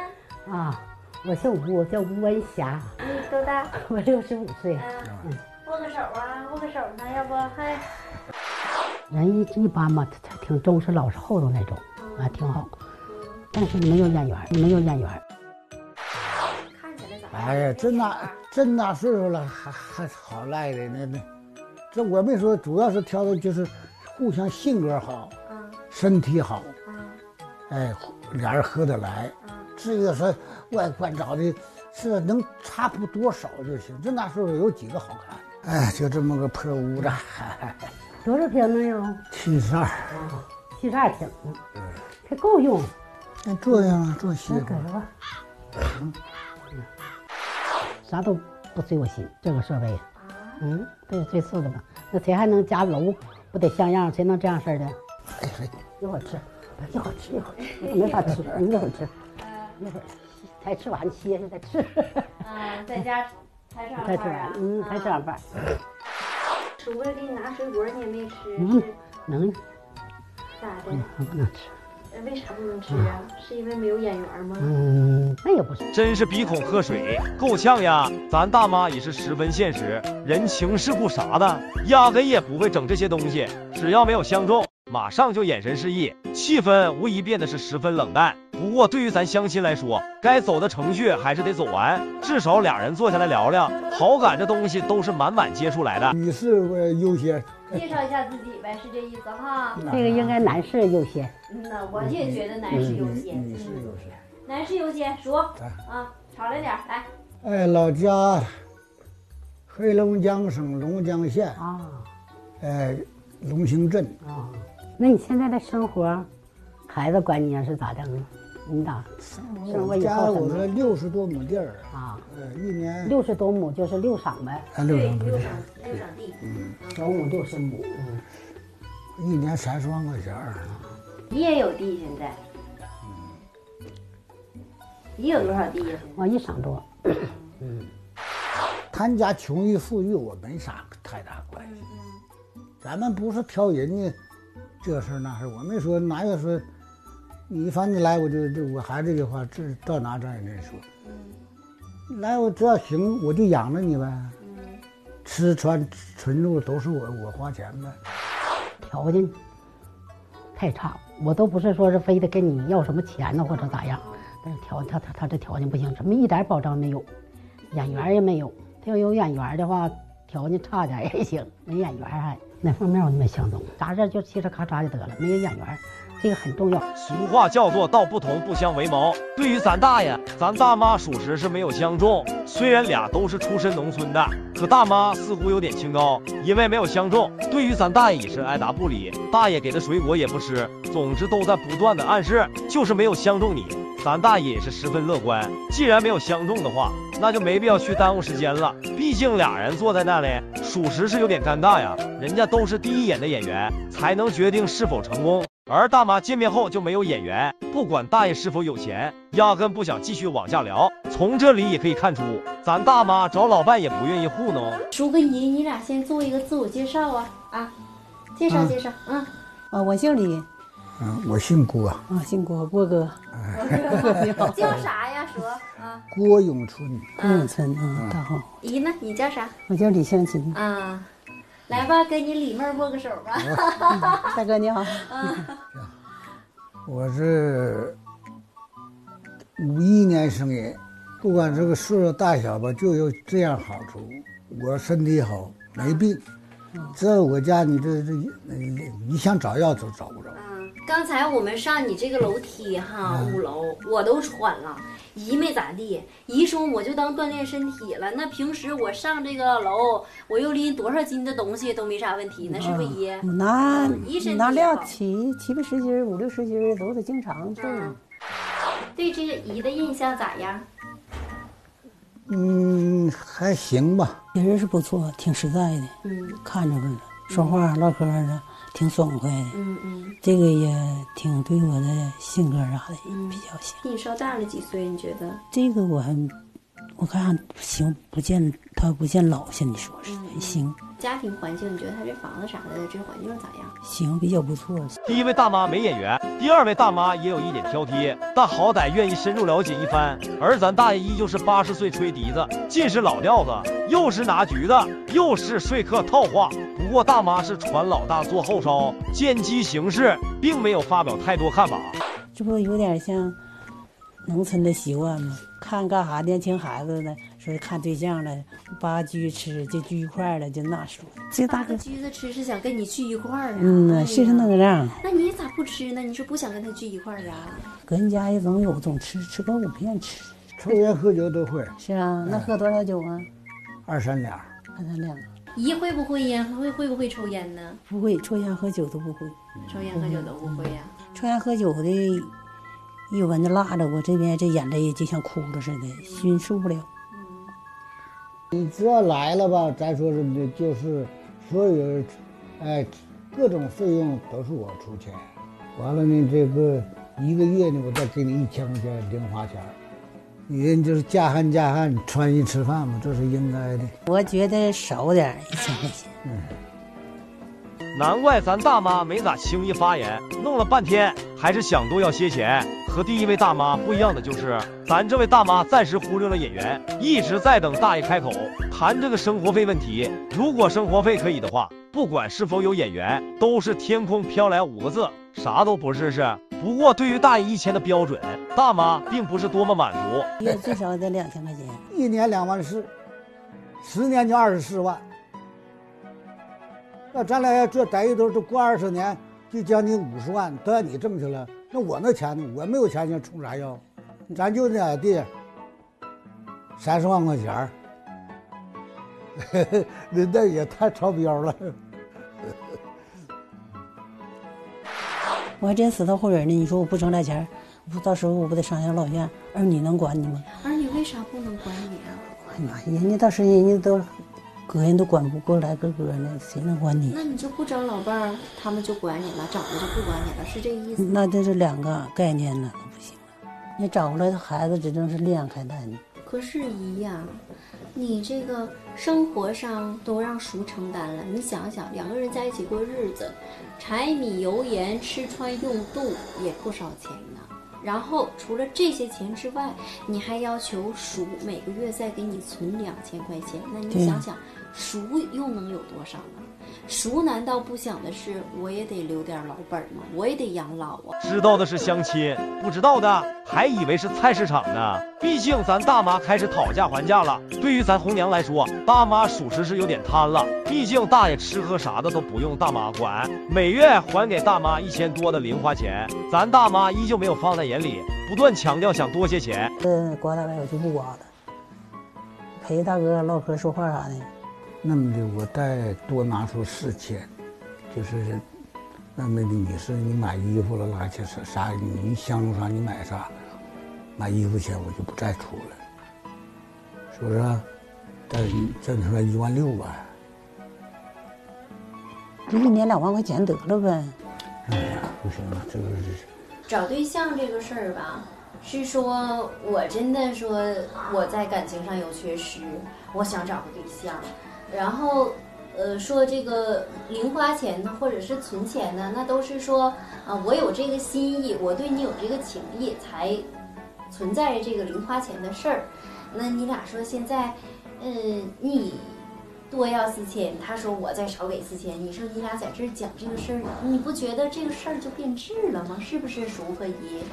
啊。我姓吴，叫吴文霞。你多大？我六十五岁。嗯，握个手啊，握个手呢，要不还？人一一般嘛，他挺忠实老实厚道那种，啊，挺好。但是没有眼缘，没有眼缘。看起来咋？哎呀，真大真大岁数了，还还好赖的那那。这我没说，主要是挑的就是互相性格好，嗯，身体好，嗯，哎，俩人合得来。至于说外观找的是能差不多少就行，这那时候有几个好看的？哎，就这么个破屋子，多少平能有？七十二，七十二平，嗯，还够用。那坐下了，坐歇会儿吧。嗯，啥都不随我心，这个设备，嗯，这是最次的吧。那谁还能加楼？不得像样？谁能这样式的？哎嘿，一会儿吃，一会儿吃，一会儿吃没法吃，一会儿吃。一会儿才吃完歇歇再吃。啊，在家才吃完饭嗯，才吃完饭。厨子给你拿水果，你也没吃。嗯，能。咋的？不能吃。为啥不能吃啊？是因为没有眼缘吗？嗯，那也不是。真是鼻孔喝水，够呛呀！咱大妈也是十分现实，人情世故啥的，压根也不会整这些东西。只要没有相中。马上就眼神示意，气氛无疑变得是十分冷淡。不过对于咱相亲来说，该走的程序还是得走完，至少俩人坐下来聊聊。好感这东西都是慢慢接触来的。女士优先，介绍一下自己呗，是这意思哈。这个应该男士优先。嗯呐我也觉得男士优先。女士优先。男士优先，说啊，吵来点来。哎，老家黑龙江省龙江县啊，哎，龙兴镇啊。那你现在的生活，孩子管你是咋的？你咋生活以后我这六十多亩地儿啊，呃，一年六十多亩就是六晌呗。啊，六晌六晌六晌地，嗯，九亩六十亩，嗯，一年三十万块钱儿。你也有地现在？嗯，你有多少地呀？我一晌多。嗯，他家穷与富裕我没啥太大关系，咱们不是挑人家。这事儿那事儿，我没说，哪有说，你反正来我就就我还这句话，这到哪咱也这说。来我只要行，我就养着你呗。吃穿存住都是我我花钱呗。条件太差，我都不是说是非得跟你要什么钱呢或者咋样，但是条他他他这条件不行，什么一点保障没有，眼缘也没有。他要有眼缘的话，条件差点也行，没眼缘还。哪方面我都没相中，啥事就嘁哧咔嚓就得了，没有眼缘，这个很重要。俗话叫做道不同不相为谋。对于咱大爷，咱大妈属实是没有相中。虽然俩都是出身农村的，可大妈似乎有点清高，因为没有相中。对于咱大爷也是爱答不理，大爷给的水果也不吃，总之都在不断的暗示，就是没有相中你。咱大爷也是十分乐观，既然没有相中的话，那就没必要去耽误时间了。毕竟俩人坐在那里，属实是有点尴尬呀。人家都是第一眼的演员，才能决定是否成功。而大妈见面后就没有眼缘，不管大爷是否有钱，压根不想继续往下聊。从这里也可以看出，咱大妈找老伴也不愿意糊弄。叔跟姨，你俩先做一个自我介绍啊啊，介绍介绍，嗯，啊，我姓李。嗯，我姓郭。啊，姓郭，郭哥。你好。叫啥呀？说啊。郭永春。郭永春啊，大好。姨呢？你叫啥？我叫李向琴。啊，来吧，跟你李妹握个手吧。大哥你好。我是五一年生人，不管这个岁数大小吧，就有这样好处。我身体好，没病。这我家，你这这，你想找药都找不着。刚才我们上你这个楼梯哈，五楼我都喘了，姨没咋地，姨说我就当锻炼身体了。那平时我上这个楼，我又拎多少斤的东西都没啥问题，那是不姨？拿拿料七七八十斤、五六十斤都得经常嗯。对这个姨的印象咋样？嗯，还行吧。人是不错，挺实在的。嗯，看着呢，说话唠嗑的。挺爽快的，嗯嗯，这个也挺对我的性格啥的比较像。比你稍大了几岁？你觉得？这个我还，我看行，不见他不见老，像你说是行。家庭环境，你觉得他这房子啥的，这环境咋样？行，比较不错。第一位大妈没眼缘，第二位大妈也有一点挑剔，但好歹愿意深入了解一番。而咱大爷依旧是八十岁吹笛子，尽是老调子，又是拿橘子，又是说客套话。不过大妈是传老大做后梢，见机行事，并没有发表太多看法。这不有点像农村的习惯吗？看干啥？年轻孩子呢？说看对象了，扒橘吃就聚一块了，就那说。这大哥橘子吃是想跟你聚一块儿啊？嗯呐，是那个样。那你咋不吃呢？你是不想跟他聚一块儿啊？搁人家也总有，总吃吃个五片吃。抽烟喝酒都会。是啊，那喝多少酒啊？二三两。二三两。姨会不会呀？会会不会抽烟呢？不会，抽烟喝酒都不会。抽烟喝酒都不会呀？抽烟喝酒的，一闻着辣的，我这边这眼泪就像哭了似的，心受不了。你只要来了吧，咱说什么的，就是所有，哎，各种费用都是我出钱。完了呢，这个一个月呢，我再给你一千块钱零花钱。人就是加汗加汗，穿衣吃饭嘛，这是应该的。我觉得少点一千块钱。嗯。难怪咱大妈没咋轻易发言，弄了半天还是想多要些钱。和第一位大妈不一样的就是，咱这位大妈暂时忽略了演员，一直在等大爷开口谈这个生活费问题。如果生活费可以的话，不管是否有演员，都是天空飘来五个字，啥都不是是。不过对于大爷一千的标准，大妈并不是多么满足。月最少得两千块钱，一年两万四，十年就二十四万。那咱俩要这待遇都都过二十年，就将近五十万都让你挣去了。那我那钱呢？我没有钱，你冲啥要？咱就那地，三十万块钱儿，那那也太超标了。我还真死到后边呢。你说我不挣点钱，不到时候我不得上养老院？儿女能管你吗？儿女为啥不能管你啊？哎呀妈，人家到时人家都。哥人都管不过来，哥哥呢，谁能管你？那你就不找老伴儿，他们就管你了；找了就不管你了，是这意思？那这是两个概念了，那不行了。你找过来的孩子，只能是另眼看待呢。可是姨呀，你这个生活上都让叔承担了。你想想，两个人在一起过日子，柴米油盐、吃穿用度也不少钱呢。然后除了这些钱之外，你还要求叔每个月再给你存两千块钱。那你想想。叔又能有多少呢？叔难道不想的是，我也得留点老本吗？我也得养老啊！知道的是相亲，不知道的还以为是菜市场呢。毕竟咱大妈开始讨价还价了。对于咱红娘来说，大妈属实是有点贪了。毕竟大爷吃喝啥的都不用大妈管，每月还给大妈一千多的零花钱，咱大妈依旧没有放在眼里，不断强调想多些钱。嗯，刮大白我就不刮了，陪大哥唠嗑说话啥的。那么的，我再多拿出四千，就是那么的，你是你买衣服了，拿去是啥？你相中啥你买啥，买衣服钱我就不再出了，是不是？再挣出来一万六吧，这一年两万块钱得了呗。哎呀，不行了，这个是找对象这个事儿吧，是说我真的说我在感情上有缺失，我想找个对象。然后，呃，说这个零花钱呢，或者是存钱呢，那都是说啊，我有这个心意，我对你有这个情谊，才存在这个零花钱的事儿。那你俩说现在，嗯，你多要四千，他说我再少给四千，你说你俩在这儿讲这个事儿，你不觉得这个事儿就变质了吗？是不是，叔和姨？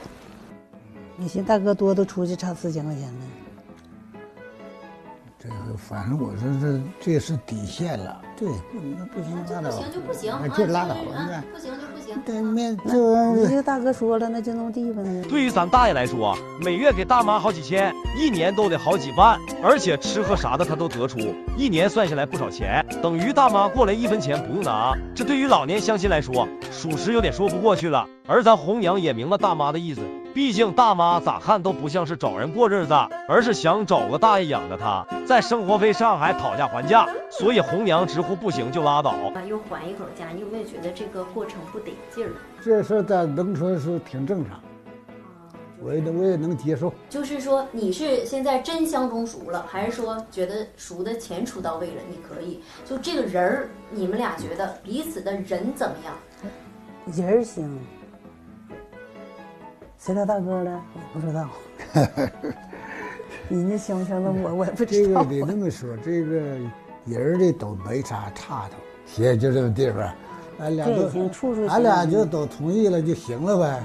那些大哥多都出去差四千块钱呢。这个反正我说这这是底线了，对，那不行拉倒，不行就不行，就拉倒了，不行就不行。对面这你这大哥说了，那就那么地吧。对于咱大爷来说，每月给大妈好几千，一年都得好几万，而且吃喝啥的他都得出，一年算下来不少钱，等于大妈过来一分钱不用拿。这对于老年相亲来说，属实有点说不过去了。而咱红娘也明白大妈的意思。毕竟大妈咋看都不像是找人过日子，而是想找个大爷养着她，在生活费上还讨价还价，所以红娘直呼不行就拉倒。又还一口价，你有没有觉得这个过程不得劲儿？这事在农村是挺正常，我也能我也能接受。就是说，你是现在真相中熟了，还是说觉得熟的钱出到位了？你可以就这个人儿，你们俩觉得彼此的人怎么样？人行。谁他大哥呢？我不知道。人家相不相信我，我也不知道。这个得那么说，这个人儿的都没啥差头。也，就这么地方，俺俩都，俺俩就都同意了就行了呗。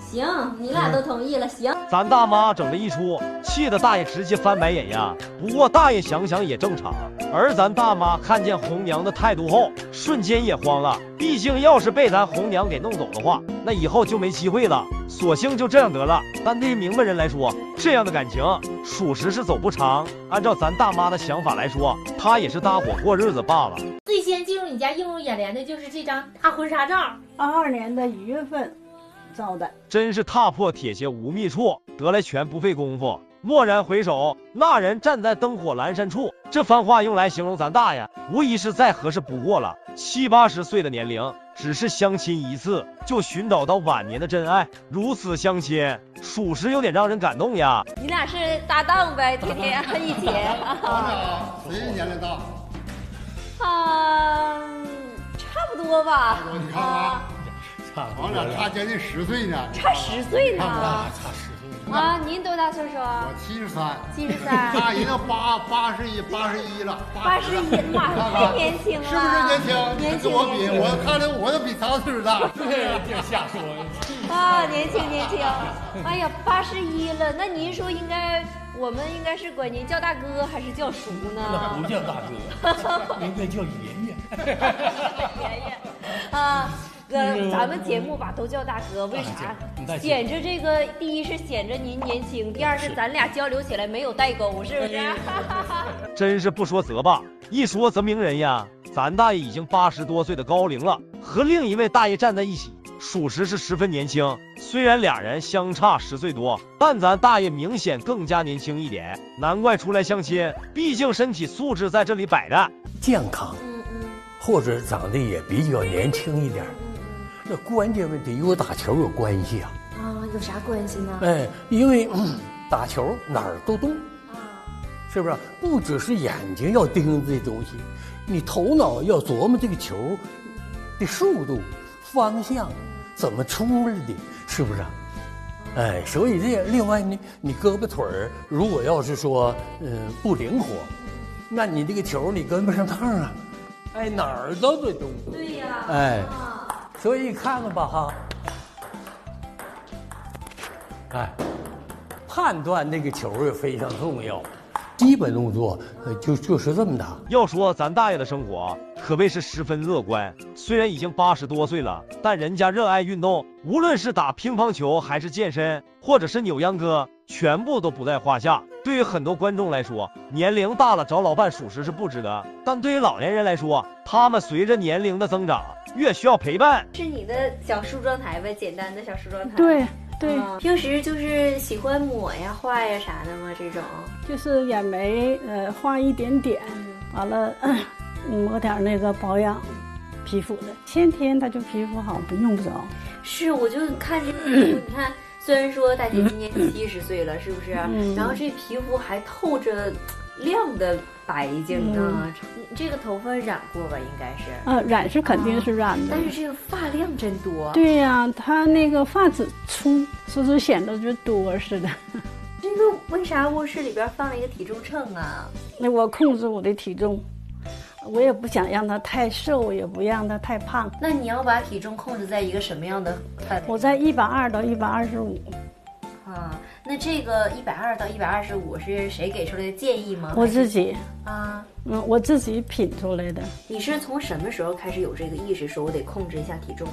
行，你俩都同意了，行。咱大妈整这一出，气得大爷直接翻白眼呀。不过大爷想想也正常。而咱大妈看见红娘的态度后，瞬间也慌了。毕竟要是被咱红娘给弄走的话，那以后就没机会了。索性就这样得了。但对于明白人来说，这样的感情属实是走不长。按照咱大妈的想法来说，她也是搭伙过日子罢了。最先进入你家映入眼帘的就是这张大婚纱照，二二年的一月份照的，真是踏破铁鞋无觅处，得来全不费工夫。蓦然回首，那人站在灯火阑珊处。这番话用来形容咱大爷，无疑是再合适不过了。七八十岁的年龄，只是相亲一次，就寻找到晚年的真爱，如此相亲，属实有点让人感动呀。你俩是搭档呗，天天 一起。谁年龄大？啊，差不多吧。你看看，咱俩差将近十岁呢。差十岁呢。差十岁。啊，您多大岁数？我七十三，七十三，他人家八八十一，八十一了，八十一，妈，太年轻了，是不是年轻？年轻，跟我比，我看着我都比他岁数大，净瞎说。啊，年轻年轻，哎呀，八十一了，那您说应该，我们应该是管您叫大哥还是叫叔呢？那不叫大哥，应该叫爷爷。爷爷，啊。呃，咱们节目吧都叫大哥，为啥？显着这个，第一是显着您年轻，第二是咱俩交流起来没有代沟，是不是？真是不说则罢，一说则名人呀。咱大爷已经八十多岁的高龄了，和另一位大爷站在一起，属实是十分年轻。虽然俩人相差十岁多，但咱大爷明显更加年轻一点，难怪出来相亲。毕竟身体素质在这里摆着，健康，或者长得也比较年轻一点。这关键问题与我打球有关系啊！啊，有啥关系呢？哎，因为打球哪儿都动，啊，是不是？不只是眼睛要盯着这东西，你头脑要琢磨这个球的速度、方向怎么出来的，是不是？哎，所以这另外呢，你胳膊腿儿如果要是说嗯不灵活，那你这个球你跟不上趟啊！哎，哪儿都得动。对呀。哎。所以看看吧哈，哎，判断那个球也非常重要，基本动作就就是这么的。要说咱大爷的生活可谓是十分乐观，虽然已经八十多岁了，但人家热爱运动，无论是打乒乓球还是健身，或者是扭秧歌，全部都不在话下。对于很多观众来说，年龄大了找老伴属实是不值得，但对于老年人来说，他们随着年龄的增长。越需要陪伴，是你的小梳妆台呗，简单的小梳妆台。对对，平时就是喜欢抹呀、画呀啥的吗？这种就是眼眉，呃，画一点点，完了 抹点那个保养皮肤的，天天他就皮肤好，不用不着。是，我就看这，你看，虽然说大姐今年七十岁了，是不是？然后这皮肤还透着亮的。白净啊，这个头发染过吧？应该是啊，染是肯定是染的，但是这个发量真多。对呀，他那个发质粗，是不是显得就多似的？这个为啥卧室里边放了一个体重秤啊？那我控制我的体重，我也不想让他太瘦，也不让他太胖。那你要把体重控制在一个什么样的？我在一百二到一百二十五。啊。那这个一百二到一百二十五是谁给出来的建议吗？我自己啊，嗯，我自己品出来的。你是从什么时候开始有这个意识，说我得控制一下体重？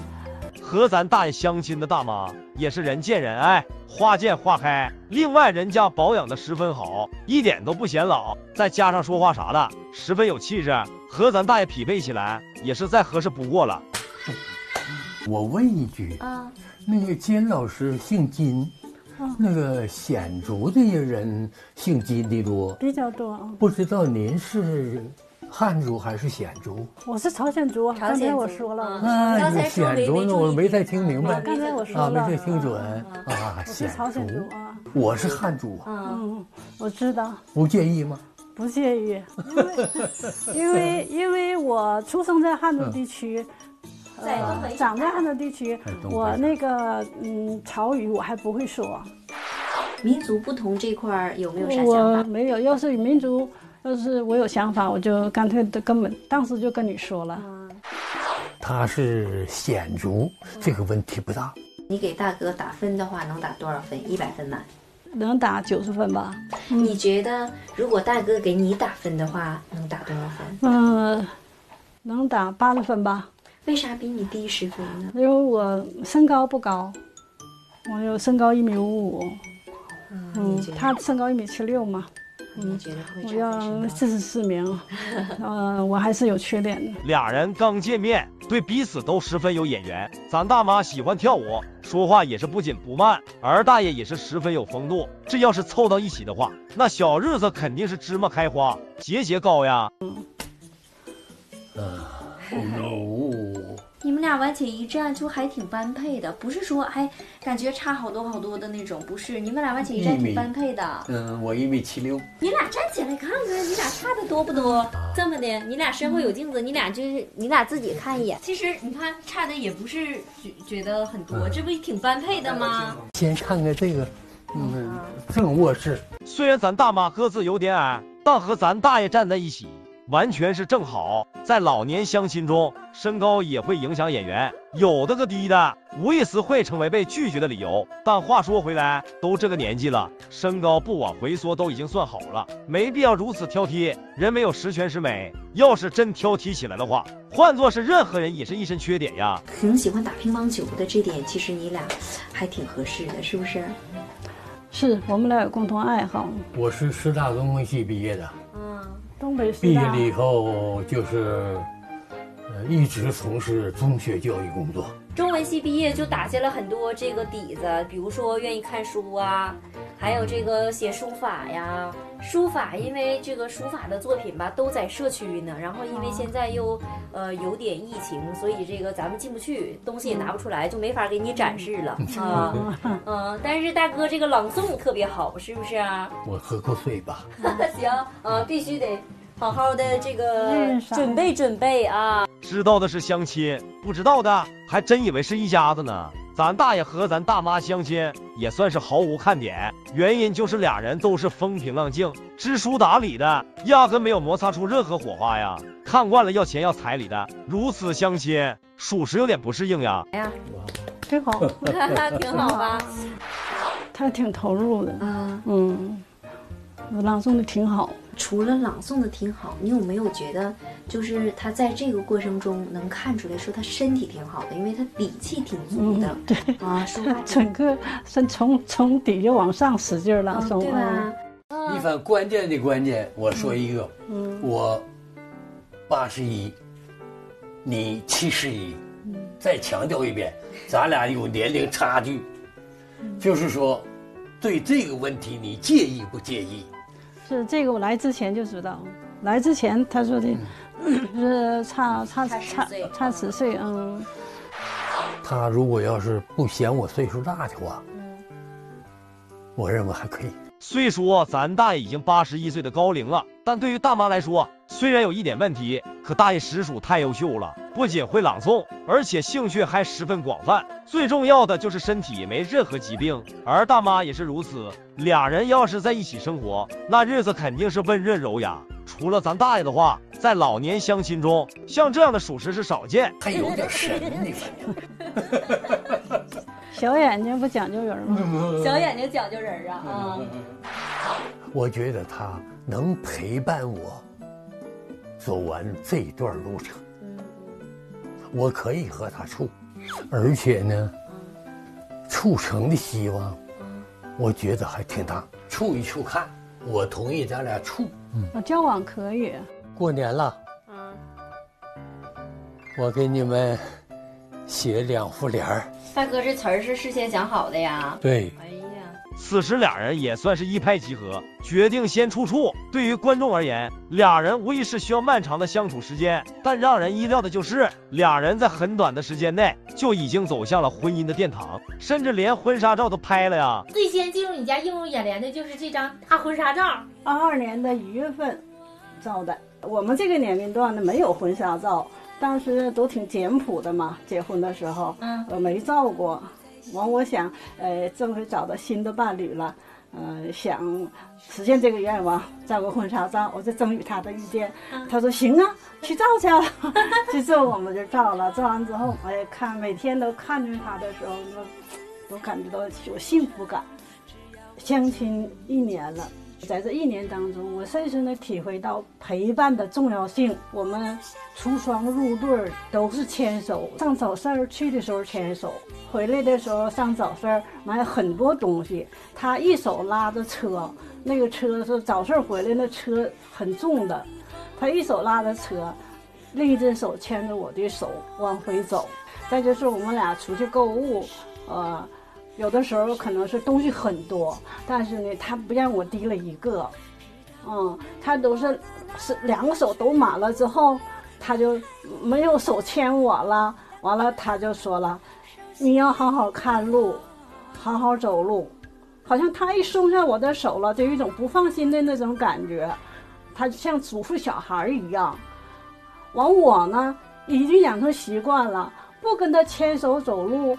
和咱大爷相亲的大妈也是人见人爱，花见花开。另外，人家保养的十分好，一点都不显老，再加上说话啥的，十分有气质，和咱大爷匹配起来也是再合适不过了。我问一句啊，那个金老师姓金，那个显族的人姓金的多，比较多啊。不知道您是？汉族还是鲜族？我是朝鲜族。刚才我说了，啊，鲜族呢，我没太听明白。刚才我说了，没太听准啊。是朝鲜族啊，我是汉族啊。嗯，我知道。不介意吗？不介意，因为因为因为我出生在汉族地区，在东北，长在汉族地区，我那个嗯，潮语我还不会说。民族不同这块儿有没有啥想法？我没有，要是民族。要是我有想法，我就干脆的根本当时就跟你说了。他是显族，这个问题不大。你给大哥打分的话，能打多少分？一百分满？能打九十分吧。你觉得如果大哥给你打分的话，能打多少分？嗯，能打八十分吧。为啥比你低十分呢？因为我身高不高，我有身高一米五五。嗯，他身高一米七六嘛。嗯，我要四十四名，嗯，我还是有缺点的。俩人刚见面，对彼此都十分有眼缘。咱大妈喜欢跳舞，说话也是不紧不慢，而大爷也是十分有风度。这要是凑到一起的话，那小日子肯定是芝麻开花，节节高呀。嗯，哦。你们俩往前一站就还挺般配的，不是说还感觉差好多好多的那种，不是？你们俩往前一站挺般配的。嗯，我一米七六。你俩站起来看看，你俩差的多不多？这么的，你俩身后有镜子，你俩就是你俩自己看一眼。其实你看差的也不是觉觉得很多，这不挺般配的吗？先看看这个，嗯，正卧室。虽然咱大妈个子有点矮，但和咱大爷站在一起。完全是正好，在老年相亲中，身高也会影响演员，有的个低的，无意识会成为被拒绝的理由。但话说回来，都这个年纪了，身高不往回缩都已经算好了，没必要如此挑剔。人没有十全十美，要是真挑剔起来的话，换做是任何人也是一身缺点呀。挺喜欢打乒乓球的这点，其实你俩还挺合适的，是不是？是我们俩有共同爱好。我是师大中文系毕业的。东北毕业了以后就是，呃，一直从事中学教育工作。中文系毕业就打下了很多这个底子，比如说愿意看书啊，还有这个写书法呀。书法因为这个书法的作品吧都在社区呢，然后因为现在又呃有点疫情，所以这个咱们进不去，东西也拿不出来，就没法给你展示了啊。嗯，但是大哥这个朗诵特别好，是不是啊？我喝口水吧。行，啊，必须得。好好的这个准备准备啊！知道的是相亲，不知道的还真以为是一家子呢。咱大爷和咱大妈相亲也算是毫无看点，原因就是俩人都是风平浪静、知书达理的，压根没有摩擦出任何火花呀。看惯了要钱要彩礼的，如此相亲，属实有点不适应呀。哎呀，真好，挺好吧？他挺投入的，嗯嗯，朗诵的挺好。除了朗诵的挺好，你有没有觉得，就是他在这个过程中能看出来说他身体挺好的，因为他底气挺足的。对。啊，说话 整个是从从底下往上使劲朗诵，对。吧？一番关键的关键，我说一个，嗯。我八十一，你七十一，再强调一遍，咱俩有年龄差距，就是说，对这个问题你介意不介意？是这个，我来之前就知道。来之前他说的，是差差差差十岁，嗯。他如果要是不嫌我岁数大的话，嗯，我认为还可以。虽说咱大爷已经八十一岁的高龄了，但对于大妈来说，虽然有一点问题，可大爷实属太优秀了。不仅会朗诵，而且兴趣还十分广泛。最重要的就是身体没任何疾病，而大妈也是如此。俩人要是在一起生活，那日子肯定是温润柔雅。除了咱大爷的话，在老年相亲中，像这样的属实是少见，还有点神秘。小眼睛不讲究人吗？小眼睛讲究人啊啊！我觉得他能陪伴我走完这段路程，我可以和他处，而且呢，处成的希望，我觉得还挺大。处一处看，我同意咱俩处。嗯，交往可以。过年了，嗯，我给你们写两副联儿。大哥，这词儿是事先想好的呀？对。哎呀，此时俩人也算是一拍即合，决定先处处。对于观众而言，俩人无疑是需要漫长的相处时间，但让人意料的就是，俩人在很短的时间内就已经走向了婚姻的殿堂，甚至连婚纱照都拍了呀。最先进入你家映入眼帘的就是这张大婚纱照，二二年的一月份照的。我们这个年龄段的没有婚纱照。当时都挺简朴的嘛，结婚的时候，嗯，我没照过。完，我想，呃，终于找到新的伴侣了，嗯，想实现这个愿望，照个婚纱照。我就征求他的意见，他说行啊，去照去。去之后我们就照了，照完之后，哎，看每天都看着他的时候，都都感觉到有幸福感。相亲一年了。在这一年当中，我深深的体会到陪伴的重要性。我们出双入对都是牵手，上早市去的时候牵手，回来的时候上早市买很多东西。他一手拉着车，那个车是早市回来那车很重的，他一手拉着车，另一只手牵着我的手往回走。再就是我们俩出去购物，呃。有的时候可能是东西很多，但是呢，他不让我提了一个，嗯，他都是是两个手都满了之后，他就没有手牵我了。完了，他就说了，你要好好看路，好好走路。好像他一松下我的手了，就有一种不放心的那种感觉，他像嘱咐小孩一样。完我呢，已经养成习惯了，不跟他牵手走路。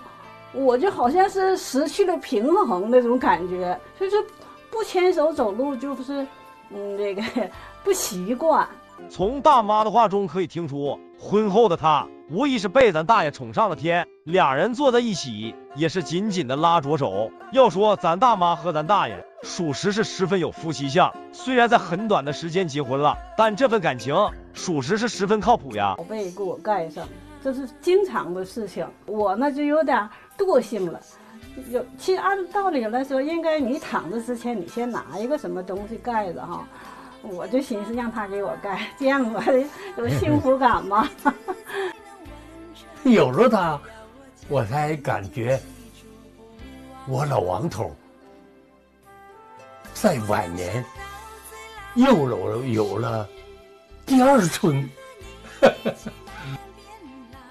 我就好像是失去了平衡那种感觉，就是不牵手走路，就是嗯那个 不习惯。从大妈的话中可以听出，婚后的她无疑是被咱大爷宠上了天。俩人坐在一起，也是紧紧的拉着手。要说咱大妈和咱大爷，属实是十分有夫妻相。虽然在很短的时间结婚了，但这份感情属实是十分靠谱呀。宝贝给我盖上，这是经常的事情。我呢就有点。惰性了，有其实按道理来说，应该你躺着之前，你先拿一个什么东西盖着哈。我就寻思让他给我盖，这样我有幸福感嘛。有了他，我才感觉我老王头在晚年又有了有了第二春。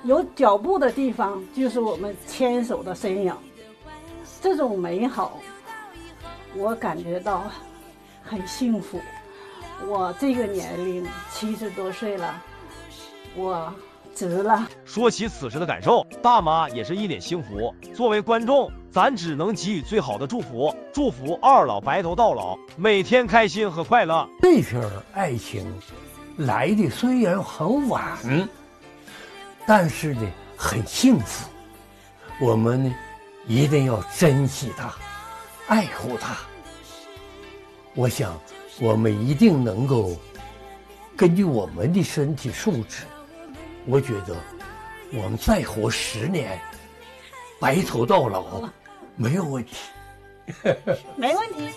有脚步的地方，就是我们牵手的身影。这种美好，我感觉到很幸福。我这个年龄七十多岁了，我值了。说起此时的感受，大妈也是一脸幸福。作为观众，咱只能给予最好的祝福，祝福二老白头到老，每天开心和快乐。这份爱情来的虽然很晚。但是呢，很幸福。我们呢，一定要珍惜它，爱护它。我想，我们一定能够根据我们的身体素质，我觉得我们再活十年，白头到老，没有问题。没问题。